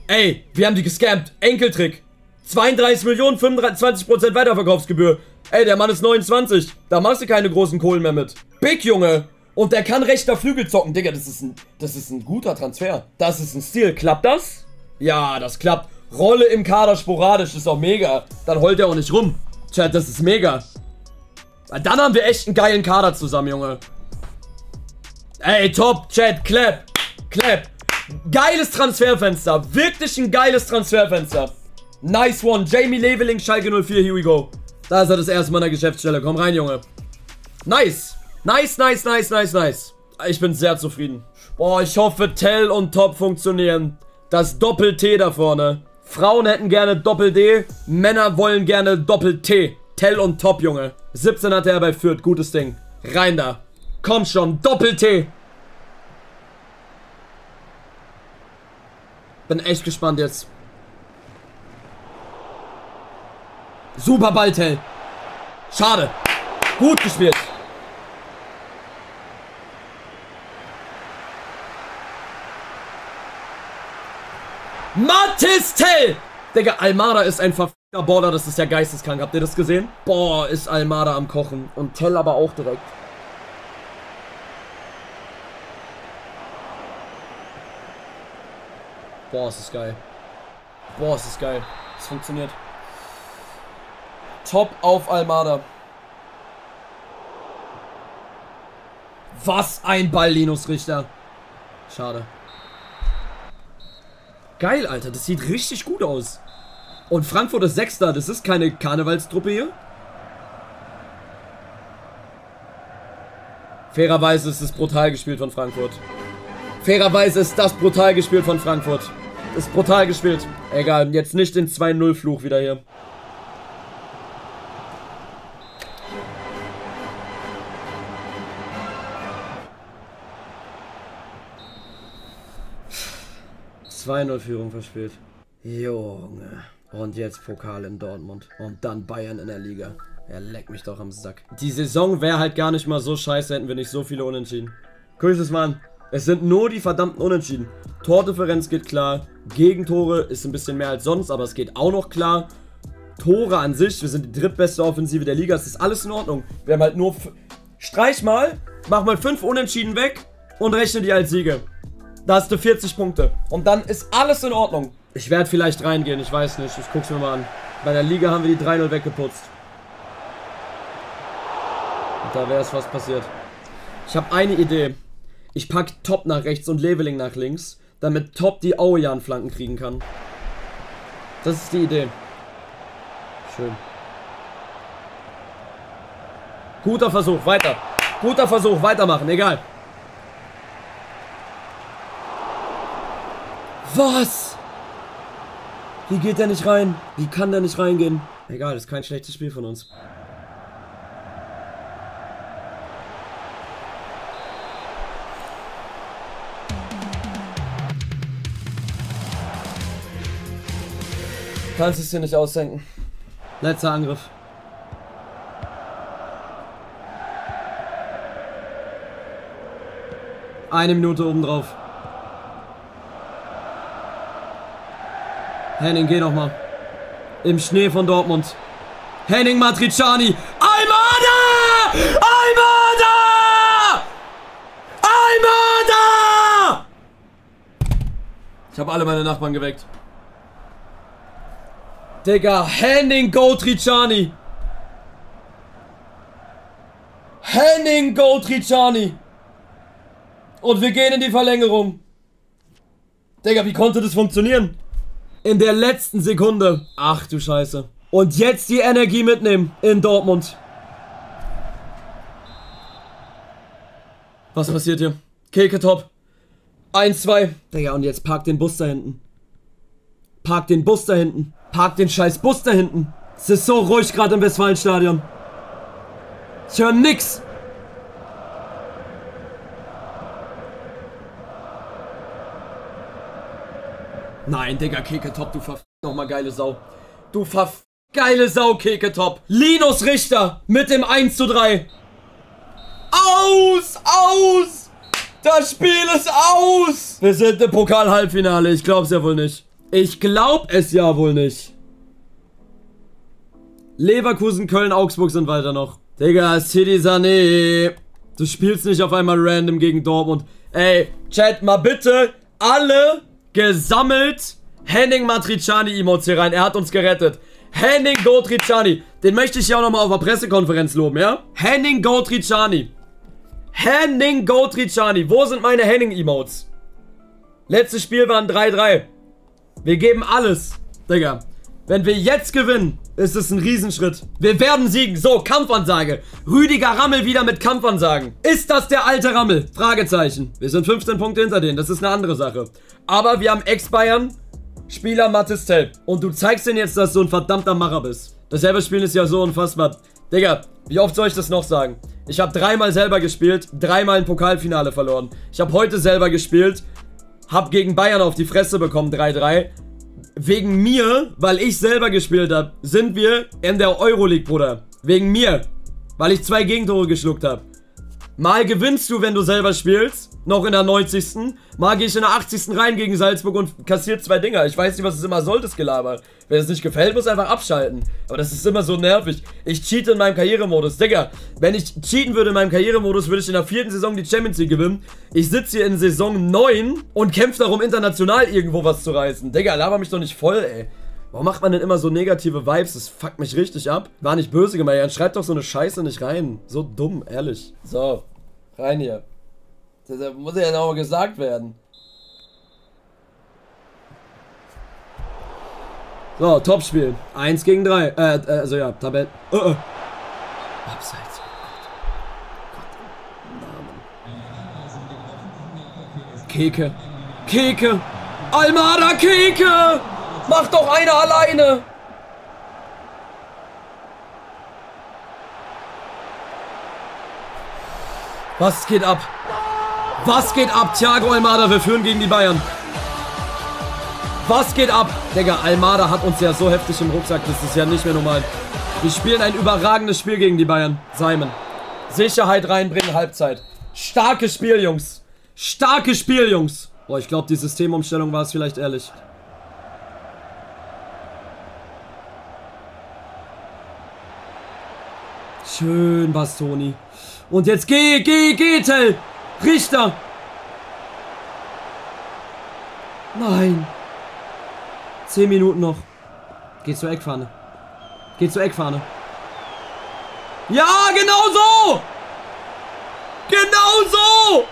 Ey, wir haben die gescampt. Enkeltrick. 32 Millionen, 25% Weiterverkaufsgebühr. Ey, der Mann ist 29. Da machst du keine großen Kohlen mehr mit. Big, Junge. Und der kann rechter Flügel zocken. Digga, das ist ein, das ist ein guter Transfer. Das ist ein Stil. Klappt das? Ja, das klappt. Rolle im Kader sporadisch. Ist auch mega. Dann heult er auch nicht rum. Chat, das ist mega. Dann haben wir echt einen geilen Kader zusammen, Junge. Ey, top, Chat, clap, clap. Geiles Transferfenster. Wirklich ein geiles Transferfenster. Nice one. Jamie Leveling, Schalke 04, here we go. Da ist er das erste Mal in der Geschäftsstelle. Komm rein, Junge. Nice. Nice, nice, nice, nice, nice. Ich bin sehr zufrieden. Boah, ich hoffe, Tell und Top funktionieren. Das Doppel-T da vorne. Frauen hätten gerne Doppel-D, Männer wollen gerne Doppel-T. Tell und Top, Junge. 17 hat er bei Fürth, gutes Ding. Rein da. Komm schon, Doppel-T. Bin echt gespannt jetzt. Super Ball, Tell. Schade. Gut gespielt. Mathis Tell! Digga, Almada ist ein verfickter Border, das ist ja geisteskrank. Habt ihr das gesehen? Boah, ist Almada am Kochen. Und Tell aber auch direkt. Boah, ist das geil. Boah, ist das geil. Es funktioniert. Top auf Almada. Was ein Ball, Linus Richter. Schade. Geil, Alter. Das sieht richtig gut aus. Und Frankfurt ist Sechster. Das ist keine Karnevalstruppe hier. Fairerweise ist es brutal gespielt von Frankfurt. Fairerweise ist das brutal gespielt von Frankfurt. Ist brutal gespielt. Egal, jetzt nicht den 2-0-Fluch wieder hier. Zwei-Null-Führung verspielt. Junge. Und jetzt Pokal in Dortmund. Und dann Bayern in der Liga. Er leckt mich doch am Sack. Die Saison wäre halt gar nicht mal so scheiße, hätten wir nicht so viele Unentschieden. Guck es mal an. Es sind nur die verdammten Unentschieden. Tordifferenz geht klar. Gegentore ist ein bisschen mehr als sonst, aber es geht auch noch klar. Tore an sich, wir sind die drittbeste Offensive der Liga, es ist alles in Ordnung. Wir haben halt nur... Streich mal, mach mal 5 Unentschieden weg und rechne die als Siege. Da hast du 40 Punkte. Und dann ist alles in Ordnung. Ich werde vielleicht reingehen, ich weiß nicht. Ich guck's mir mal an. Bei der Liga haben wir die 3-0 weggeputzt. Und da wäre es fast passiert. Ich habe eine Idee. Ich packe Top nach rechts und Leveling nach links, damit Top die Aoyan-Flanken kriegen kann. Das ist die Idee. Schön. Guter Versuch, weiter. Guter Versuch, weitermachen, egal. Was? Wie geht der nicht rein? Wie kann der nicht reingehen? Egal, ist kein schlechtes Spiel von uns. Kannst es dir nicht ausdenken. Letzter Angriff. Eine Minute obendrauf. Henning, geh noch mal. Im Schnee von Dortmund. Henning Matriciani. Almada! Almada! Almada! Ich habe alle meine Nachbarn geweckt. Digga, Henning Gotriciani. Henning Gotriciani. Und wir gehen in die Verlängerung. Digga, wie konnte das funktionieren? In der letzten Sekunde. Ach du Scheiße. Und jetzt die Energie mitnehmen in Dortmund. Was passiert hier? Keke top. 1, 2. Digga, und jetzt park den Bus da hinten. Park den Bus da hinten. Park den scheiß Bus da hinten. Es ist so ruhig gerade im Westfalenstadion. Ich höre nix. Nein, Digga, Keketop, du verf... nochmal geile Sau. Du verf... Geile Sau, Keketop. Linus Richter mit dem 1 zu 3. Aus! Aus! Das Spiel ist aus! Wir sind im Pokal-Halbfinale. Ich glaub's ja wohl nicht. Ich glaub es ja wohl nicht. Leverkusen, Köln, Augsburg sind weiter noch. Digga, City Sané. Du spielst nicht auf einmal random gegen Dortmund. Ey, Chat, mal bitte alle gesammelt Henning Matriciani Emotes hier rein. Er hat uns gerettet. Henning Gotriciani. Den möchte ich ja auch nochmal auf der Pressekonferenz loben, ja? Henning Gotriciani. Henning Gotriciani. Wo sind meine Henning-Emotes? Letztes Spiel waren 3-3. Wir geben alles, Digga. Wenn wir jetzt gewinnen, ist es ein Riesenschritt. Wir werden siegen. So, Kampfansage. Rüdiger Rammel wieder mit Kampfansagen. Ist das der alte Rammel? Fragezeichen. Wir sind 15 Punkte hinter denen. Das ist eine andere Sache. Aber wir haben Ex-Bayern, Spieler Mattes Telp. Und du zeigst denen jetzt, dass du ein verdammter Macher bist. Das selbe Spiel ist ja so unfassbar. Digga, wie oft soll ich das noch sagen? Ich habe dreimal selber gespielt, dreimal ein Pokalfinale verloren. Ich habe heute selber gespielt, hab gegen Bayern auf die Fresse bekommen, 3-3 wegen mir, weil ich selber gespielt habe, sind wir in der Euroleague, Bruder. Wegen mir. Weil ich zwei Gegentore geschluckt habe. Mal gewinnst du, wenn du selber spielst, noch in der 90. Mal gehe ich in der 80. rein gegen Salzburg und kassiert zwei Dinger. Ich weiß nicht, was es immer soll, das Gelaber. Wenn es nicht gefällt, muss einfach abschalten. Aber das ist immer so nervig. Ich cheate in meinem Karrieremodus. Digga, wenn ich cheaten würde in meinem Karrieremodus, würde ich in der vierten Saison die Champions League gewinnen. Ich sitze hier in Saison 9 und kämpfe darum, international irgendwo was zu reißen. Digga, laber mich doch nicht voll, ey. Warum macht man denn immer so negative Vibes? Das fuckt mich richtig ab. War nicht böse gemeint. Dann schreibt doch so eine Scheiße nicht rein. So dumm, ehrlich. So, rein hier. Das, das muss ja noch mal gesagt werden. So, Topspiel. 1 gegen 3. Äh, äh, also ja, Tabelle. Uh, uh. Abseits. Keke. Keke. Almada Keke. Mach doch einer alleine! Was geht ab? Was geht ab? Thiago Almada, wir führen gegen die Bayern. Was geht ab? Digga, Almada hat uns ja so heftig im Rucksack, das ist ja nicht mehr normal. Wir spielen ein überragendes Spiel gegen die Bayern. Simon. Sicherheit reinbringen, Halbzeit. Starkes Spiel, Jungs. Starkes Spiel, Jungs. Boah, ich glaube, die Systemumstellung war es vielleicht ehrlich. Schön, Bastoni. Und jetzt geh, geh, geh, Tell. Richter. Nein. Zehn Minuten noch. Geh zur Eckfahne. Geh zur Eckfahne. Ja, genau so. Genau so.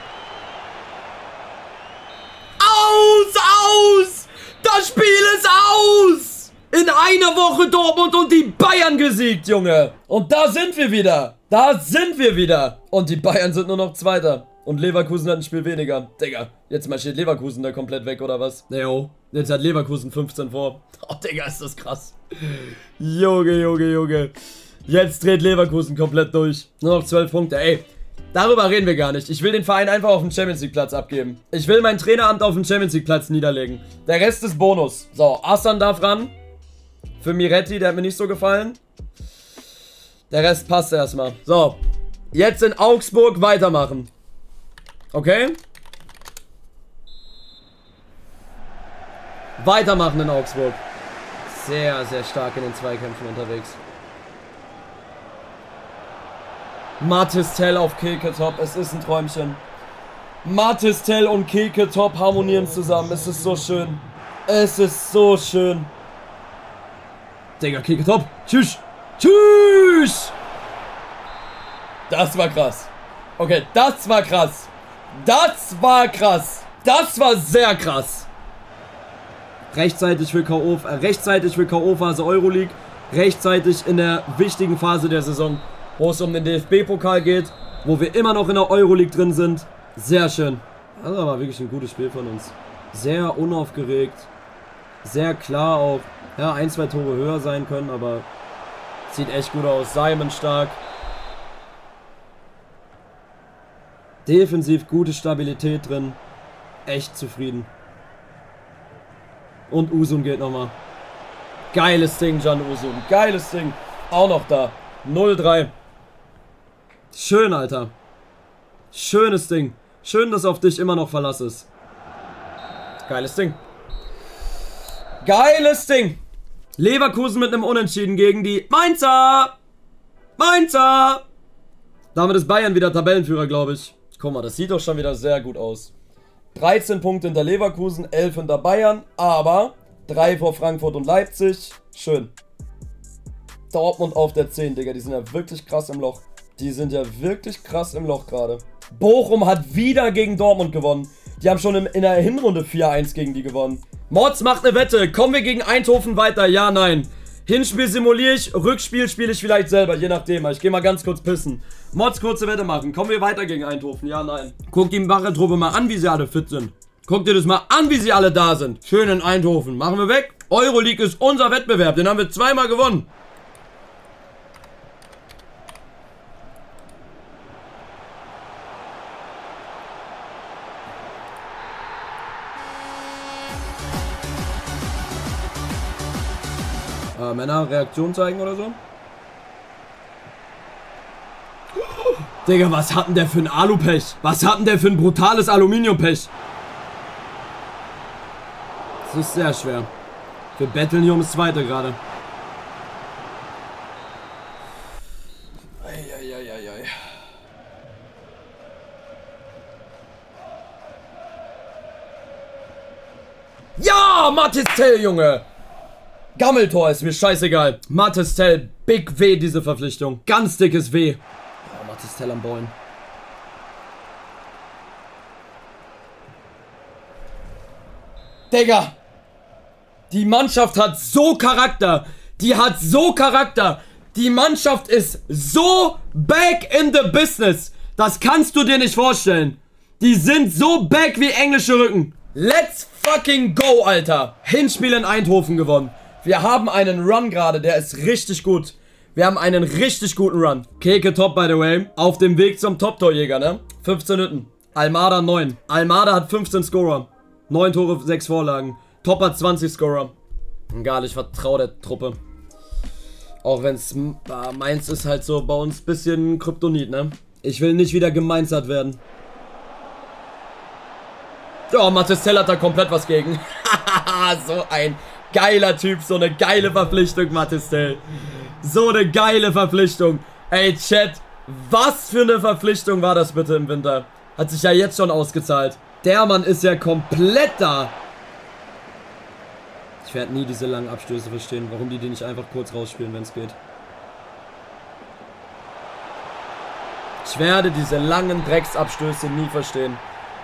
Aus, aus. Das Spiel ist aus. In einer Woche Dortmund und die Bayern gesiegt, Junge. Und da sind wir wieder. Da sind wir wieder. Und die Bayern sind nur noch Zweiter. Und Leverkusen hat ein Spiel weniger. Digga, jetzt marschiert Leverkusen da komplett weg, oder was? Jo, jetzt hat Leverkusen 15 vor. Oh, Digga, ist das krass. Junge, Junge, Junge. Jetzt dreht Leverkusen komplett durch. Nur noch 12 Punkte. Ey, darüber reden wir gar nicht. Ich will den Verein einfach auf den Champions League Platz abgeben. Ich will mein Traineramt auf den Champions League Platz niederlegen. Der Rest ist Bonus. So, Assan darf ran. Für Miretti, der hat mir nicht so gefallen. Der Rest passt erstmal. So, jetzt in Augsburg weitermachen. Okay? Weitermachen in Augsburg. Sehr, sehr stark in den Zweikämpfen unterwegs. Matis Tell auf Keke Top. Es ist ein Träumchen. Matis Tell und Keke Top harmonieren zusammen. Es ist so schön. Es ist so schön. Digga, Keke Top. Tschüss. Tschüss. Das war krass. Okay, das war krass. Das war krass. Das war sehr krass. Rechtzeitig für K.O. Äh, rechtzeitig für K.O.-Phase Euroleague. Rechtzeitig in der wichtigen Phase der Saison, wo es um den DFB-Pokal geht, wo wir immer noch in der Euroleague drin sind. Sehr schön. Das war wirklich ein gutes Spiel von uns. Sehr unaufgeregt. Sehr klar auch. Ja, ein, zwei Tore höher sein können, aber sieht echt gut aus. Simon stark. Defensiv gute Stabilität drin. Echt zufrieden. Und Usun geht nochmal. Geiles Ding, Jan Usun. Geiles Ding. Auch noch da. 0-3. Schön, Alter. Schönes Ding. Schön, dass auf dich immer noch Verlass ist. Geiles Ding. Geiles Ding. Leverkusen mit einem Unentschieden gegen die Mainzer. Mainzer. Damit ist Bayern wieder Tabellenführer, glaube ich. Guck mal, das sieht doch schon wieder sehr gut aus. 13 Punkte hinter Leverkusen, 11 hinter Bayern, aber 3 vor Frankfurt und Leipzig. Schön. Dortmund auf der 10, Digga. Die sind ja wirklich krass im Loch. Die sind ja wirklich krass im Loch gerade. Bochum hat wieder gegen Dortmund gewonnen. Die haben schon in der Hinrunde 4-1 gegen die gewonnen. Mods macht eine Wette. Kommen wir gegen Eindhoven weiter? Ja, nein. Hinspiel simuliere ich, Rückspiel spiele ich vielleicht selber, je nachdem. Ich gehe mal ganz kurz pissen. Mods kurze Wette machen. Kommen wir weiter gegen Eindhoven? Ja, nein. Guck die Wache-Truppe mal an, wie sie alle fit sind. Guck dir das mal an, wie sie alle da sind. Schön in Eindhoven. Machen wir weg. Euroleague ist unser Wettbewerb. Den haben wir zweimal gewonnen. Äh, Männer Reaktion zeigen oder so? Digga, was hat denn der für ein Alupech? Was hat denn der für ein brutales Aluminiumpech? Das ist sehr schwer. Wir betteln hier ums Zweite gerade. Ja, Mathis Junge! Gammeltor ist mir scheißegal. Mathis Tell, Big W diese Verpflichtung. Ganz dickes W. Oh, Mathis Tell am Ballen. Digga! Die Mannschaft hat so Charakter. Die hat so Charakter. Die Mannschaft ist so back in the business. Das kannst du dir nicht vorstellen. Die sind so back wie englische Rücken. Let's fucking go, Alter. Hinspiel in Eindhoven gewonnen. Wir haben einen Run gerade, der ist richtig gut. Wir haben einen richtig guten Run. Keke top, by the way. Auf dem Weg zum Top-Torjäger, ne? 15 Hütten. Almada 9. Almada hat 15 Scorer. 9 Tore, 6 Vorlagen. Top hat 20 Scorer. Egal, ich vertraue der Truppe. Auch wenn es meins ist halt so bei uns ein bisschen Kryptonit, ne? Ich will nicht wieder gemeinsert werden. Ja, Mattistell hat da komplett was gegen. so ein geiler Typ, so eine geile Verpflichtung, Mattistell. So eine geile Verpflichtung. Ey, Chat, was für eine Verpflichtung war das bitte im Winter? Hat sich ja jetzt schon ausgezahlt. Der Mann ist ja komplett da. Ich werde nie diese langen Abstöße verstehen, warum die die nicht einfach kurz rausspielen, wenn es geht. Ich werde diese langen Drecksabstöße nie verstehen.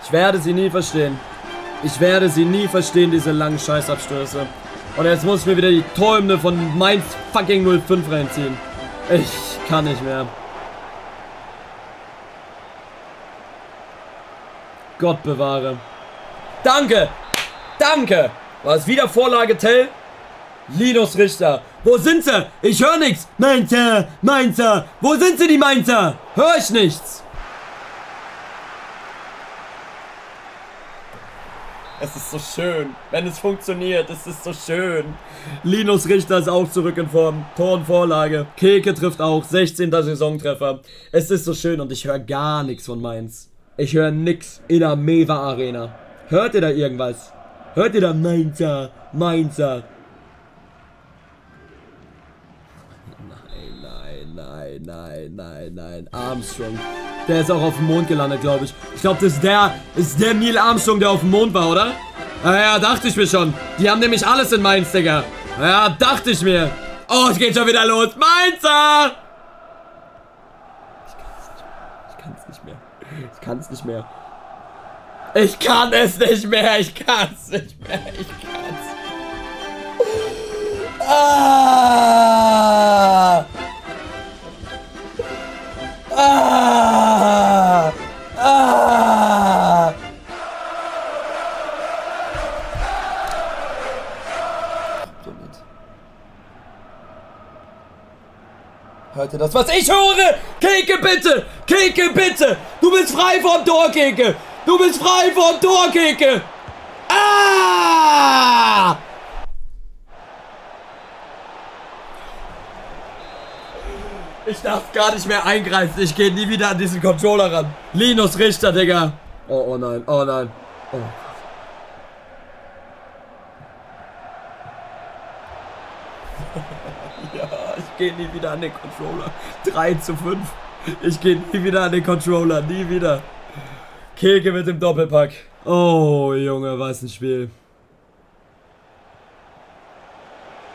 Ich werde sie nie verstehen. Ich werde sie nie verstehen, diese langen Scheißabstöße. Und jetzt muss ich mir wieder die Träume von Mainz fucking 05 reinziehen. Ich kann nicht mehr. Gott bewahre. Danke! Danke! War es wieder Vorlage Tell? Linus Richter. Wo sind sie? Ich höre nichts. Mainzer, Mainzer. Wo sind sie, die Mainzer? Hör ich nichts. Es ist so schön. Wenn es funktioniert, es ist so schön. Linus Richter ist auch zurück in Form. Tor und Vorlage. Keke trifft auch. 16. Saisontreffer. Es ist so schön und ich höre gar nichts von Mainz. Ich höre nichts in der Meva Arena. Hört ihr da irgendwas? Hört ihr da Mainzer, Mainzer? Nein, nein, nein. Armstrong. Der ist auch auf dem Mond gelandet, glaube ich. Ich glaube, das ist der, ist der Neil Armstrong, der auf dem Mond war, oder? Ja, dachte ich mir schon. Die haben nämlich alles in Mainz, Digga. Ja, dachte ich mir. Oh, es geht schon wieder los. Mainzer! Ich kann es nicht mehr. Ich kann es nicht mehr. Ich kann es nicht mehr. Ich kann es nicht mehr. Ich kann es. Ah! Ah! Ah! Hört ihr das, was ich höre? Keke, bitte! Keke, bitte! Du bist frei vom Tor, Keke! Du bist frei vom Tor, Keke! Ah! Ich darf gar nicht mehr eingreifen. Ich gehe nie wieder an diesen Controller ran. Linus Richter, Digga. Oh, oh nein, oh nein. Oh. ja, ich gehe nie wieder an den Controller. 3 zu 5. Ich gehe nie wieder an den Controller. Nie wieder. Keke mit dem Doppelpack. Oh, Junge, was ein Spiel.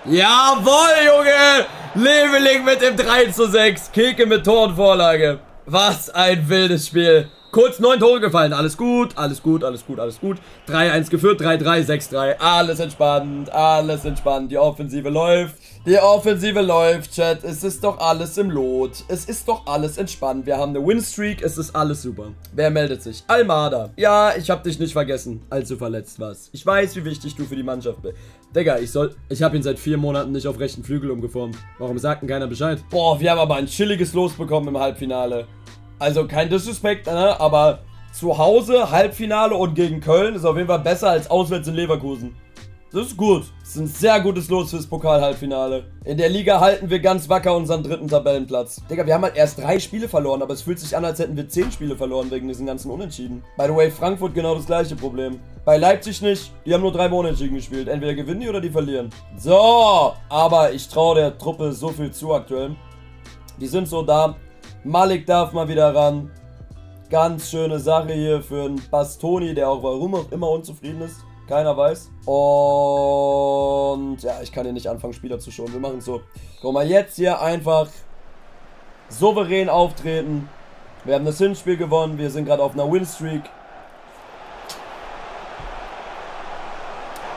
Jawohl, Junge! Leveling mit dem 3 zu 6. Keke mit Tor und Vorlage. Was ein wildes Spiel. Kurz neun Tore gefallen. Alles gut, alles gut, alles gut, alles gut. 3-1 geführt, 3-3, 6-3. Alles entspannt, alles entspannt. Die Offensive läuft. Die Offensive läuft, Chat. Es ist doch alles im Lot. Es ist doch alles entspannt. Wir haben eine Winstreak. Es ist alles super. Wer meldet sich? Almada. Ja, ich hab dich nicht vergessen, als du verletzt warst. Ich weiß, wie wichtig du für die Mannschaft bist. Digga, ich soll... Ich habe ihn seit vier Monaten nicht auf rechten Flügel umgeformt. Warum sagt denn keiner Bescheid? Boah, wir haben aber ein chilliges Los bekommen im Halbfinale. Also kein Disrespect, ne? aber zu Hause, Halbfinale und gegen Köln ist auf jeden Fall besser als auswärts in Leverkusen. Das ist gut. Das ist ein sehr gutes Los fürs Pokal-Halbfinale. In der Liga halten wir ganz wacker unseren dritten Tabellenplatz. Digga, wir haben halt erst drei Spiele verloren, aber es fühlt sich an, als hätten wir zehn Spiele verloren wegen diesen ganzen Unentschieden. By the way, Frankfurt genau das gleiche Problem. Bei Leipzig nicht. Die haben nur drei Unentschieden gespielt. Entweder gewinnen die oder die verlieren. So, aber ich traue der Truppe so viel zu aktuell. Die sind so da. Malik darf mal wieder ran. Ganz schöne Sache hier für einen Bastoni, der auch warum auch immer unzufrieden ist. Keiner weiß. Und ja, ich kann hier nicht anfangen, Spieler zu schonen. Wir machen es so. Guck mal, jetzt hier einfach souverän auftreten. Wir haben das Hinspiel gewonnen. Wir sind gerade auf einer Winstreak.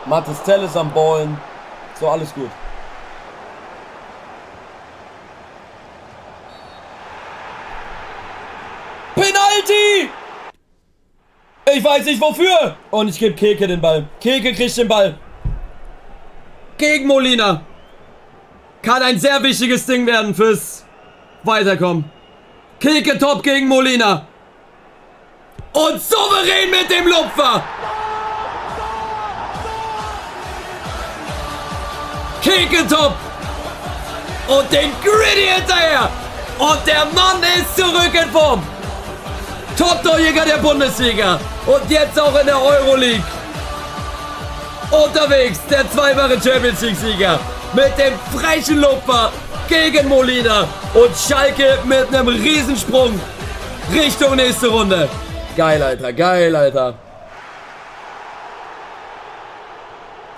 Mattes Tell ist am Ballen. So, alles gut. Penalty! Ich weiß nicht wofür. Und ich gebe Keke den Ball. Keke kriegt den Ball. Gegen Molina. Kann ein sehr wichtiges Ding werden fürs Weiterkommen. Keke top gegen Molina. Und souverän mit dem Lupfer. Keke top. Und den Gritty hinterher. Und der Mann ist zurück in Form. Top-Torjäger der Bundesliga. Und jetzt auch in der Euroleague. Unterwegs der zweifache Champions League-Sieger. Mit dem frechen Lupfer. gegen Molina. Und Schalke mit einem Riesensprung Richtung nächste Runde. Geil, Alter. Geil, Alter.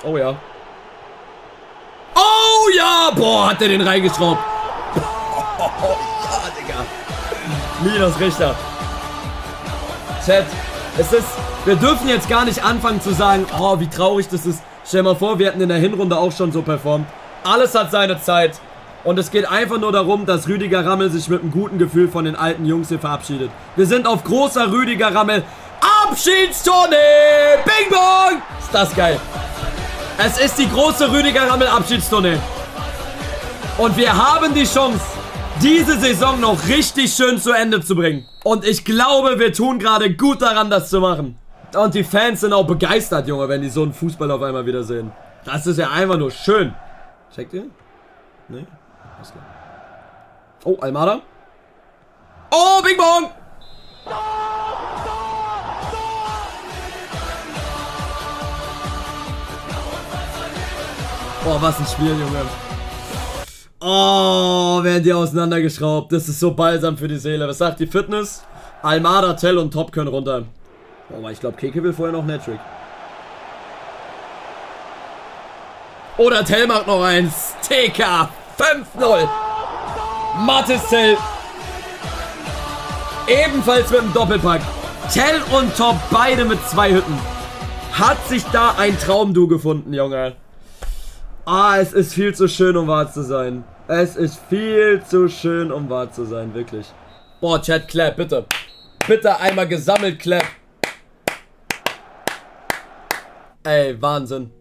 Oh ja. Oh ja! Boah, hat er den reingeschraubt. Oh, ja, Digga. Linus Richter. Chat, es ist... Wir dürfen jetzt gar nicht anfangen zu sagen, oh, wie traurig das ist. Stell mal vor, wir hätten in der Hinrunde auch schon so performt. Alles hat seine Zeit. Und es geht einfach nur darum, dass Rüdiger Rammel sich mit einem guten Gefühl von den alten Jungs hier verabschiedet. Wir sind auf großer Rüdiger Rammel Abschiedstournee! Bing Bong! Ist das geil. Es ist die große Rüdiger Rammel Abschiedstournee. Und wir haben die Chance, diese Saison noch richtig schön zu Ende zu bringen. Und ich glaube, wir tun gerade gut daran, das zu machen. Und die Fans sind auch begeistert, Junge, wenn die so einen Fußball auf einmal wieder sehen. Das ist ja einfach nur schön. Checkt ihr? Nee? Alles klar. Oh, Almada. Oh, Bing Bong! Oh, was ein Spiel, Junge. Oh, werden die auseinandergeschraubt. Das ist so balsam für die Seele. Was sagt die Fitness? Almada, Tell und Top können runter. Oh, ich glaube, Keke will vorher noch Netrick. Oder Tell macht noch eins. TK 5-0. Mattes Tell. Ebenfalls mit einem Doppelpack. Tell und Top, beide mit zwei Hütten. Hat sich da ein Traumdu gefunden, Junge. Ah, es ist viel zu schön, um wahr zu sein. Es ist viel zu schön, um wahr zu sein, wirklich. Boah, Chat, clap, bitte. Bitte einmal gesammelt, clap. Ey, Wahnsinn.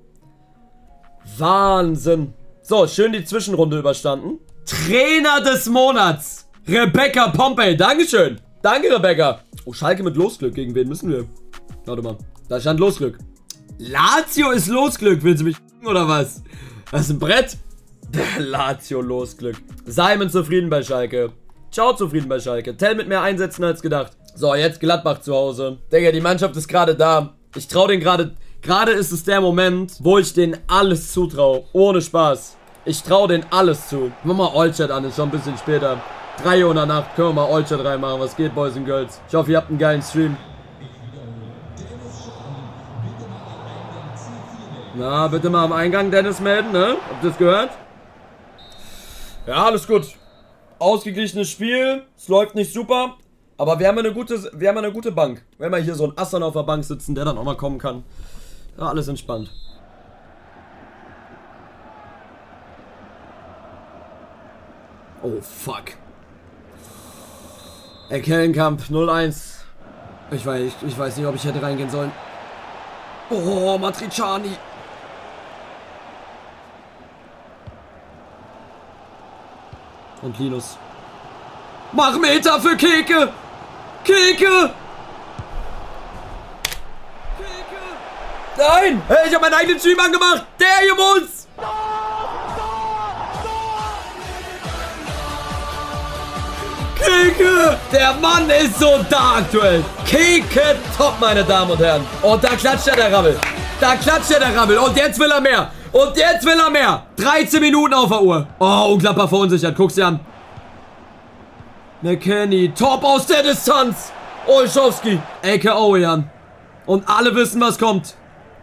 Wahnsinn. So, schön die Zwischenrunde überstanden. Trainer des Monats. Rebecca Pompey. Dankeschön. Danke, Rebecca. Oh, Schalke mit Losglück. Gegen wen müssen wir? Warte mal. Da stand Losglück. Lazio ist Losglück. Willst du mich oder was? Das ist ein Brett. Lazio Losglück. Simon zufrieden bei Schalke. Ciao zufrieden bei Schalke. Tell mit mehr Einsätzen als gedacht. So, jetzt Gladbach zu Hause. Digga, die Mannschaft ist gerade da. Ich trau den gerade... Gerade ist es der Moment, wo ich denen alles zutraue. Ohne Spaß. Ich trau denen alles zu. Mach mal Allchat an, ist schon ein bisschen später. 3 Uhr in der Nacht, können wir mal Allchat reinmachen. Was geht, Boys and Girls? Ich hoffe, ihr habt einen geilen Stream. Na, bitte mal am Eingang Dennis melden, ne? Habt ihr das gehört? Ja, alles gut. Ausgeglichenes Spiel. Es läuft nicht super. Aber wir haben eine gute, wir haben eine gute Bank. Wenn wir hier so einen Assan auf der Bank sitzen, der dann auch mal kommen kann. Ja, alles entspannt. Oh, fuck. Erkellenkamp 0-1. Ich weiß, ich weiß nicht, ob ich hätte reingehen sollen. Oh, Matriciani. Und Linus. Mach Meter für Keke! Keke! Keke! Nein! Hey, ich habe meinen eigenen Stream angemacht! Der Jungs! Keke! Der Mann ist so da aktuell! Keke top, meine Damen und Herren! Und da klatscht er der Rabbel! Da klatscht er der Rabbel! Und jetzt will er mehr! Und jetzt will er mehr. 13 Minuten auf der Uhr. Oh, unglaublich verunsichert. Guck's dir an. McKenny. Top aus der Distanz. Olschowski. Ecke Auejan. Und alle wissen, was kommt.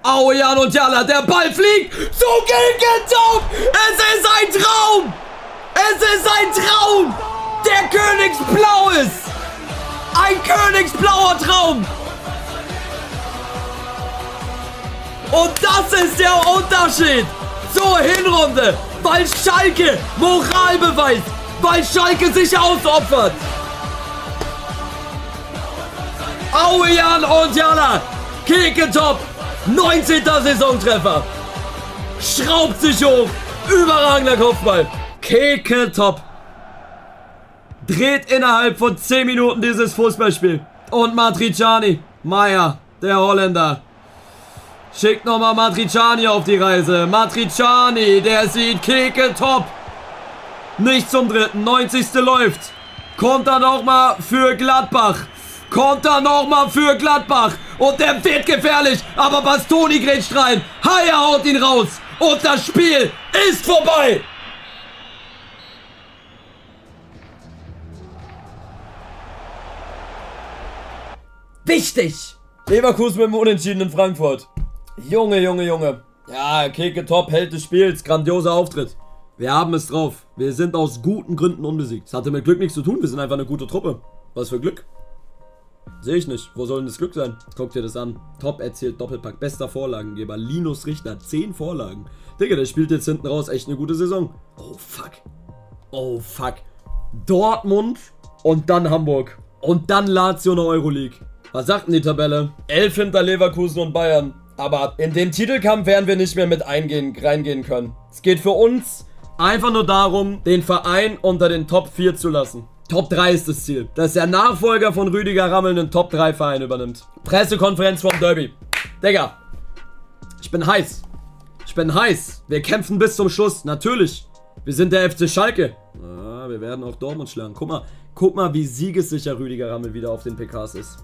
Auejan und Jalla. Der Ball fliegt. So gegen Top. Es ist ein Traum. Es ist ein Traum. Der Königsblau ist. Ein Königsblauer Traum. Und das ist der Unterschied zur Hinrunde, weil Schalke Moral beweist, weil Schalke sich ausopfert. Aue Jan und Jana, Keke top, 19. Saisontreffer. Schraubt sich hoch, überragender Kopfball. Keke top. Dreht innerhalb von 10 Minuten dieses Fußballspiel. Und Matriciani, Meier, der Holländer, Schickt nochmal Matriciani auf die Reise. Matriciani, der sieht Keke top. Nicht zum dritten. 90. läuft. Kommt dann nochmal für Gladbach. Kommt dann nochmal für Gladbach. Und der wird gefährlich. Aber Bastoni grätscht rein. Haier haut ihn raus. Und das Spiel ist vorbei. Wichtig. Leverkusen mit dem Unentschieden in Frankfurt. Junge, Junge, Junge. Ja, Keke top, Held des Spiels, grandioser Auftritt. Wir haben es drauf. Wir sind aus guten Gründen unbesiegt. Es hatte mit Glück nichts zu tun, wir sind einfach eine gute Truppe. Was für Glück? Sehe ich nicht. Wo soll denn das Glück sein? Guck dir das an. Top erzielt Doppelpack. Bester Vorlagengeber. Linus Richter. 10 Vorlagen. Digga, der spielt jetzt hinten raus echt eine gute Saison. Oh, fuck. Oh, fuck. Dortmund und dann Hamburg. Und dann Lazio in der Euroleague. Was sagt denn die Tabelle? 11 hinter Leverkusen und Bayern. Aber in den Titelkampf werden wir nicht mehr mit eingehen, reingehen können. Es geht für uns einfach nur darum, den Verein unter den Top 4 zu lassen. Top 3 ist das Ziel. Dass der Nachfolger von Rüdiger Rammel einen Top 3 Verein übernimmt. Pressekonferenz vom Derby. Digga. Ich bin heiß. Ich bin heiß. Wir kämpfen bis zum Schluss. Natürlich. Wir sind der FC Schalke. Ah, wir werden auch Dortmund schlagen. Guck mal. Guck mal, wie siegessicher Rüdiger Rammel wieder auf den PKs ist.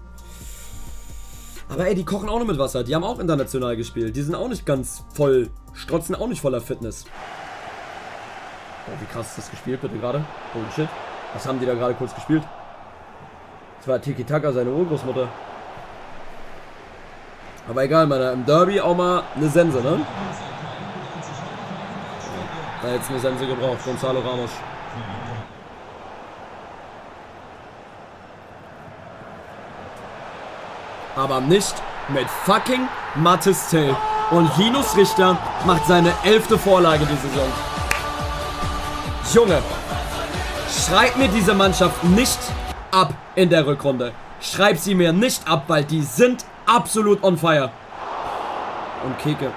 Aber ey, die kochen auch nur mit Wasser. Die haben auch international gespielt. Die sind auch nicht ganz voll, strotzen auch nicht voller Fitness. Oh, wie krass ist das gespielt bitte gerade? Holy shit. Was haben die da gerade kurz gespielt? Das war Tiki Taka, seine Urgroßmutter. Aber egal, Mann. Im Derby auch mal eine Sense, ne? Da jetzt eine Sense gebraucht. Gonzalo Ramos. Aber nicht mit fucking Mattes Tell. Und Linus Richter macht seine elfte Vorlage die Saison. Junge, schreib mir diese Mannschaft nicht ab in der Rückrunde. Schreib sie mir nicht ab, weil die sind absolut on fire. Und Keke,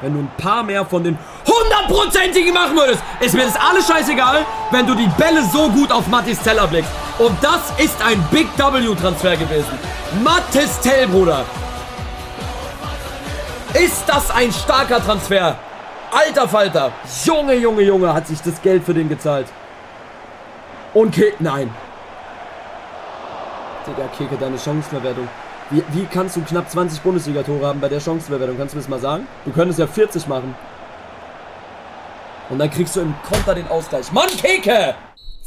wenn du ein paar mehr von den hundertprozentigen machen würdest, ist mir das alles scheißegal, wenn du die Bälle so gut auf Mattis Teller blickst. Und das ist ein Big W-Transfer gewesen. Mattes Tell, Bruder. Ist das ein starker Transfer? Alter Falter. Junge, Junge, Junge, hat sich das Geld für den gezahlt. Und Keke, nein. Digga, Keke, deine Chancenverwertung. Wie, wie kannst du knapp 20 Bundesliga-Tore haben bei der Chancenverwertung? Kannst du mir das mal sagen? Du könntest ja 40 machen. Und dann kriegst du im Konter den Ausgleich. Mann, Keke!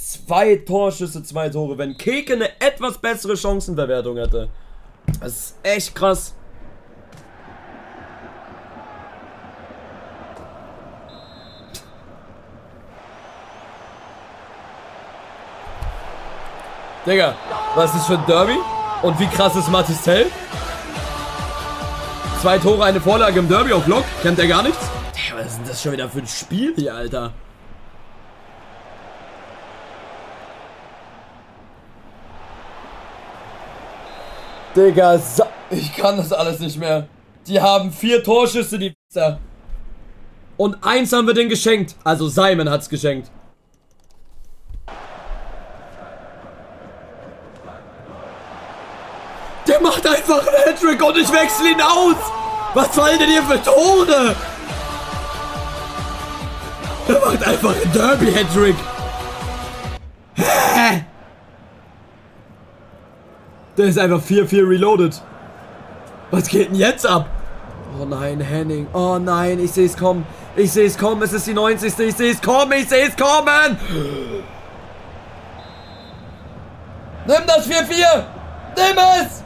Zwei Torschüsse, zwei Tore. Wenn Keke eine etwas bessere Chancenverwertung hätte. Das ist echt krass. Digga, was ist für ein Derby? Und wie krass ist Tell? Zwei Tore, eine Vorlage im Derby auf Lock. Kennt er gar nichts? Digga, was ist denn das schon wieder für ein Spiel hier, Alter? Digga, ich kann das alles nicht mehr. Die haben vier Torschüsse, die Pizza. Und eins haben wir denen geschenkt. Also Simon hat's geschenkt. Der macht einfach einen Hattrick und ich wechsle ihn aus. Was fallen denn hier für Tore? Der macht einfach einen Derby-Hattrick. Hä? Der ist einfach 4-4 reloaded. Was geht denn jetzt ab? Oh nein, Henning. Oh nein, ich sehe es kommen. Ich sehe es kommen. Es ist die 90. Ich sehe es kommen. Ich sehe es kommen. Nimm das 4-4. Nimm es.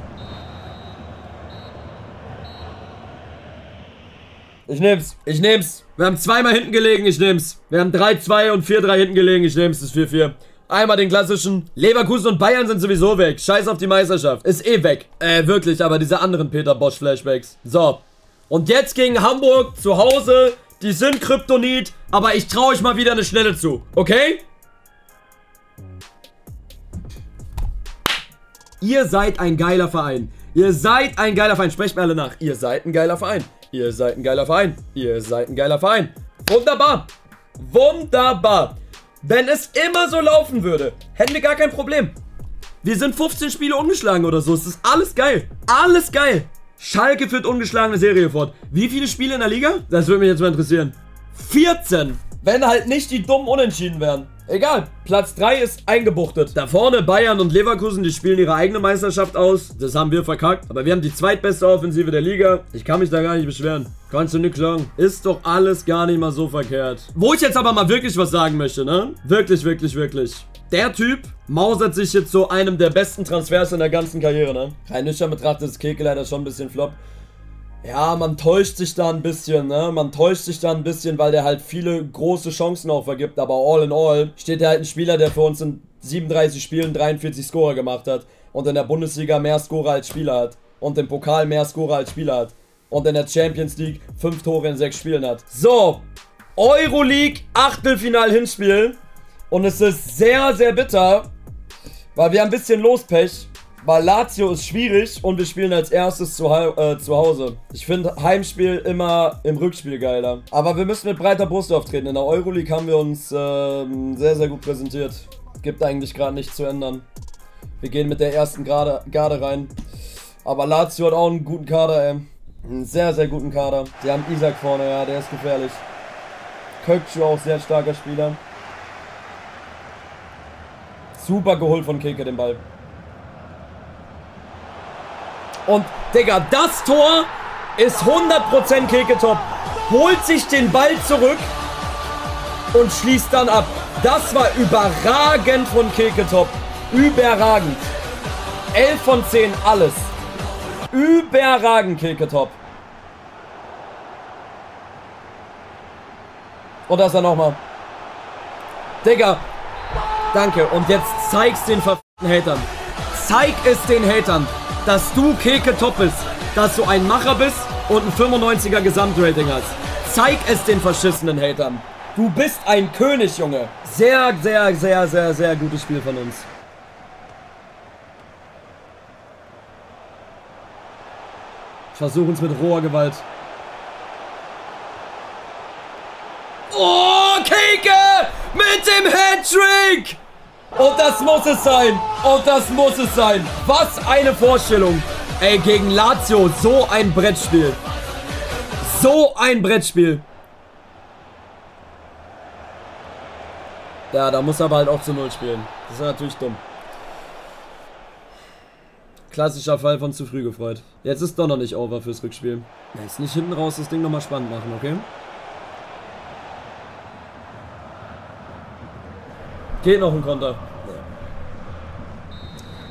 Ich nehm's. Ich nehm's. Wir haben zweimal hinten gelegen. Ich nehm's. Wir haben 3-2 und 4-3 hinten gelegen. Ich nehm's. Das 4-4. Einmal den klassischen. Leverkusen und Bayern sind sowieso weg. Scheiß auf die Meisterschaft. Ist eh weg. Äh, wirklich, aber diese anderen Peter Bosch Flashbacks. So. Und jetzt gegen Hamburg zu Hause. Die sind Kryptonit, aber ich traue euch mal wieder eine Schnelle zu. Okay? Ihr seid ein geiler Verein. Ihr seid ein geiler Verein. Sprecht mir alle nach. Ihr seid ein geiler Verein. Ihr seid ein geiler Verein. Ihr seid ein geiler Verein. Wunderbar. Wunderbar. Wenn es immer so laufen würde, hätten wir gar kein Problem. Wir sind 15 Spiele ungeschlagen oder so. Es ist alles geil. Alles geil. Schalke führt ungeschlagene Serie fort. Wie viele Spiele in der Liga? Das würde mich jetzt mal interessieren. 14. Wenn halt nicht die dummen Unentschieden wären. Egal, Platz 3 ist eingebuchtet. Da vorne Bayern und Leverkusen, die spielen ihre eigene Meisterschaft aus. Das haben wir verkackt. Aber wir haben die zweitbeste Offensive der Liga. Ich kann mich da gar nicht beschweren. Kannst du nichts sagen. Ist doch alles gar nicht mal so verkehrt. Wo ich jetzt aber mal wirklich was sagen möchte, ne? Wirklich, wirklich, wirklich. Der Typ mausert sich jetzt zu einem der besten Transfers in der ganzen Karriere, ne? Rein nüchtern betrachtet ist Keke leider schon ein bisschen flop. Ja, man täuscht sich da ein bisschen, ne? Man täuscht sich da ein bisschen, weil der halt viele große Chancen auch vergibt. Aber all in all steht er halt ein Spieler, der für uns in 37 Spielen 43 Scorer gemacht hat. Und in der Bundesliga mehr Scorer als Spieler hat. Und im Pokal mehr Scorer als Spieler hat. Und in der Champions League 5 Tore in 6 Spielen hat. So, Euroleague Achtelfinal Hinspiel. Und es ist sehr, sehr bitter, weil wir ein bisschen Lospech. Weil Lazio ist schwierig und wir spielen als erstes zu, äh, zu Hause. Ich finde Heimspiel immer im Rückspiel geiler. Aber wir müssen mit breiter Brust auftreten. In der Euroleague haben wir uns äh, sehr, sehr gut präsentiert. Gibt eigentlich gerade nichts zu ändern. Wir gehen mit der ersten Garde, Garde rein. Aber Lazio hat auch einen guten Kader, ey. Einen sehr, sehr guten Kader. Sie haben Isaac vorne, ja, der ist gefährlich. Kökçü auch sehr starker Spieler. Super geholt von Keke den Ball. Und, Digga, das Tor ist 100% Keketop. Holt sich den Ball zurück und schließt dann ab. Das war überragend von Keketop. Überragend. 11 von 10, alles. Überragend, Keketop. Und das dann nochmal. Digga. Danke. Und jetzt zeig's den verfickten Hatern. Zeig es den Hatern dass du Keke top bist, dass du ein Macher bist und ein 95er Gesamtrating hast. Zeig es den verschissenen Hatern. Du bist ein König, Junge. Sehr, sehr, sehr, sehr, sehr gutes Spiel von uns. Versuchen es mit roher Gewalt. Oh, Keke! Mit dem Hattrick! Und das muss es sein. Und das muss es sein. Was eine Vorstellung. Ey, gegen Lazio. So ein Brettspiel. So ein Brettspiel. Ja, da muss er aber halt auch zu Null spielen. Das ist natürlich dumm. Klassischer Fall von zu früh gefreut. Jetzt ist doch noch nicht over fürs Rückspiel. Jetzt nicht hinten raus das Ding nochmal spannend machen, okay? Geht noch ein Konter.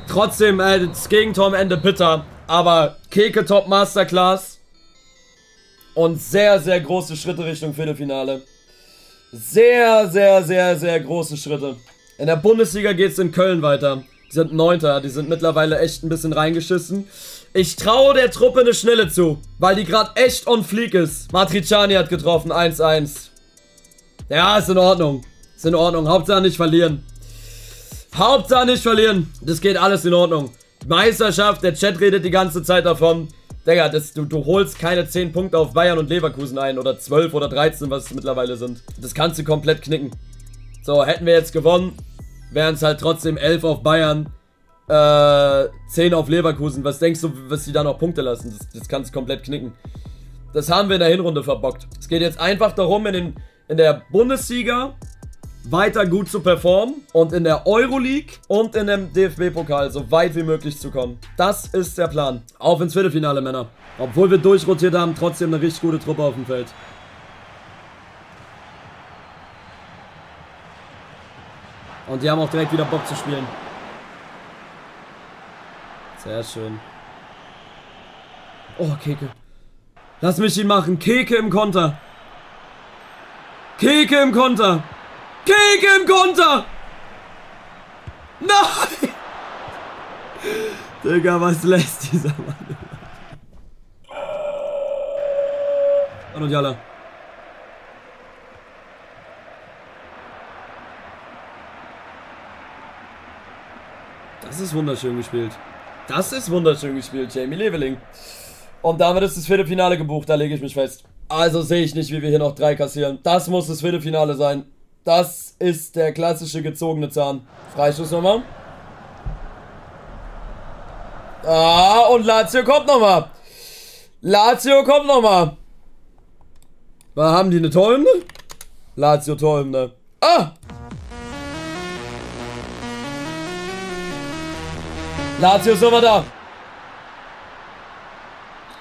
Trotzdem, äh, das Gegentor am Ende bitter. Aber Keke Top Masterclass. Und sehr, sehr große Schritte Richtung Viertelfinale. Sehr, sehr, sehr, sehr große Schritte. In der Bundesliga geht es in Köln weiter. Die sind Neunter, die sind mittlerweile echt ein bisschen reingeschissen. Ich traue der Truppe eine Schnelle zu, weil die gerade echt on fleek ist. Matriciani hat getroffen, 1-1. Ja, ist in Ordnung. Ist in Ordnung. Hauptsache nicht verlieren. Hauptsache nicht verlieren. Das geht alles in Ordnung. Meisterschaft, der Chat redet die ganze Zeit davon. Digga, das, du, du holst keine 10 Punkte auf Bayern und Leverkusen ein. Oder 12 oder 13, was es mittlerweile sind. Das kannst du komplett knicken. So, hätten wir jetzt gewonnen, wären es halt trotzdem 11 auf Bayern. Äh, 10 auf Leverkusen. Was denkst du, was die da noch Punkte lassen? Das, das kannst du komplett knicken. Das haben wir in der Hinrunde verbockt. Es geht jetzt einfach darum, in, den, in der Bundesliga weiter gut zu performen und in der Euroleague und in dem DFB-Pokal so weit wie möglich zu kommen. Das ist der Plan. Auf ins Viertelfinale, Männer. Obwohl wir durchrotiert haben, trotzdem eine richtig gute Truppe auf dem Feld. Und die haben auch direkt wieder Bock zu spielen. Sehr schön. Oh, Keke. Lass mich ihn machen. Keke im Konter. Keke im Konter. Gegen im Konter! Nein! Digga, was lässt dieser Mann? Und Jalla. Das ist wunderschön gespielt. Das ist wunderschön gespielt, Jamie Leveling. Und damit ist das Viertelfinale gebucht, da lege ich mich fest. Also sehe ich nicht, wie wir hier noch drei kassieren. Das muss das Viertelfinale sein. Das ist der klassische gezogene Zahn. Freistoß nochmal. Ah, und Lazio kommt nochmal. Lazio kommt nochmal. Was haben die eine Täumende? Lazio Täumende. Ah! Lazio ist nochmal da.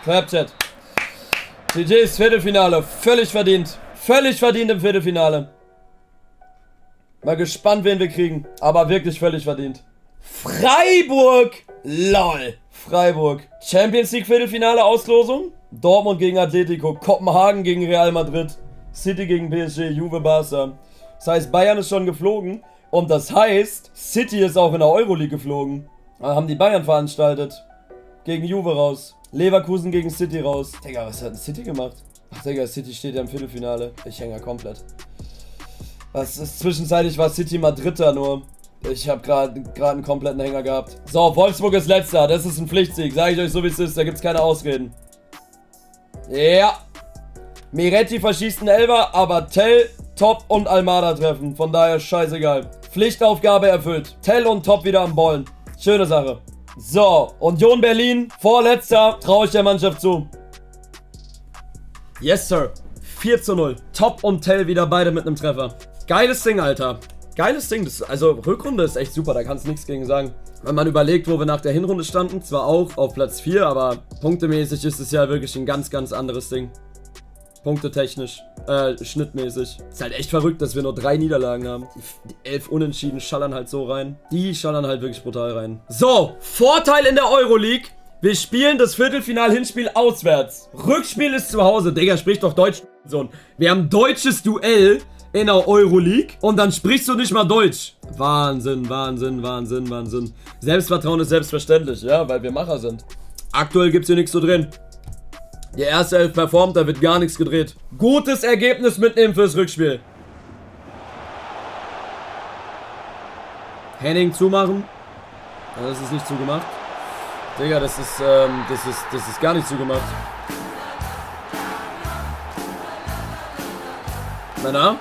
Clapchat. GG's Viertelfinale. Völlig verdient. Völlig verdient im Viertelfinale. Mal gespannt, wen wir kriegen. Aber wirklich völlig verdient. Freiburg! LOL. Freiburg. Champions League Viertelfinale Auslosung. Dortmund gegen Atletico. Kopenhagen gegen Real Madrid. City gegen PSG. Juve Barca. Das heißt, Bayern ist schon geflogen. Und das heißt, City ist auch in der Euroleague geflogen. Da haben die Bayern veranstaltet. Gegen Juve raus. Leverkusen gegen City raus. Digga, was hat denn City gemacht? Ach, Digga, City steht ja im Viertelfinale. Ich hänge ja komplett. Was ist zwischenzeitlich war City mal Dritter nur. Ich habe gerade einen kompletten Hänger gehabt. So, Wolfsburg ist letzter. Das ist ein Pflichtsieg. Sage ich euch so, wie es ist. Da gibt es keine Ausreden. Ja. Miretti verschießt einen Elber, aber Tell, Top und Almada treffen. Von daher scheißegal. Pflichtaufgabe erfüllt. Tell und Top wieder am Ballen. Schöne Sache. So, Union Berlin, vorletzter, traue ich der Mannschaft zu. Yes, Sir. 4 zu 0. Top und Tell wieder beide mit einem Treffer. Geiles Ding, Alter. Geiles Ding. Das, also, Rückrunde ist echt super, da kannst du nichts gegen sagen. Wenn man überlegt, wo wir nach der Hinrunde standen, zwar auch auf Platz 4, aber punktemäßig ist es ja wirklich ein ganz, ganz anderes Ding. Punktetechnisch, äh, schnittmäßig. Ist halt echt verrückt, dass wir nur drei Niederlagen haben. Die elf Unentschieden schallern halt so rein. Die schallern halt wirklich brutal rein. So, Vorteil in der Euroleague. Wir spielen das Viertelfinal-Hinspiel auswärts. Rückspiel ist zu Hause. Digga, sprich doch Deutsch, Sohn. Wir haben deutsches Duell in der Euroleague und dann sprichst du nicht mal Deutsch. Wahnsinn, Wahnsinn, Wahnsinn, Wahnsinn. Selbstvertrauen ist selbstverständlich, ja, weil wir Macher sind. Aktuell gibt es hier nichts zu drehen. Die erste Elf performt, da wird gar nichts gedreht. Gutes Ergebnis mitnehmen fürs Rückspiel. Henning zumachen. Das ist nicht zugemacht. Digga, das ist, ähm, das ist, das ist gar nicht zugemacht. Männer.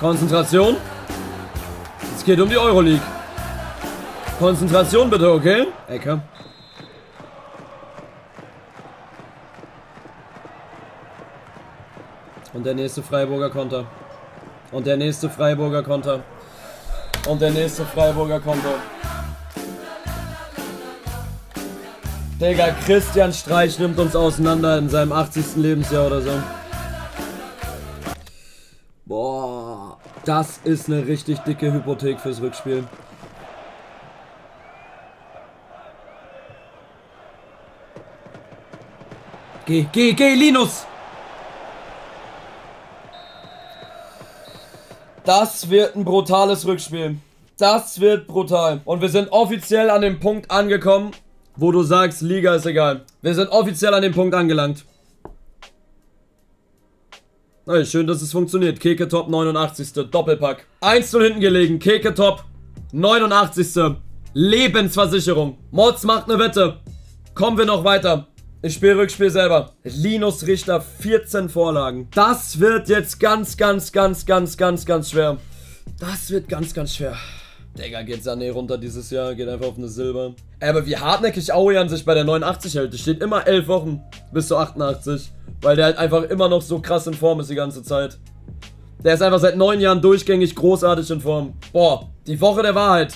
Konzentration. Es geht um die Euroleague. Konzentration bitte, okay? Ecke. Und der nächste Freiburger Konter. Und der nächste Freiburger Konter. Und der nächste Freiburger Konter. Digga, Christian Streich nimmt uns auseinander in seinem 80. Lebensjahr oder so. Das ist eine richtig dicke Hypothek fürs Rückspiel. Geh, geh, geh, Linus! Das wird ein brutales Rückspiel. Das wird brutal. Und wir sind offiziell an dem Punkt angekommen, wo du sagst, Liga ist egal. Wir sind offiziell an dem Punkt angelangt. Hey, schön, dass es funktioniert. Keke Top 89. Doppelpack. 1 zu hinten gelegen. Keke Top 89. Lebensversicherung. Mods macht eine Wette. Kommen wir noch weiter. Ich spiele Rückspiel selber. Linus Richter, 14 Vorlagen. Das wird jetzt ganz, ganz, ganz, ganz, ganz, ganz schwer. Das wird ganz, ganz schwer. Digga, geht Sané runter dieses Jahr, geht einfach auf eine Silber. Aber wie hartnäckig Aoyan sich bei der 89 hält. Das steht immer 11 Wochen bis zu 88. Weil der halt einfach immer noch so krass in Form ist die ganze Zeit. Der ist einfach seit 9 Jahren durchgängig großartig in Form. Boah, die Woche der Wahrheit.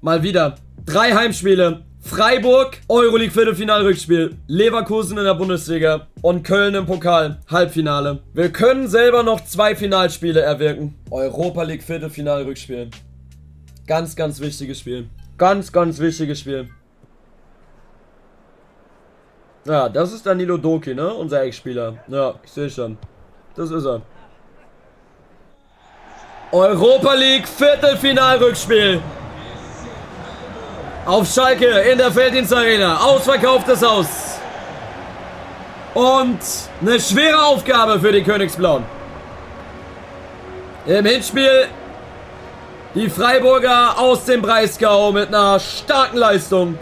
Mal wieder. Drei Heimspiele, Freiburg, Euroleague Viertelfinalrückspiel, Leverkusen in der Bundesliga und Köln im Pokal, Halbfinale. Wir können selber noch zwei Finalspiele erwirken. Europa League Viertelfinalrückspiel. Ganz, ganz wichtiges Spiel. Ganz, ganz wichtiges Spiel. Ja, das ist Danilo Doki, ne? Unser Ex-Spieler. Ja, ich sehe schon. Das ist er. Europa League Viertelfinalrückspiel. Auf Schalke in der Felddienstarena. Ausverkauftes Haus. Und eine schwere Aufgabe für die Königsblauen. Im Hinspiel die Freiburger aus dem Breisgau mit einer starken Leistung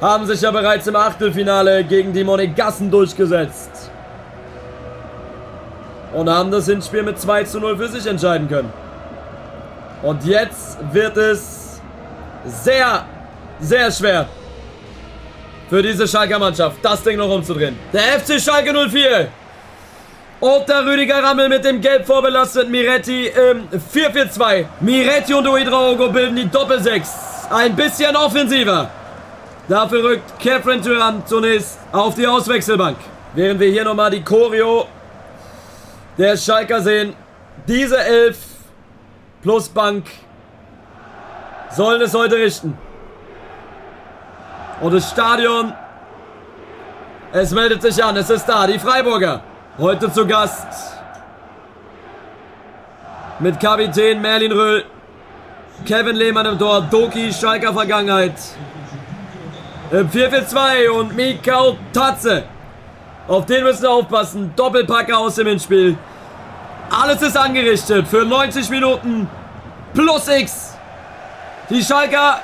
haben sich ja bereits im Achtelfinale gegen die Monegassen durchgesetzt. Und haben das Hinspiel mit 2 zu 0 für sich entscheiden können. Und jetzt wird es sehr sehr schwer. Für diese Schalker Mannschaft, das Ding noch umzudrehen. Der FC Schalke 04. Und der Rüdiger Rammel mit dem gelb vorbelasteten Miretti im 4-4-2. Miretti und Uedraogo bilden die Doppel-6. Ein bisschen offensiver. Dafür rückt Catherine Thuram zunächst auf die Auswechselbank. Während wir hier nochmal die Choreo der Schalker sehen. Diese Elf plus Bank sollen es heute richten. Und das Stadion, es meldet sich an, es ist da, die Freiburger. Heute zu Gast mit Kapitän Merlin Röhl, Kevin Lehmann im Tor, Doki, Schalker Vergangenheit. Im 4-4-2 und Mikau Tatze. Auf den müssen wir aufpassen. Doppelpacker aus dem Hinspiel. Alles ist angerichtet für 90 Minuten plus X. Die Schalker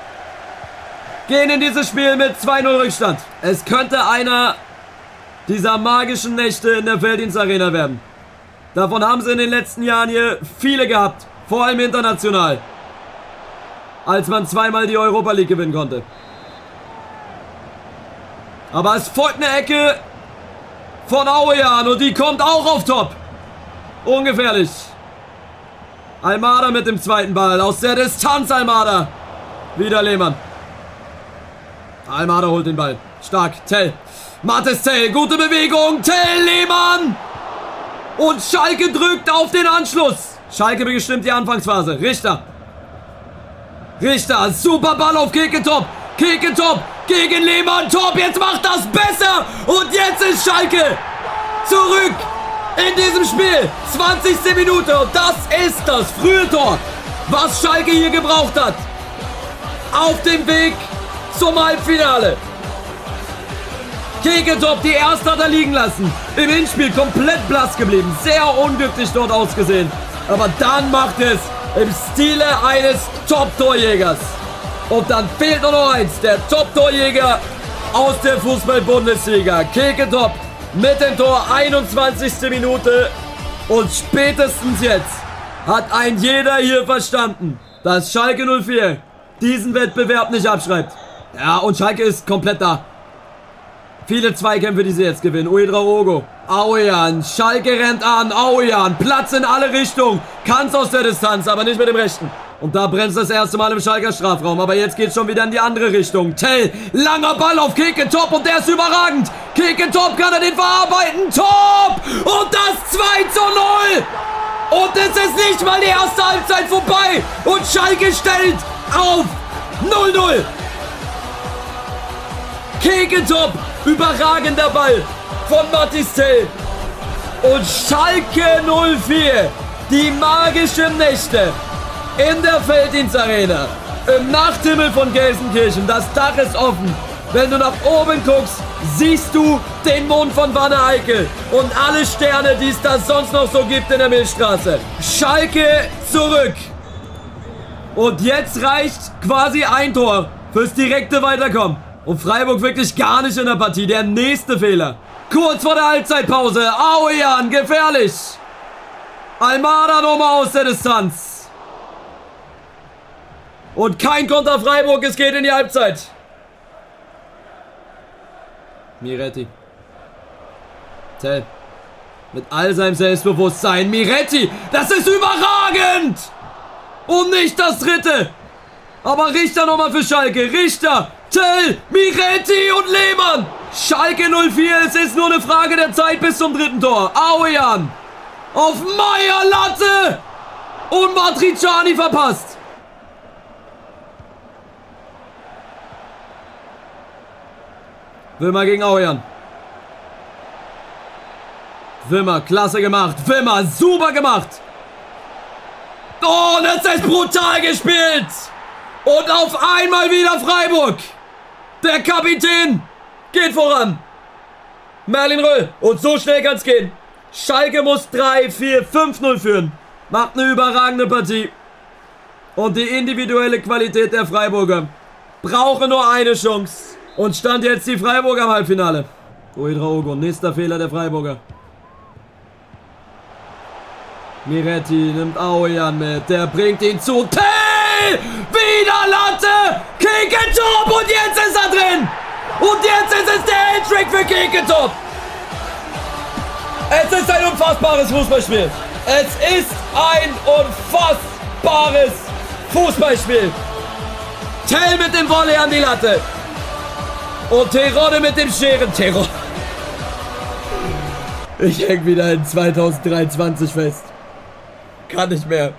gehen in dieses Spiel mit 2-0 Rückstand. Es könnte einer dieser magischen Nächte in der Felddienstarena werden. Davon haben sie in den letzten Jahren hier viele gehabt. Vor allem international. Als man zweimal die Europa League gewinnen konnte. Aber es folgt eine Ecke von Auejan und die kommt auch auf Top. Ungefährlich. Almada mit dem zweiten Ball. Aus der Distanz Almada. Wieder Lehmann. Almada holt den Ball. Stark. Tell. Mattes Tell. Gute Bewegung. Tell Lehmann. Und Schalke drückt auf den Anschluss. Schalke bestimmt die Anfangsphase. Richter. Richter. Super Ball auf Kekentop. Kekentop. Gegen Lehmann. Top. Jetzt macht das besser. Und jetzt ist Schalke zurück in diesem Spiel. 20. Minute. Und das ist das frühe Tor, was Schalke hier gebraucht hat. Auf dem Weg zum Halbfinale. Keketop, die erste hat er liegen lassen. Im Hinspiel komplett blass geblieben. Sehr unglücklich dort ausgesehen. Aber dann macht es im Stile eines Top-Torjägers. Und dann fehlt nur noch eins. Der Top-Torjäger aus der Fußball-Bundesliga. Keketop mit dem Tor 21. Minute. Und spätestens jetzt hat ein jeder hier verstanden, dass Schalke 04 diesen Wettbewerb nicht abschreibt. Ja, und Schalke ist komplett da. Viele Zweikämpfe, die sie jetzt gewinnen. Uedraogo. Auejan. Schalke rennt an. Auejan. Platz in alle Richtungen. Kann's aus der Distanz, aber nicht mit dem Rechten. Und da brennt das erste Mal im Schalker Strafraum. Aber jetzt geht's schon wieder in die andere Richtung. Tell. Langer Ball auf Kekentop und der ist überragend. Kekentop kann er den verarbeiten. Top. Und das 2 zu 0. Und es ist nicht mal die erste Halbzeit vorbei. Und Schalke stellt auf 0-0. Kekentop Überragender Ball von Mattistell. Und Schalke 04, die magischen Nächte in der Felddienstarena. Im Nachthimmel von Gelsenkirchen, das Dach ist offen. Wenn du nach oben guckst, siehst du den Mond von Wanne Eickel und alle Sterne, die es da sonst noch so gibt in der Milchstraße. Schalke zurück. Und jetzt reicht quasi ein Tor fürs direkte Weiterkommen. Und Freiburg wirklich gar nicht in der Partie. Der nächste Fehler. Kurz vor der Halbzeitpause. Auejan, gefährlich. Almada nochmal aus der Distanz. Und kein Konter Freiburg. Es geht in die Halbzeit. Miretti. Tell. Mit all seinem Selbstbewusstsein. Miretti. Das ist überragend. Und nicht das dritte. Aber Richter nochmal für Schalke. Richter. Tell, Miretti und Lehmann. Schalke 04, es ist nur eine Frage der Zeit bis zum dritten Tor. Auejan auf Meier Latte und Matriciani verpasst. Wilmer gegen Auejan. Wilmer, klasse gemacht. Wilmer, super gemacht. Oh, jetzt ist brutal gespielt. Und auf einmal wieder Freiburg. Der Kapitän geht voran. Merlin Röll. Und so schnell kann es gehen. Schalke muss 3, 4, 5-0 führen. Macht eine überragende Partie. Und die individuelle Qualität der Freiburger. Brauche nur eine Chance. Und stand jetzt die Freiburger im Halbfinale. Uedraogo, nächster Fehler der Freiburger. Miretti nimmt Auejan mit. Der bringt ihn zu Tell! Wieder Latte! Kekentop! Und jetzt ist er drin! Und jetzt ist es der Hattrick für Kekentop! Es ist ein unfassbares Fußballspiel! Es ist ein unfassbares Fußballspiel! Tell mit dem Volley an die Latte! Und Terodde mit dem Scheren. Terodde. Ich häng wieder in 2023 fest. Kann nicht mehr.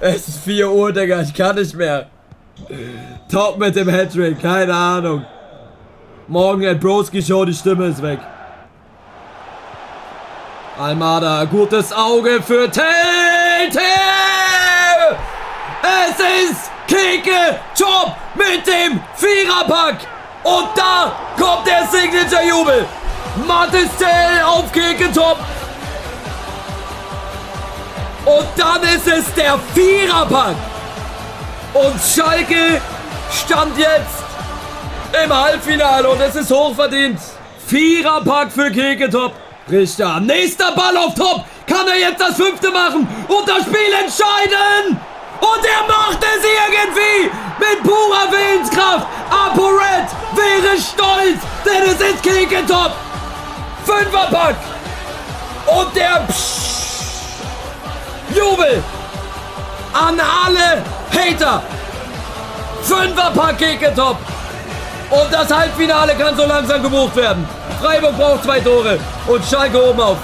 Es ist 4 Uhr, Digga. Ich kann nicht mehr. Top mit dem Hattrick. Keine Ahnung. Morgen at Broski Show. Die Stimme ist weg. Almada. Gutes Auge für Tate. Es ist Keke Top mit dem Viererpack. Und da kommt der Signature-Jubel. Mattistell auf Keke Top. Und dann ist es der Viererpack. Und Schalke stand jetzt im Halbfinale und es ist hochverdient. Viererpack für Keketop. Richter, nächster Ball auf Top. Kann er jetzt das fünfte machen und das Spiel entscheiden? Und er macht es irgendwie mit purer Willenskraft. ApoRed wäre stolz, denn es ist Keketop. Fünferpack. Und der Psch Jubel an alle Hater. Fünferpack Keketop. Und das Halbfinale kann so langsam gebucht werden. Freiburg braucht zwei Tore. Und Schalke oben auf.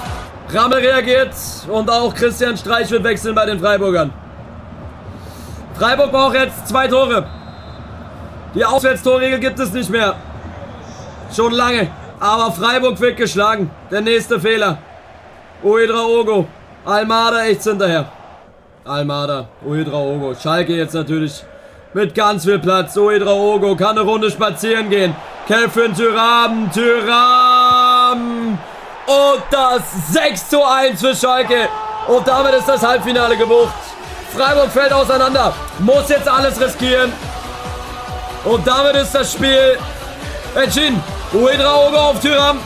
Rammel reagiert und auch Christian Streich wird wechseln bei den Freiburgern. Freiburg braucht jetzt zwei Tore. Die Auswärtstorregel gibt es nicht mehr. Schon lange. Aber Freiburg wird geschlagen. Der nächste Fehler. Uedraogo. Almada echt hinterher. Almada. Uedraogo. Schalke jetzt natürlich mit ganz viel Platz. Uedraogo kann eine Runde spazieren gehen. Kelvin Tyram. Tyram. Und das 6 zu 1 für Schalke. Und damit ist das Halbfinale gebucht. Freiburg fällt auseinander. Muss jetzt alles riskieren. Und damit ist das Spiel entschieden. Uedraogo auf Tyram.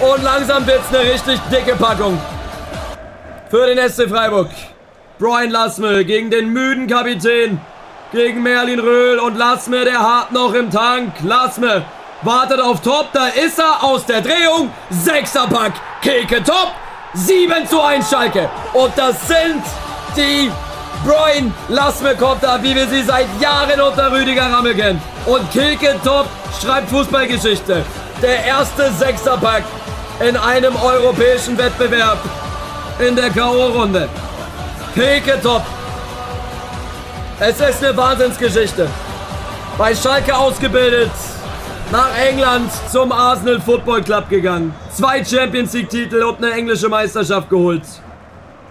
Und langsam wird es eine richtig dicke Packung. Für den SC Freiburg. Brian Lassme gegen den müden Kapitän. Gegen Merlin Röhl und Lassme, der hart noch im Tank. Lassme wartet auf Top. Da ist er aus der Drehung. Sechserpack. Keke Top. 7 zu 1 Schalke. Und das sind die Brian Lassme kommt da, wie wir sie seit Jahren unter Rüdiger Rammel kennen. Und Kilke Top schreibt Fußballgeschichte. Der erste Sechserpack in einem europäischen Wettbewerb in der K.O.-Runde. Kilke Top. Es ist eine Wahnsinnsgeschichte. Bei Schalke ausgebildet, nach England zum Arsenal Football Club gegangen. Zwei Champions League Titel und eine englische Meisterschaft geholt.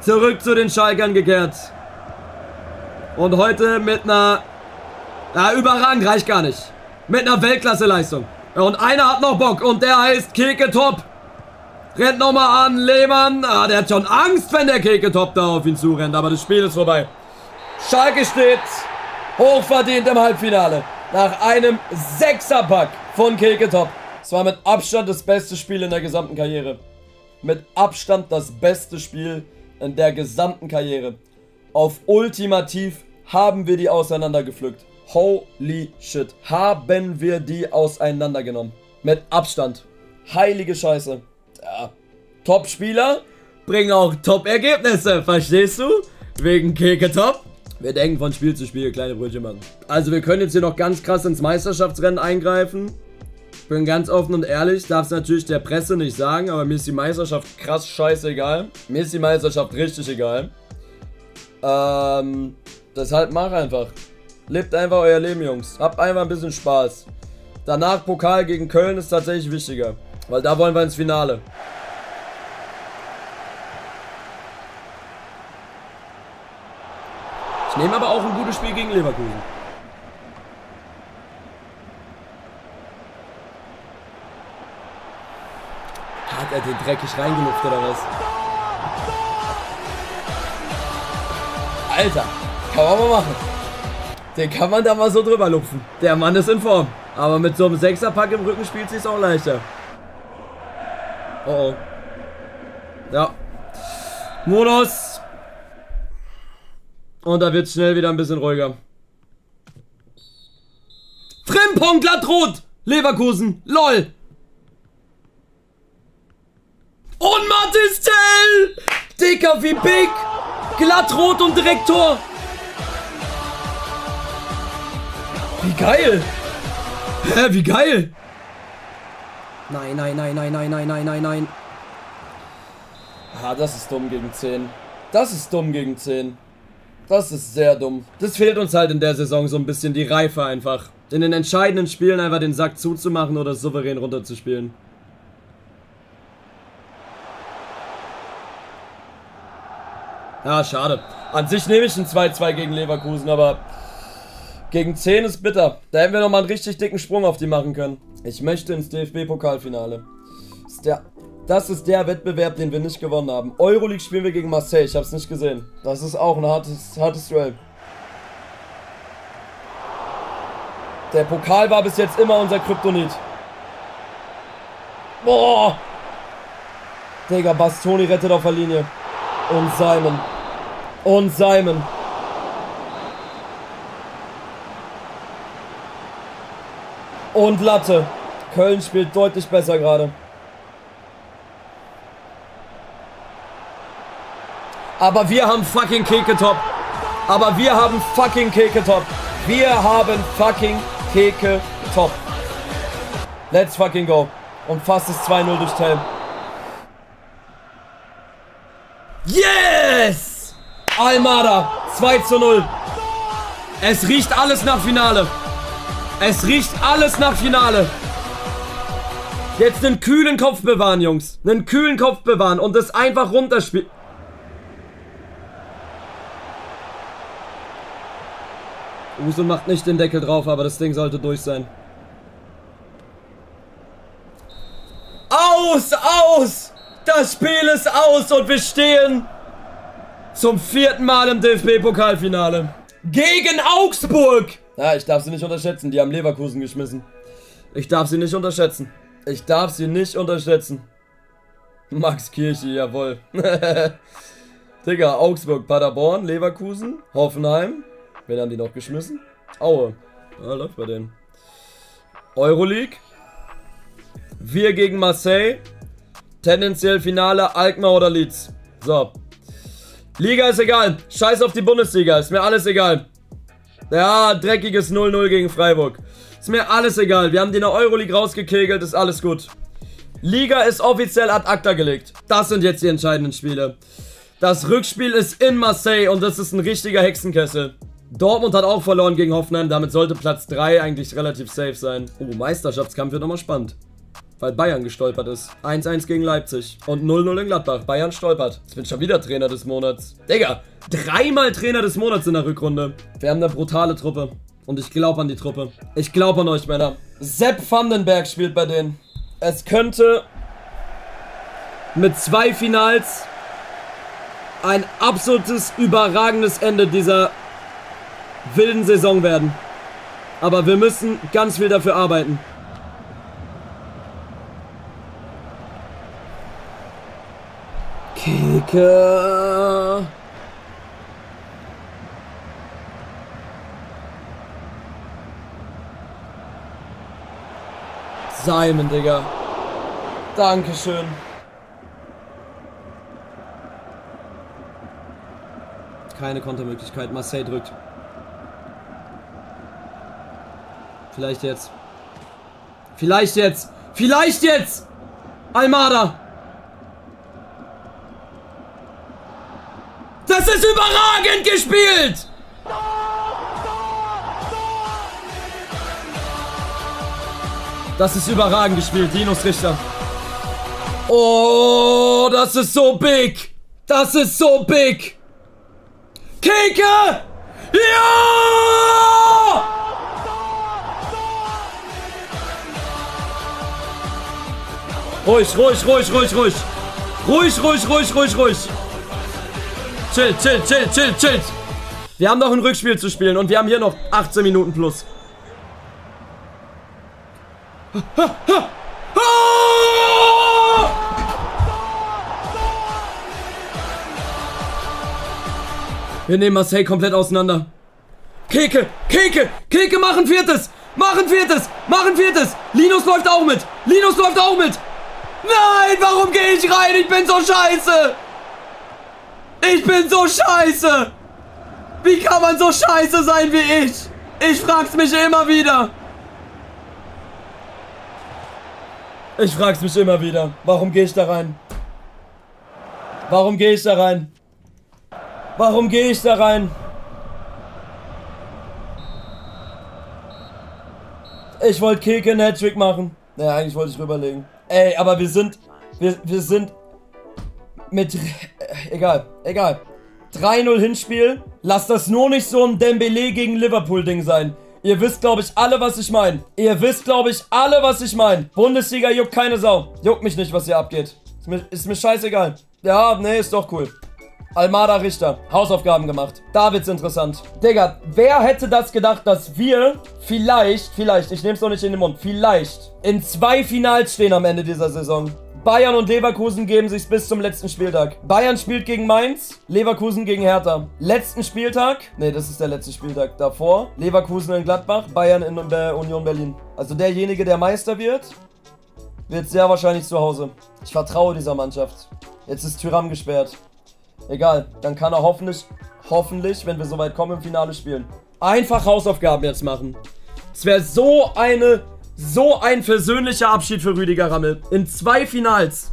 Zurück zu den Schalkern gekehrt. Und heute mit einer... Ja, überragend, reicht gar nicht. Mit einer Weltklasse-Leistung. Und einer hat noch Bock und der heißt Keke Top. Rennt nochmal an, Lehmann. Ah, der hat schon Angst, wenn der Keke Top da auf ihn zurennt. Aber das Spiel ist vorbei. Schalke steht hochverdient im Halbfinale. Nach einem Sechserpack von Keke Top. Es war mit Abstand das beste Spiel in der gesamten Karriere. Mit Abstand das beste Spiel in der gesamten Karriere. Auf ultimativ haben wir die auseinandergepflückt. Holy shit. Haben wir die auseinandergenommen. Mit Abstand. Heilige Scheiße. Ja. Top-Spieler bringen auch Top-Ergebnisse. Verstehst du? Wegen Keke Top. Wir denken von Spiel zu Spiel, kleine Brötchen machen. Also wir können jetzt hier noch ganz krass ins Meisterschaftsrennen eingreifen. Bin ganz offen und ehrlich, darf es natürlich der Presse nicht sagen, aber mir ist die Meisterschaft krass scheißegal. Mir ist die Meisterschaft richtig egal. Ähm, deshalb mach einfach. Lebt einfach euer Leben, Jungs. Habt einfach ein bisschen Spaß. Danach Pokal gegen Köln ist tatsächlich wichtiger. Weil da wollen wir ins Finale. Ich nehme aber auch ein gutes Spiel gegen Leverkusen. Hat er den dreckig reingelupft oder was? Alter, kann man mal machen. Den kann man da mal so drüber lupfen. Der Mann ist in Form. Aber mit so einem Sechserpack im Rücken spielt es auch leichter. Oh oh. Ja. Modus. Und da wird schnell wieder ein bisschen ruhiger. Frimpong glatt rot. Leverkusen. LOL. Und Mattistel. Dicker wie Big. Glatt rot und direkt Tor. Wie geil. Hä, wie geil! Nein, nein, nein, nein, nein, nein, nein, nein, nein. Ah, das ist dumm gegen 10. Das ist dumm gegen 10. Das ist sehr dumm. Das fehlt uns halt in der Saison so ein bisschen, die Reife einfach. In den entscheidenden Spielen einfach den Sack zuzumachen oder souverän runterzuspielen. Ja, schade. An sich nehme ich ein 2-2 gegen Leverkusen, aber gegen 10 ist bitter. Da hätten wir nochmal einen richtig dicken Sprung auf die machen können. Ich möchte ins DFB-Pokalfinale. Das ist der Wettbewerb, den wir nicht gewonnen haben. Euroleague spielen wir gegen Marseille. Ich habe es nicht gesehen. Das ist auch ein hartes, hartes Duell. Der Pokal war bis jetzt immer unser Kryptonit. Boah! Digga, Bastoni rettet auf der Linie. Und Simon. Und Simon. Und Latte. Köln spielt deutlich besser gerade. Aber wir haben fucking Keke-Top. Aber wir haben fucking Keke-Top. Wir haben fucking Keke-Top. Let's fucking go. Und fast ist 2-0 durch Tell. Yes! Almada, 2 zu 0. Es riecht alles nach Finale. Es riecht alles nach Finale. Jetzt einen kühlen Kopf bewahren, Jungs. Einen kühlen Kopf bewahren und das einfach runterspielen. Uso macht nicht den Deckel drauf, aber das Ding sollte durch sein. Aus, aus! Das Spiel ist aus und wir stehen zum vierten Mal im DFB-Pokalfinale. Gegen Augsburg! Ja, ich darf sie nicht unterschätzen. Die haben Leverkusen geschmissen. Ich darf sie nicht unterschätzen. Ich darf sie nicht unterschätzen. Max Kirche, jawohl. Digga, Augsburg, Paderborn, Leverkusen, Hoffenheim. Wen haben die noch geschmissen? Aue. Ja, läuft bei denen. Euroleague. Wir gegen Marseille. Tendenziell Finale Alkmaar oder Leeds. So. Liga ist egal. Scheiß auf die Bundesliga. Ist mir alles egal. Ja, dreckiges 0-0 gegen Freiburg. Ist mir alles egal. Wir haben die in der Euroleague rausgekegelt. Ist alles gut. Liga ist offiziell ad acta gelegt. Das sind jetzt die entscheidenden Spiele. Das Rückspiel ist in Marseille und das ist ein richtiger Hexenkessel. Dortmund hat auch verloren gegen Hoffenheim. Damit sollte Platz 3 eigentlich relativ safe sein. Oh, Meisterschaftskampf wird nochmal spannend. Weil Bayern gestolpert ist. 1-1 gegen Leipzig. Und 0-0 in Gladbach. Bayern stolpert. Jetzt bin ich schon wieder Trainer des Monats. Digga, dreimal Trainer des Monats in der Rückrunde. Wir haben eine brutale Truppe. Und ich glaube an die Truppe. Ich glaube an euch, Männer. Sepp Vandenberg spielt bei denen. Es könnte mit zwei Finals ein absolutes überragendes Ende dieser wilden Saison werden. Aber wir müssen ganz viel dafür arbeiten. Keke. Simon, Digga. Dankeschön. Keine Kontermöglichkeit. Marseille drückt. Vielleicht jetzt. Vielleicht jetzt. Vielleicht jetzt! Almada! Das ist überragend gespielt! Das ist überragend gespielt, Linus Richter. Oh, das ist so big! Das ist so big! Keke! Ja! Ruhig, ruhig, ruhig, ruhig, ruhig. Ruhig, ruhig, ruhig, ruhig, ruhig. Chill, chill, chill, chill, chill. Wir haben noch ein Rückspiel zu spielen und wir haben hier noch 18 Minuten plus. Wir nehmen Marseille komplett auseinander. Keke, Keke, Keke machen viertes, machen viertes, machen viertes. Linus läuft auch mit, Linus läuft auch mit. Nein, warum gehe ich rein? Ich bin so scheiße. Ich bin so scheiße. Wie kann man so scheiße sein wie ich? Ich frag's mich immer wieder. Ich frag's mich immer wieder. Warum gehe ich da rein? Warum gehe ich da rein? Warum gehe ich da rein? Ich wollte Keke einen Hattrick machen. Ja, eigentlich wollte ich rüberlegen. Ey, aber wir sind... Wir, wir sind... Mit... Äh, egal, egal. 3-0 Hinspiel. Lass das nur nicht so ein Dembele gegen Liverpool-Ding sein. Ihr wisst, glaube ich, alle, was ich meine. Ihr wisst, glaube ich, alle, was ich meine. Bundesliga juckt keine Sau. Juckt mich nicht, was hier abgeht. Ist mir, ist mir scheißegal. Ja, nee, ist doch cool. Almada Richter, Hausaufgaben gemacht. Da wird's interessant. Digga, wer hätte das gedacht, dass wir vielleicht, vielleicht, ich nehme es noch nicht in den Mund, vielleicht in zwei Finals stehen am Ende dieser Saison. Bayern und Leverkusen geben sich's bis zum letzten Spieltag. Bayern spielt gegen Mainz, Leverkusen gegen Hertha. Letzten Spieltag, nee, das ist der letzte Spieltag davor. Leverkusen in Gladbach, Bayern in der Union Berlin. Also derjenige, der Meister wird, wird sehr wahrscheinlich zu Hause. Ich vertraue dieser Mannschaft. Jetzt ist Tyram gesperrt. Egal, dann kann er hoffentlich, hoffentlich, wenn wir soweit kommen, im Finale spielen. Einfach Hausaufgaben jetzt machen. Es wäre so eine, so ein versöhnlicher Abschied für Rüdiger Rammel. In zwei Finals.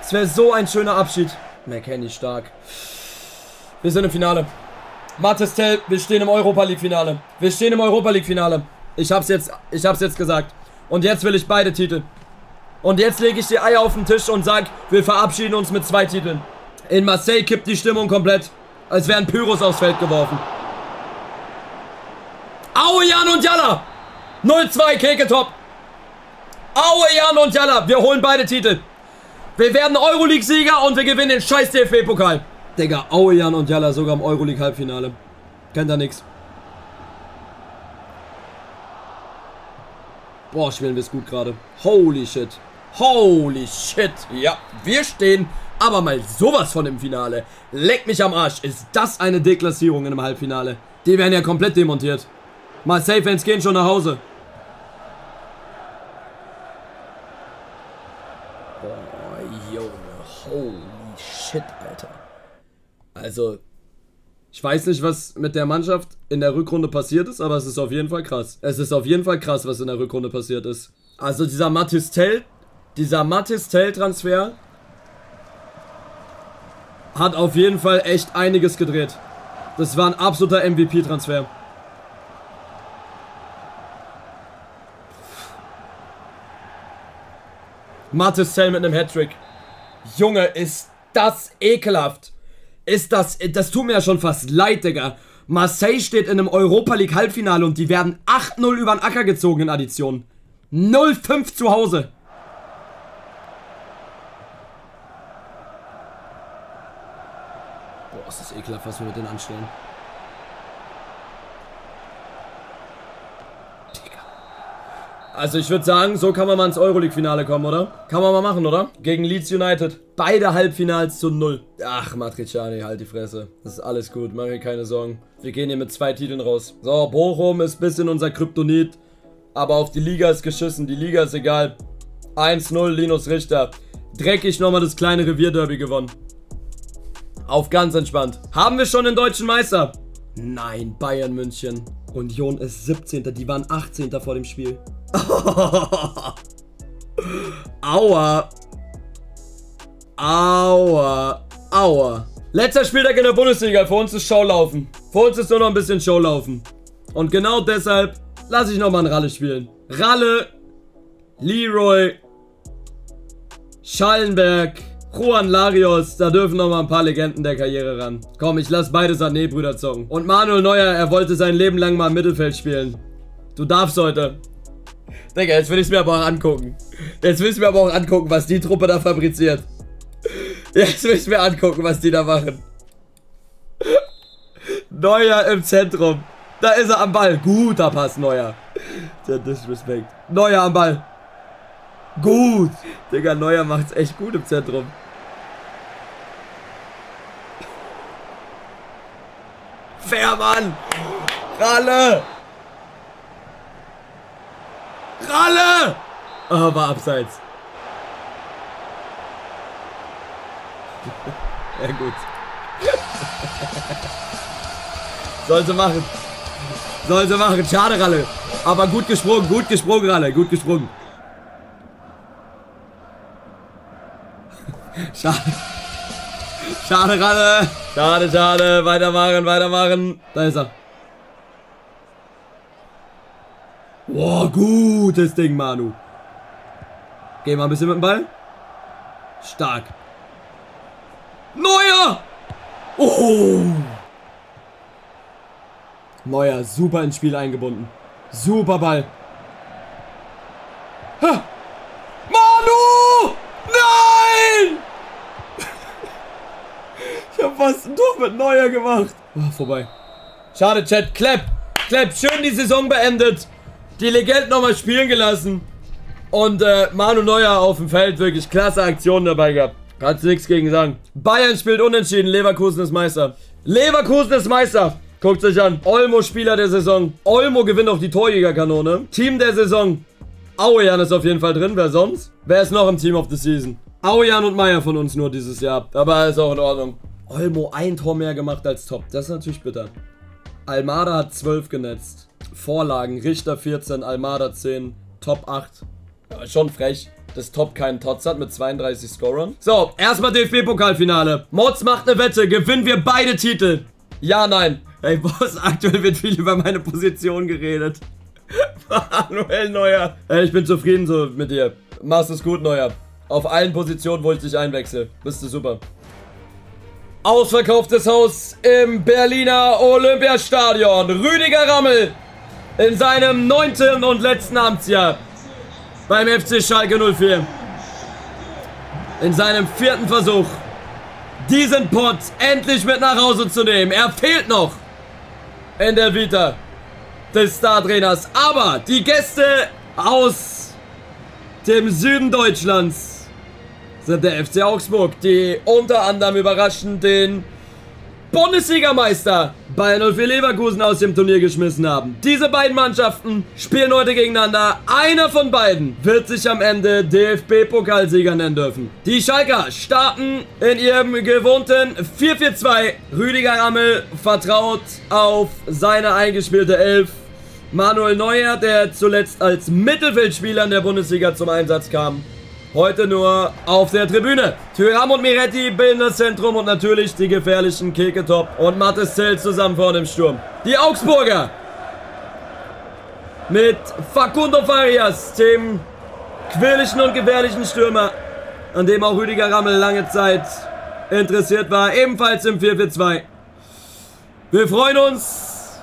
Es wäre so ein schöner Abschied. McKenny stark. Wir sind im Finale. Mattes Tell, wir stehen im Europa League Finale. Wir stehen im Europa League Finale. Ich hab's jetzt, ich hab's jetzt gesagt. Und jetzt will ich beide Titel. Und jetzt lege ich die Eier auf den Tisch und sag, wir verabschieden uns mit zwei Titeln. In Marseille kippt die Stimmung komplett, als wären Pyros aufs Feld geworfen. Aue, Jan und Jalla! 0-2, Keke top. Aue, Jan und Jalla, wir holen beide Titel. Wir werden Euroleague-Sieger und wir gewinnen den scheiß DFB-Pokal. Digga, Aue, Jan und Jalla sogar im Euroleague-Halbfinale. Kennt er nix. Boah, spielen wir es gut gerade. Holy shit. Holy shit. Ja, wir stehen aber mal sowas von im Finale. Leck mich am Arsch. Ist das eine Deklassierung in einem Halbfinale? Die werden ja komplett demontiert. Marseille-Fans gehen schon nach Hause. Boah, Junge. Holy shit, Alter. Also, ich weiß nicht, was mit der Mannschaft in der Rückrunde passiert ist, aber es ist auf jeden Fall krass. Es ist auf jeden Fall krass, was in der Rückrunde passiert ist. Also dieser Mathis Tell dieser Mattis-Tell-Transfer hat auf jeden Fall echt einiges gedreht. Das war ein absoluter MVP-Transfer. Mathis Tell mit einem Hattrick. Junge, ist das ekelhaft. Ist das, das tut mir ja schon fast leid, Digga. Marseille steht in einem Europa League Halbfinale und die werden 8-0 über den Acker gezogen in Addition. 0-5 zu Hause. ist das ekelhaft, was wir mit denen anstellen. Also ich würde sagen, so kann man mal ins Euroleague-Finale kommen, oder? Kann man mal machen, oder? Gegen Leeds United. Beide Halbfinals zu null. Ach, Matriciani, halt die Fresse. Das ist alles gut, mach mir keine Sorgen. Wir gehen hier mit zwei Titeln raus. So, Bochum ist ein bisschen unser Kryptonit. Aber auf die Liga ist geschissen. Die Liga ist egal. 1-0, Linus Richter. Dreckig nochmal das kleine Revierderby gewonnen. Auf ganz entspannt. Haben wir schon den deutschen Meister? Nein, Bayern München. Union ist 17. Die waren 18. vor dem Spiel. Aua. Aua. Aua. Letzter Spieltag in der Bundesliga. Für uns ist Showlaufen. Für uns ist nur noch ein bisschen Showlaufen. Und genau deshalb lasse ich nochmal ein Ralle spielen. Ralle, Leroy, Schallenberg, Juan Larios, da dürfen noch mal ein paar Legenden der Karriere ran. Komm, ich lass beide Sané-Brüder zocken. Und Manuel Neuer, er wollte sein Leben lang mal im Mittelfeld spielen. Du darfst heute. Digga, jetzt will ich es mir aber auch angucken. Jetzt will ich mir aber auch angucken, was die Truppe da fabriziert. Jetzt will ich mir angucken, was die da machen. Neuer im Zentrum. Da ist er am Ball. Guter Pass, Neuer. Der Disrespect. Neuer am Ball. Gut. Digga, Neuer macht's echt gut im Zentrum. Fährmann! Ralle! Ralle! Oh, war abseits. ja, gut. Sollte machen. Sollen sie machen. Schade, Ralle. Aber gut gesprungen, gut gesprungen, Ralle. Gut gesprungen. Schade. Schade, Ralle. Schade, schade. Weitermachen, weitermachen. Da ist er. Boah, gutes Ding, Manu. Geh mal ein bisschen mit dem Ball. Stark. Neuer! Oh! Neuer, super ins Spiel eingebunden. Super Ball. Ha! Manu! Nein! Ich hab ein Tor mit Neuer gemacht. Oh, vorbei. Schade, Chat. Klepp. Klepp, schön die Saison beendet. Die Legend nochmal spielen gelassen. Und äh, Manu Neuer auf dem Feld. Wirklich klasse Aktionen dabei gehabt. Kannst nichts gegen sagen. Bayern spielt unentschieden. Leverkusen ist Meister. Leverkusen ist Meister. Guckt euch an. Olmo Spieler der Saison. Olmo gewinnt auch die Torjägerkanone. Team der Saison. Auejan ist auf jeden Fall drin. Wer sonst? Wer ist noch im Team of the Season? Auejan und Meier von uns nur dieses Jahr. Aber ist auch in Ordnung. Olmo ein Tor mehr gemacht als Top. Das ist natürlich bitter. Almada hat 12 genetzt. Vorlagen. Richter 14, Almada 10, Top 8. Ja, schon frech dass Top keinen Tots hat mit 32 Scorern. So, erstmal DFB-Pokalfinale. Mods macht eine Wette. Gewinnen wir beide Titel? Ja, nein. Ey, Boss, aktuell wird viel über meine Position geredet. Manuel Neuer. Ey, ich bin zufrieden so mit dir. Machst es gut, Neuer. Auf allen Positionen, wo ich dich einwechsel. Bist du super. Ausverkauftes Haus im Berliner Olympiastadion. Rüdiger Rammel in seinem neunten und letzten Amtsjahr beim FC Schalke 04. In seinem vierten Versuch, diesen Pott endlich mit nach Hause zu nehmen. Er fehlt noch in der Vita des Star-Trainers. Aber die Gäste aus dem Süden Deutschlands sind der FC Augsburg, die unter anderem überraschend den Bundesligameister Bayern 04 Leverkusen aus dem Turnier geschmissen haben. Diese beiden Mannschaften spielen heute gegeneinander. Einer von beiden wird sich am Ende DFB-Pokalsieger nennen dürfen. Die Schalker starten in ihrem gewohnten 4-4-2. Rüdiger Rammel vertraut auf seine eingespielte Elf. Manuel Neuer, der zuletzt als Mittelfeldspieler in der Bundesliga zum Einsatz kam, Heute nur auf der Tribüne. Tyram und Miretti bilden das Zentrum und natürlich die gefährlichen Keketop und Mattes Zell zusammen vor dem Sturm. Die Augsburger mit Facundo Farias, dem quirligen und gefährlichen Stürmer, an dem auch Rüdiger Rammel lange Zeit interessiert war, ebenfalls im 4-4-2. Wir freuen uns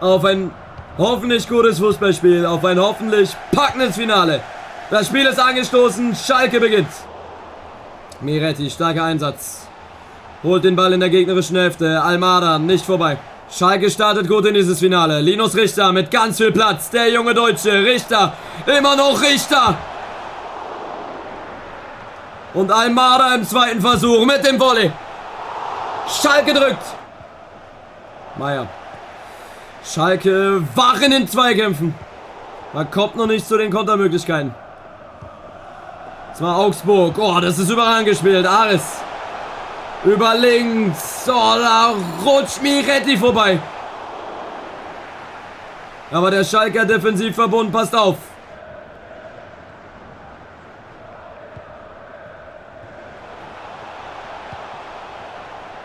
auf ein hoffentlich gutes Fußballspiel, auf ein hoffentlich packendes Finale. Das Spiel ist angestoßen. Schalke beginnt. Miretti, starker Einsatz. Holt den Ball in der gegnerischen Hälfte. Almada nicht vorbei. Schalke startet gut in dieses Finale. Linus Richter mit ganz viel Platz. Der junge Deutsche. Richter. Immer noch Richter. Und Almada im zweiten Versuch mit dem Volley. Schalke drückt. Meier. Schalke wach in den Zweikämpfen. Man kommt noch nicht zu den Kontermöglichkeiten. Das war Augsburg. Oh, das ist überragend gespielt. Aris. Über links. Oh, da rutscht Miretti vorbei. Aber der Schalker Defensivverbund passt auf.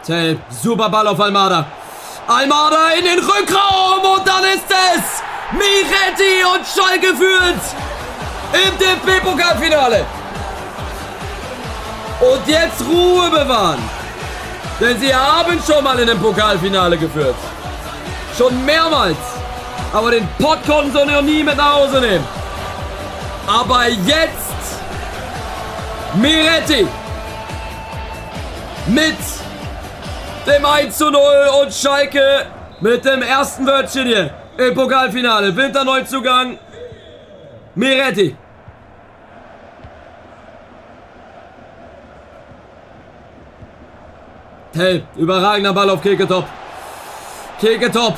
Tell, super Ball auf Almada. Almada in den Rückraum und dann ist es Miretti und Schalke führt im DFB-Pokalfinale. Und jetzt Ruhe bewahren. Denn sie haben schon mal in dem Pokalfinale geführt. Schon mehrmals. Aber den Pott konnten sie noch nie mit nach Hause nehmen. Aber jetzt Miretti mit dem 1 zu 0 und Schalke mit dem ersten Wörtchen hier im Pokalfinale. Winterneuzugang Miretti. Tell, überragender Ball auf Keketop. Keketop.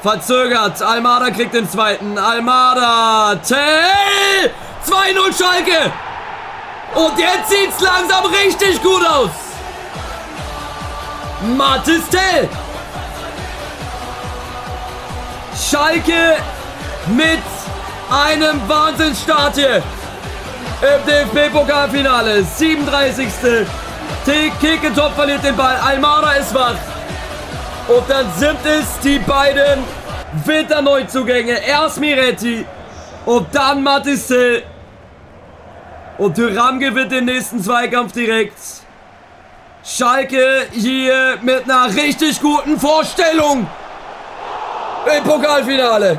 Verzögert. Almada kriegt den zweiten. Almada. Tell. 2-0 Schalke. Und jetzt sieht's langsam richtig gut aus. Mathis Tell. Schalke mit einem Wahnsinnsstart hier im DFB-Pokalfinale. 37. Keketop verliert den Ball. Almada ist wach. Und dann sind es die beiden Winterneuzugänge. Erst Miretti und dann Matisse. Und Thuram gewinnt den nächsten Zweikampf direkt. Schalke hier mit einer richtig guten Vorstellung im Pokalfinale.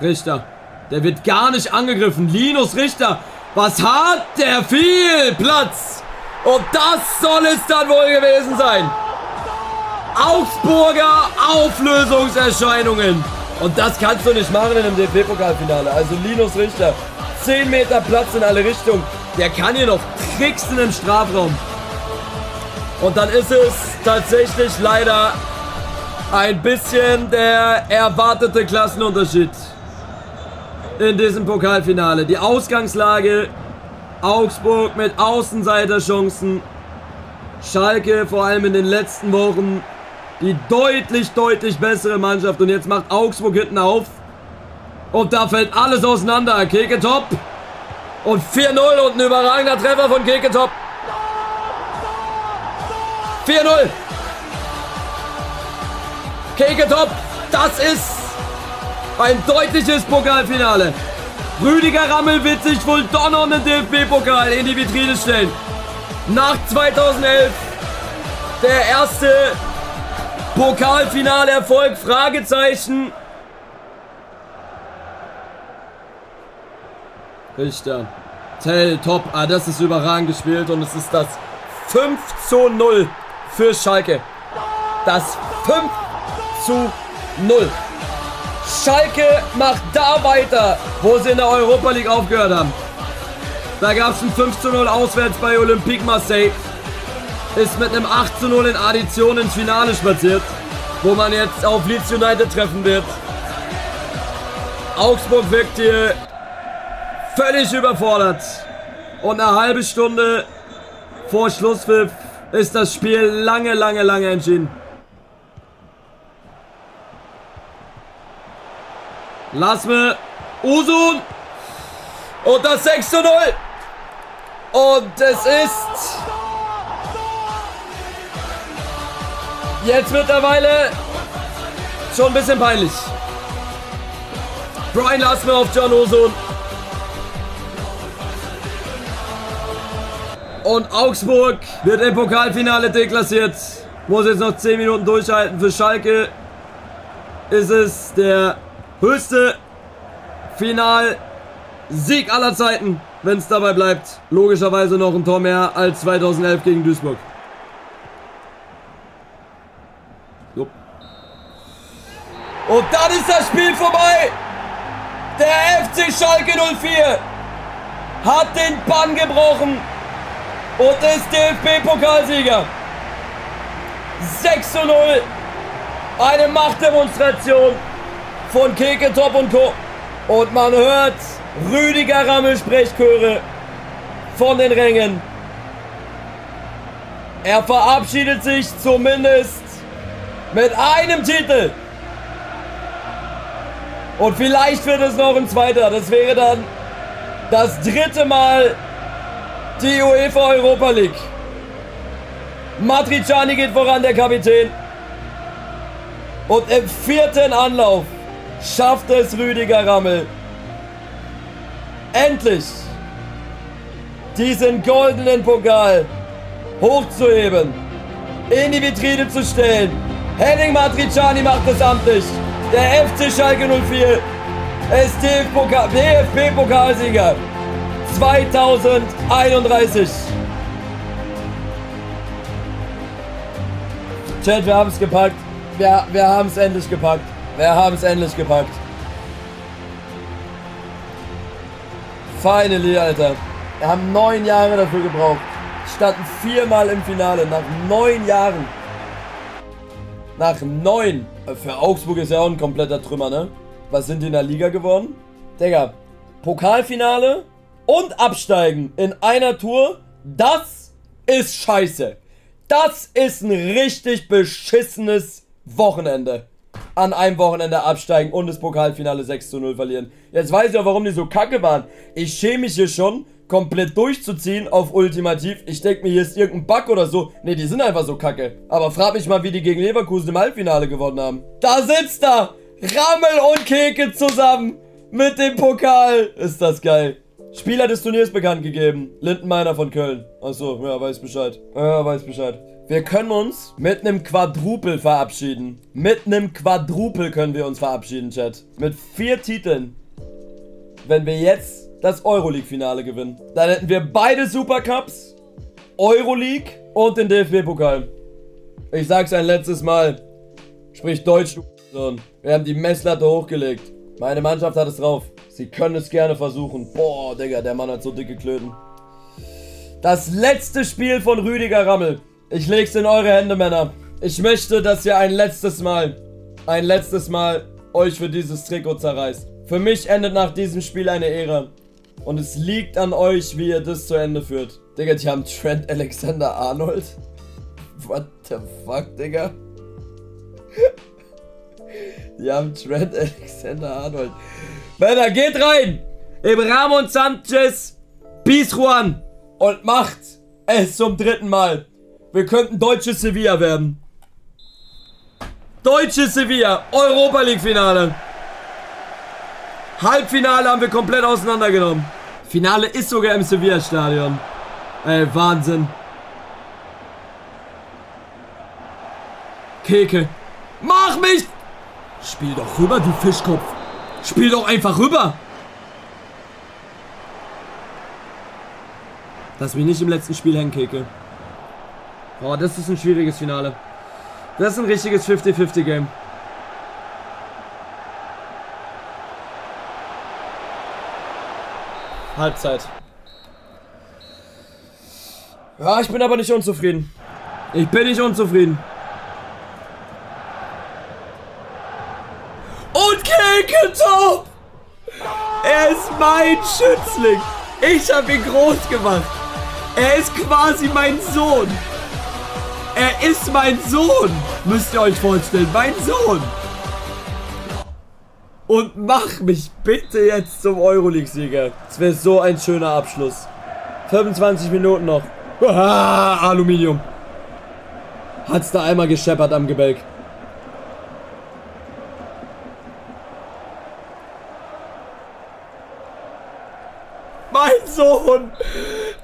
Richter. Der wird gar nicht angegriffen. Linus Richter. Was hat der viel Platz? Und das soll es dann wohl gewesen sein. Augsburger Auflösungserscheinungen. Und das kannst du nicht machen in einem DFB-Pokalfinale. Also Linus Richter, 10 Meter Platz in alle Richtungen. Der kann hier noch tricksen im Strafraum. Und dann ist es tatsächlich leider ein bisschen der erwartete Klassenunterschied in diesem Pokalfinale. Die Ausgangslage Augsburg mit Außenseiterchancen. Schalke vor allem in den letzten Wochen die deutlich, deutlich bessere Mannschaft. Und jetzt macht Augsburg hinten auf. Und da fällt alles auseinander. Keke top. Und 4-0 und ein überragender Treffer von Keke top. 4-0. Keke top. Das ist ein deutliches Pokalfinale. Rüdiger Rammel wird sich wohl doch noch einen DFB-Pokal in die Vitrine stellen. Nach 2011 der erste Pokalfinale-Erfolg, Fragezeichen. Richter. Tell, top. Ah, das ist überragend gespielt und es ist das 5 zu 0 für Schalke. Das 5 zu 0. Schalke macht da weiter, wo sie in der Europa League aufgehört haben. Da gab es ein 5 zu 0 auswärts bei Olympique Marseille. Ist mit einem 8 zu 0 in Addition ins Finale spaziert, wo man jetzt auf Leeds United treffen wird. Augsburg wirkt hier völlig überfordert. Und eine halbe Stunde vor Schlusspfiff ist das Spiel lange, lange, lange entschieden. Lass mir Usun. Und das 6 zu 0. Und es ist jetzt mittlerweile schon ein bisschen peinlich. Brian lass mir auf John Usun. Und Augsburg wird im Pokalfinale deklassiert. Muss jetzt noch 10 Minuten durchhalten. Für Schalke ist es der höchste Final-Sieg aller Zeiten, wenn es dabei bleibt. Logischerweise noch ein Tor mehr als 2011 gegen Duisburg. Und dann ist das Spiel vorbei. Der FC Schalke 04 hat den Bann gebrochen und ist DFB-Pokalsieger. 6 zu 0. Eine Machtdemonstration von Keke Top und Co. Und man hört Rüdiger Rammel Sprechchöre von den Rängen. Er verabschiedet sich zumindest mit einem Titel. Und vielleicht wird es noch ein zweiter. Das wäre dann das dritte Mal die UEFA Europa League. Matriciani geht voran, der Kapitän. Und im vierten Anlauf schafft es Rüdiger Rammel. Endlich diesen goldenen Pokal hochzuheben, in die Vitrine zu stellen. Henning Matriciani macht es amtlich. Der FC Schalke 04 ist DFB-Pokalsieger 2031. Chat, wir haben es gepackt. Wir, wir haben es endlich gepackt. Wir haben es endlich gepackt. Finally, Alter. Wir haben neun Jahre dafür gebraucht. Standen viermal im Finale. Nach neun Jahren. Nach neun. Für Augsburg ist ja auch ein kompletter Trümmer, ne? Was sind die in der Liga geworden? Digga, Pokalfinale und absteigen in einer Tour. Das ist scheiße. Das ist ein richtig beschissenes Wochenende. An einem Wochenende absteigen und das Pokalfinale 6 zu 0 verlieren. Jetzt weiß ich auch, warum die so kacke waren. Ich schäme mich hier schon, komplett durchzuziehen auf Ultimativ. Ich denke mir, hier ist irgendein Bug oder so. Ne, die sind einfach so kacke. Aber frag mich mal, wie die gegen Leverkusen im Halbfinale gewonnen haben. Da sitzt er! Rammel und Keke zusammen mit dem Pokal. Ist das geil. Spieler des Turniers bekannt gegeben. Lindenmeiner von Köln. Achso, ja, weiß Bescheid. Ja, weiß Bescheid. Wir können uns mit einem Quadrupel verabschieden. Mit einem Quadrupel können wir uns verabschieden, Chat. Mit vier Titeln. Wenn wir jetzt das Euroleague-Finale gewinnen. Dann hätten wir beide Supercups, Euroleague und den DFB-Pokal. Ich sag's ein letztes Mal. Sprich Deutsch, du. Wir haben die Messlatte hochgelegt. Meine Mannschaft hat es drauf. Sie können es gerne versuchen. Boah, Digga, der Mann hat so dicke Klöten. Das letzte Spiel von Rüdiger Rammel. Ich leg's in eure Hände, Männer. Ich möchte, dass ihr ein letztes Mal, ein letztes Mal euch für dieses Trikot zerreißt. Für mich endet nach diesem Spiel eine Ära. Und es liegt an euch, wie ihr das zu Ende führt. Digga, die haben Trent Alexander Arnold. What the fuck, Digga? Die haben Trent Alexander Arnold. Männer, geht rein! Im Ramon Sanchez Pizjuan und macht es zum dritten Mal. Wir könnten deutsche Sevilla werden. Deutsche Sevilla, Europa League Finale. Halbfinale haben wir komplett auseinandergenommen. Finale ist sogar im Sevilla-Stadion. Ey, Wahnsinn. Keke. Mach mich! Spiel doch rüber, du Fischkopf. Spiel doch einfach rüber. Lass mich nicht im letzten Spiel hängen, Keke. Boah, das ist ein schwieriges Finale. Das ist ein richtiges 50-50-Game. Halbzeit. Ja, ich bin aber nicht unzufrieden. Ich bin nicht unzufrieden. Und Keketop! Er ist mein Schützling. Ich habe ihn groß gemacht. Er ist quasi mein Sohn. Er ist mein Sohn. Müsst ihr euch vorstellen. Mein Sohn und mach mich bitte jetzt zum Euroleague-Sieger. Das wäre so ein schöner Abschluss. 25 Minuten noch. Ah, Aluminium. Hat's da einmal gescheppert am Gebälk. Mein Sohn!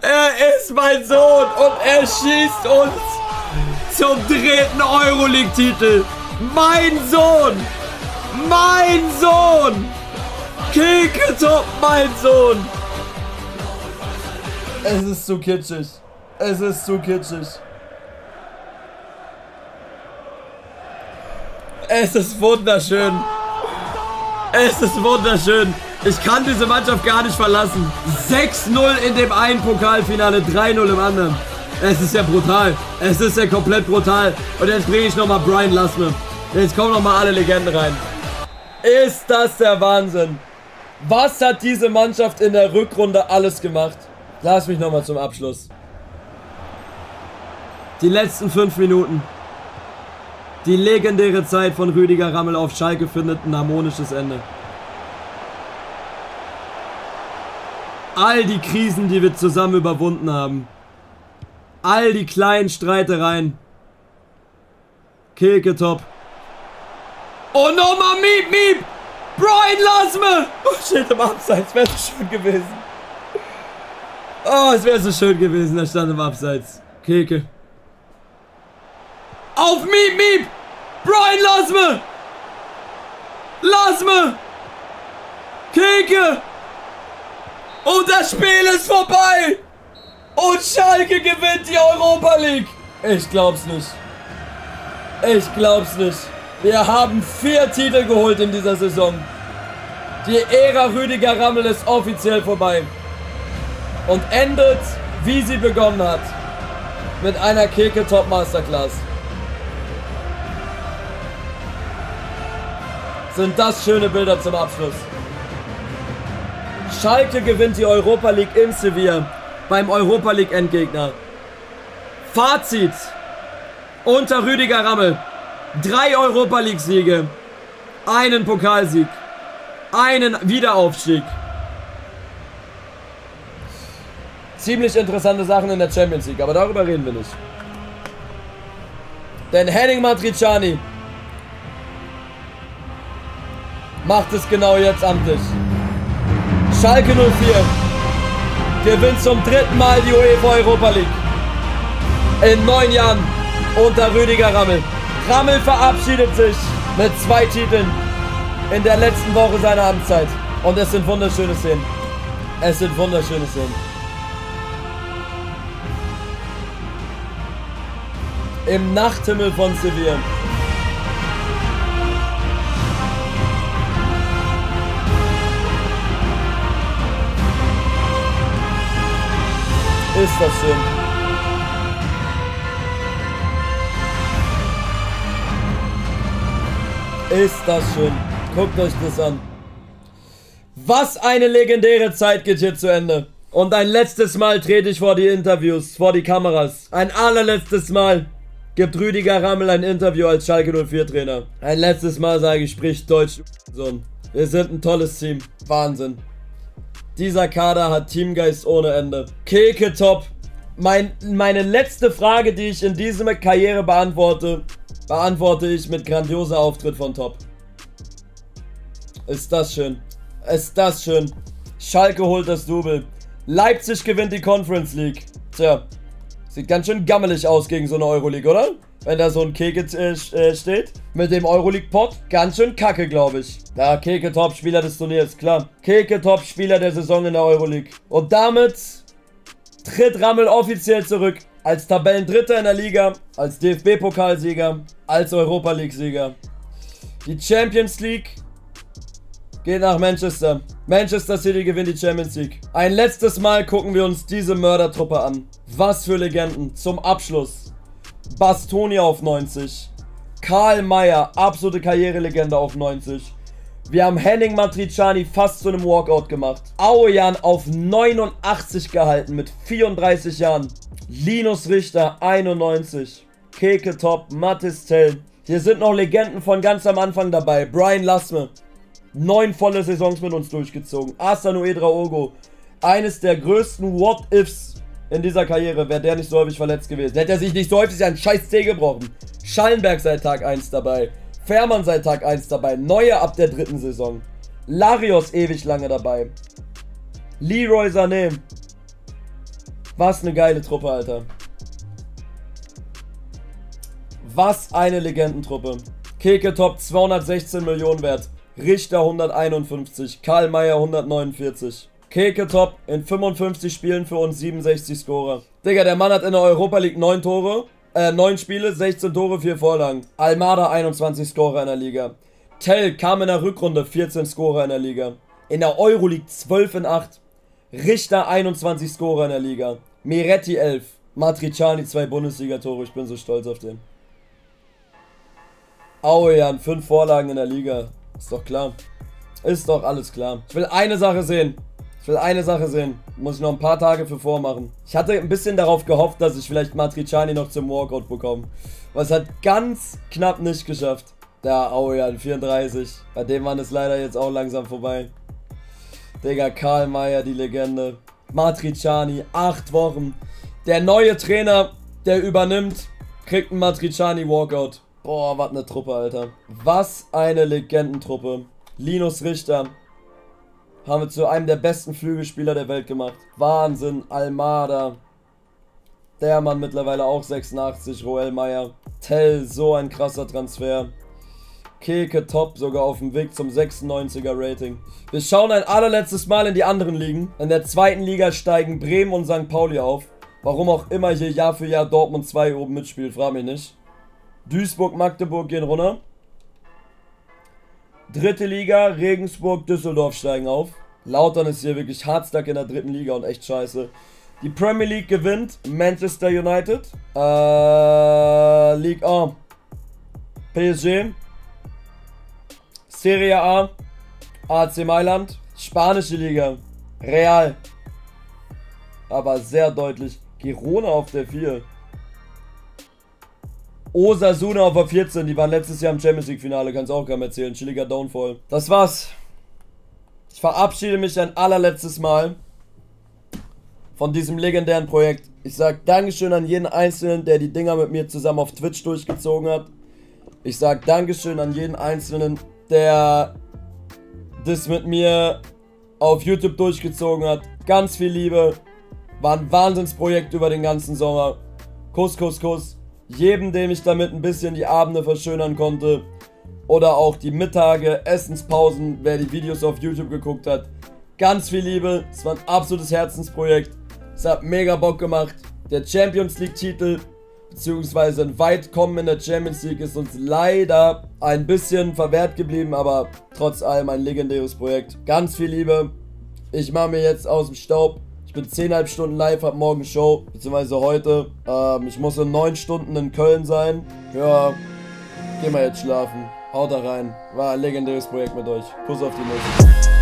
Er ist mein Sohn und er schießt uns zum dritten Euroleague-Titel. Mein Sohn! Mein Sohn! Keketop, mein Sohn! Es ist zu kitschig. Es ist zu kitschig. Es ist wunderschön. Es ist wunderschön. Ich kann diese Mannschaft gar nicht verlassen. 6-0 in dem einen Pokalfinale, 3-0 im anderen. Es ist ja brutal. Es ist ja komplett brutal. Und jetzt bringe ich nochmal Brian Lassme. Jetzt kommen nochmal alle Legenden rein. Ist das der Wahnsinn? Was hat diese Mannschaft in der Rückrunde alles gemacht? Lass mich nochmal zum Abschluss. Die letzten fünf Minuten. Die legendäre Zeit von Rüdiger Rammel auf Schalke findet ein harmonisches Ende. All die Krisen, die wir zusammen überwunden haben. All die kleinen Streitereien. Keketop. Oh nochmal Miep, Miep! Brian, lass mir! Oh shit, im Abseits, wäre so schön gewesen. Oh, es wäre so schön gewesen, er stand im Abseits. Keke. Auf Miep, Miep! Brian, lass mir! Lass mir! Keke! Und das Spiel ist vorbei! Und Schalke gewinnt die Europa League! Ich glaub's nicht. Ich glaub's nicht. Wir haben vier Titel geholt in dieser Saison. Die Ära Rüdiger Rammel ist offiziell vorbei. Und endet, wie sie begonnen hat. Mit einer Keke Top Masterclass. Sind das schöne Bilder zum Abschluss. Schalke gewinnt die Europa League in Sevilla beim Europa League Endgegner. Fazit. unter Rüdiger Rammel. Drei Europa League Siege, einen Pokalsieg, einen Wiederaufstieg. Ziemlich interessante Sachen in der Champions League, aber darüber reden wir nicht. Denn Henning Matriciani macht es genau jetzt amtlich. Schalke 04 gewinnt zum dritten Mal die UEFA Europa League. In neun Jahren unter Rüdiger Rammel. Rammel verabschiedet sich mit zwei Titeln in der letzten Woche seiner Amtszeit. Und es sind wunderschöne Szenen. Es sind wunderschöne Szenen. Im Nachthimmel von Sevilla. Ist das schön. Ist das schön. Guckt euch das an. Was eine legendäre Zeit geht hier zu Ende. Und ein letztes Mal trete ich vor die Interviews, vor die Kameras. Ein allerletztes Mal gibt Rüdiger Rammel ein Interview als Schalke 04 Trainer. Ein letztes Mal sage ich, spricht Deutsch. Wir sind ein tolles Team. Wahnsinn. Dieser Kader hat Teamgeist ohne Ende. Keke top. Mein, meine letzte Frage, die ich in dieser Karriere beantworte, beantworte ich mit grandioser Auftritt von Top. Ist das schön. Ist das schön. Schalke holt das Double. Leipzig gewinnt die Conference League. Tja, sieht ganz schön gammelig aus gegen so eine Euroleague, oder? Wenn da so ein Keke äh, äh, steht. Mit dem Euroleague-Pot. Ganz schön kacke, glaube ich. Ja, Keke Top-Spieler des Turniers, klar. Keke Top-Spieler der Saison in der Euroleague. Und damit tritt Rammel offiziell zurück. Als Tabellendritter in der Liga, als DFB-Pokalsieger, als Europa League-Sieger. Die Champions League geht nach Manchester. Manchester City gewinnt die Champions League. Ein letztes Mal gucken wir uns diese Mördertruppe an. Was für Legenden. Zum Abschluss. Bastoni auf 90. Karl Mayer, absolute Karrierelegende auf 90. Wir haben Henning Matriciani fast zu einem Walkout gemacht. Aoyan auf 89 gehalten mit 34 Jahren. Linus Richter 91. Keke Top, Mattis Tell. Hier sind noch Legenden von ganz am Anfang dabei. Brian Lassme. Neun volle Saisons mit uns durchgezogen. Asano Edraogo. Eines der größten What-Ifs in dieser Karriere, wäre der nicht so häufig verletzt gewesen. Hätte er sich nicht so häufig einen scheiß Zeh gebrochen. Schallenberg seit Tag 1 dabei. Fährmann seit Tag 1 dabei. Neuer ab der dritten Saison. Larios ewig lange dabei. Leroy Sané. Was eine geile Truppe, Alter. Was eine Legendentruppe. Keke Top 216 Millionen wert. Richter 151. Karl Mayer 149. Keke top, in 55 Spielen für uns 67 Scorer. Digga, der Mann hat in der Europa League 9 Tore, äh, 9 Spiele, 16 Tore, 4 Vorlagen. Almada 21 Scorer in der Liga. Tell kam in der Rückrunde 14 Scorer in der Liga. In der Euroleague 12 in 8. Richter 21 Scorer in der Liga. Miretti 11. Matriciani 2 Bundesliga-Tore, ich bin so stolz auf den. Auejan 5 Vorlagen in der Liga. Ist doch klar. Ist doch alles klar. Ich will eine Sache sehen. Ich will eine Sache sehen. Muss ich noch ein paar Tage für vormachen. Ich hatte ein bisschen darauf gehofft, dass ich vielleicht Matriciani noch zum Walkout bekomme. Aber es hat ganz knapp nicht geschafft. Der Aujan, 34. Bei dem Mann ist leider jetzt auch langsam vorbei. Digga, Karl Mayer, die Legende. Matriciani, 8 Wochen. Der neue Trainer, der übernimmt, kriegt einen Matriciani Walkout. Boah, was eine Truppe, Alter. Was eine Legendentruppe. Linus Richter, haben wir zu einem der besten Flügelspieler der Welt gemacht. Wahnsinn, Almada. Der Mann mittlerweile auch 86, Roel Meyer. Tell, so ein krasser Transfer. Keke top, sogar auf dem Weg zum 96er Rating. Wir schauen ein allerletztes Mal in die anderen Ligen. In der zweiten Liga steigen Bremen und St. Pauli auf. Warum auch immer hier Jahr für Jahr Dortmund 2 oben mitspielt, frag mich nicht. Duisburg, Magdeburg gehen runter. Dritte Liga, Regensburg, Düsseldorf steigen auf. Lautern ist hier wirklich hardstuck in der dritten Liga und echt scheiße. Die Premier League gewinnt Manchester United. Äh, League A. PSG. Serie A. AC Mailand. Spanische Liga. Real. Aber sehr deutlich. Girona auf der 4. Osasuna auf der 14, die waren letztes Jahr im Champions League Finale, kannst auch gar erzählen. Chilliger Downfall. Das war's. Ich verabschiede mich ein allerletztes Mal von diesem legendären Projekt. Ich sag Dankeschön an jeden Einzelnen, der die Dinger mit mir zusammen auf Twitch durchgezogen hat. Ich sag Dankeschön an jeden Einzelnen, der das mit mir auf YouTube durchgezogen hat. Ganz viel Liebe. War ein Wahnsinnsprojekt über den ganzen Sommer. Kuss, Kuss, Kuss. Jedem, dem ich damit ein bisschen die Abende verschönern konnte. Oder auch die Mittage, Essenspausen, wer die Videos auf YouTube geguckt hat. Ganz viel Liebe. Es war ein absolutes Herzensprojekt. Es hat mega Bock gemacht. Der Champions League Titel beziehungsweise ein Weitkommen in der Champions League ist uns leider ein bisschen verwehrt geblieben, aber trotz allem ein legendäres Projekt. Ganz viel Liebe. Ich mache mir jetzt aus dem Staub. Ich bin 10,5 Stunden live, hab morgen Show, beziehungsweise heute. Ähm, ich muss in 9 Stunden in Köln sein. Ja, geh mal jetzt schlafen. Haut da rein. War ein legendäres Projekt mit euch. Kuss auf die Nuss.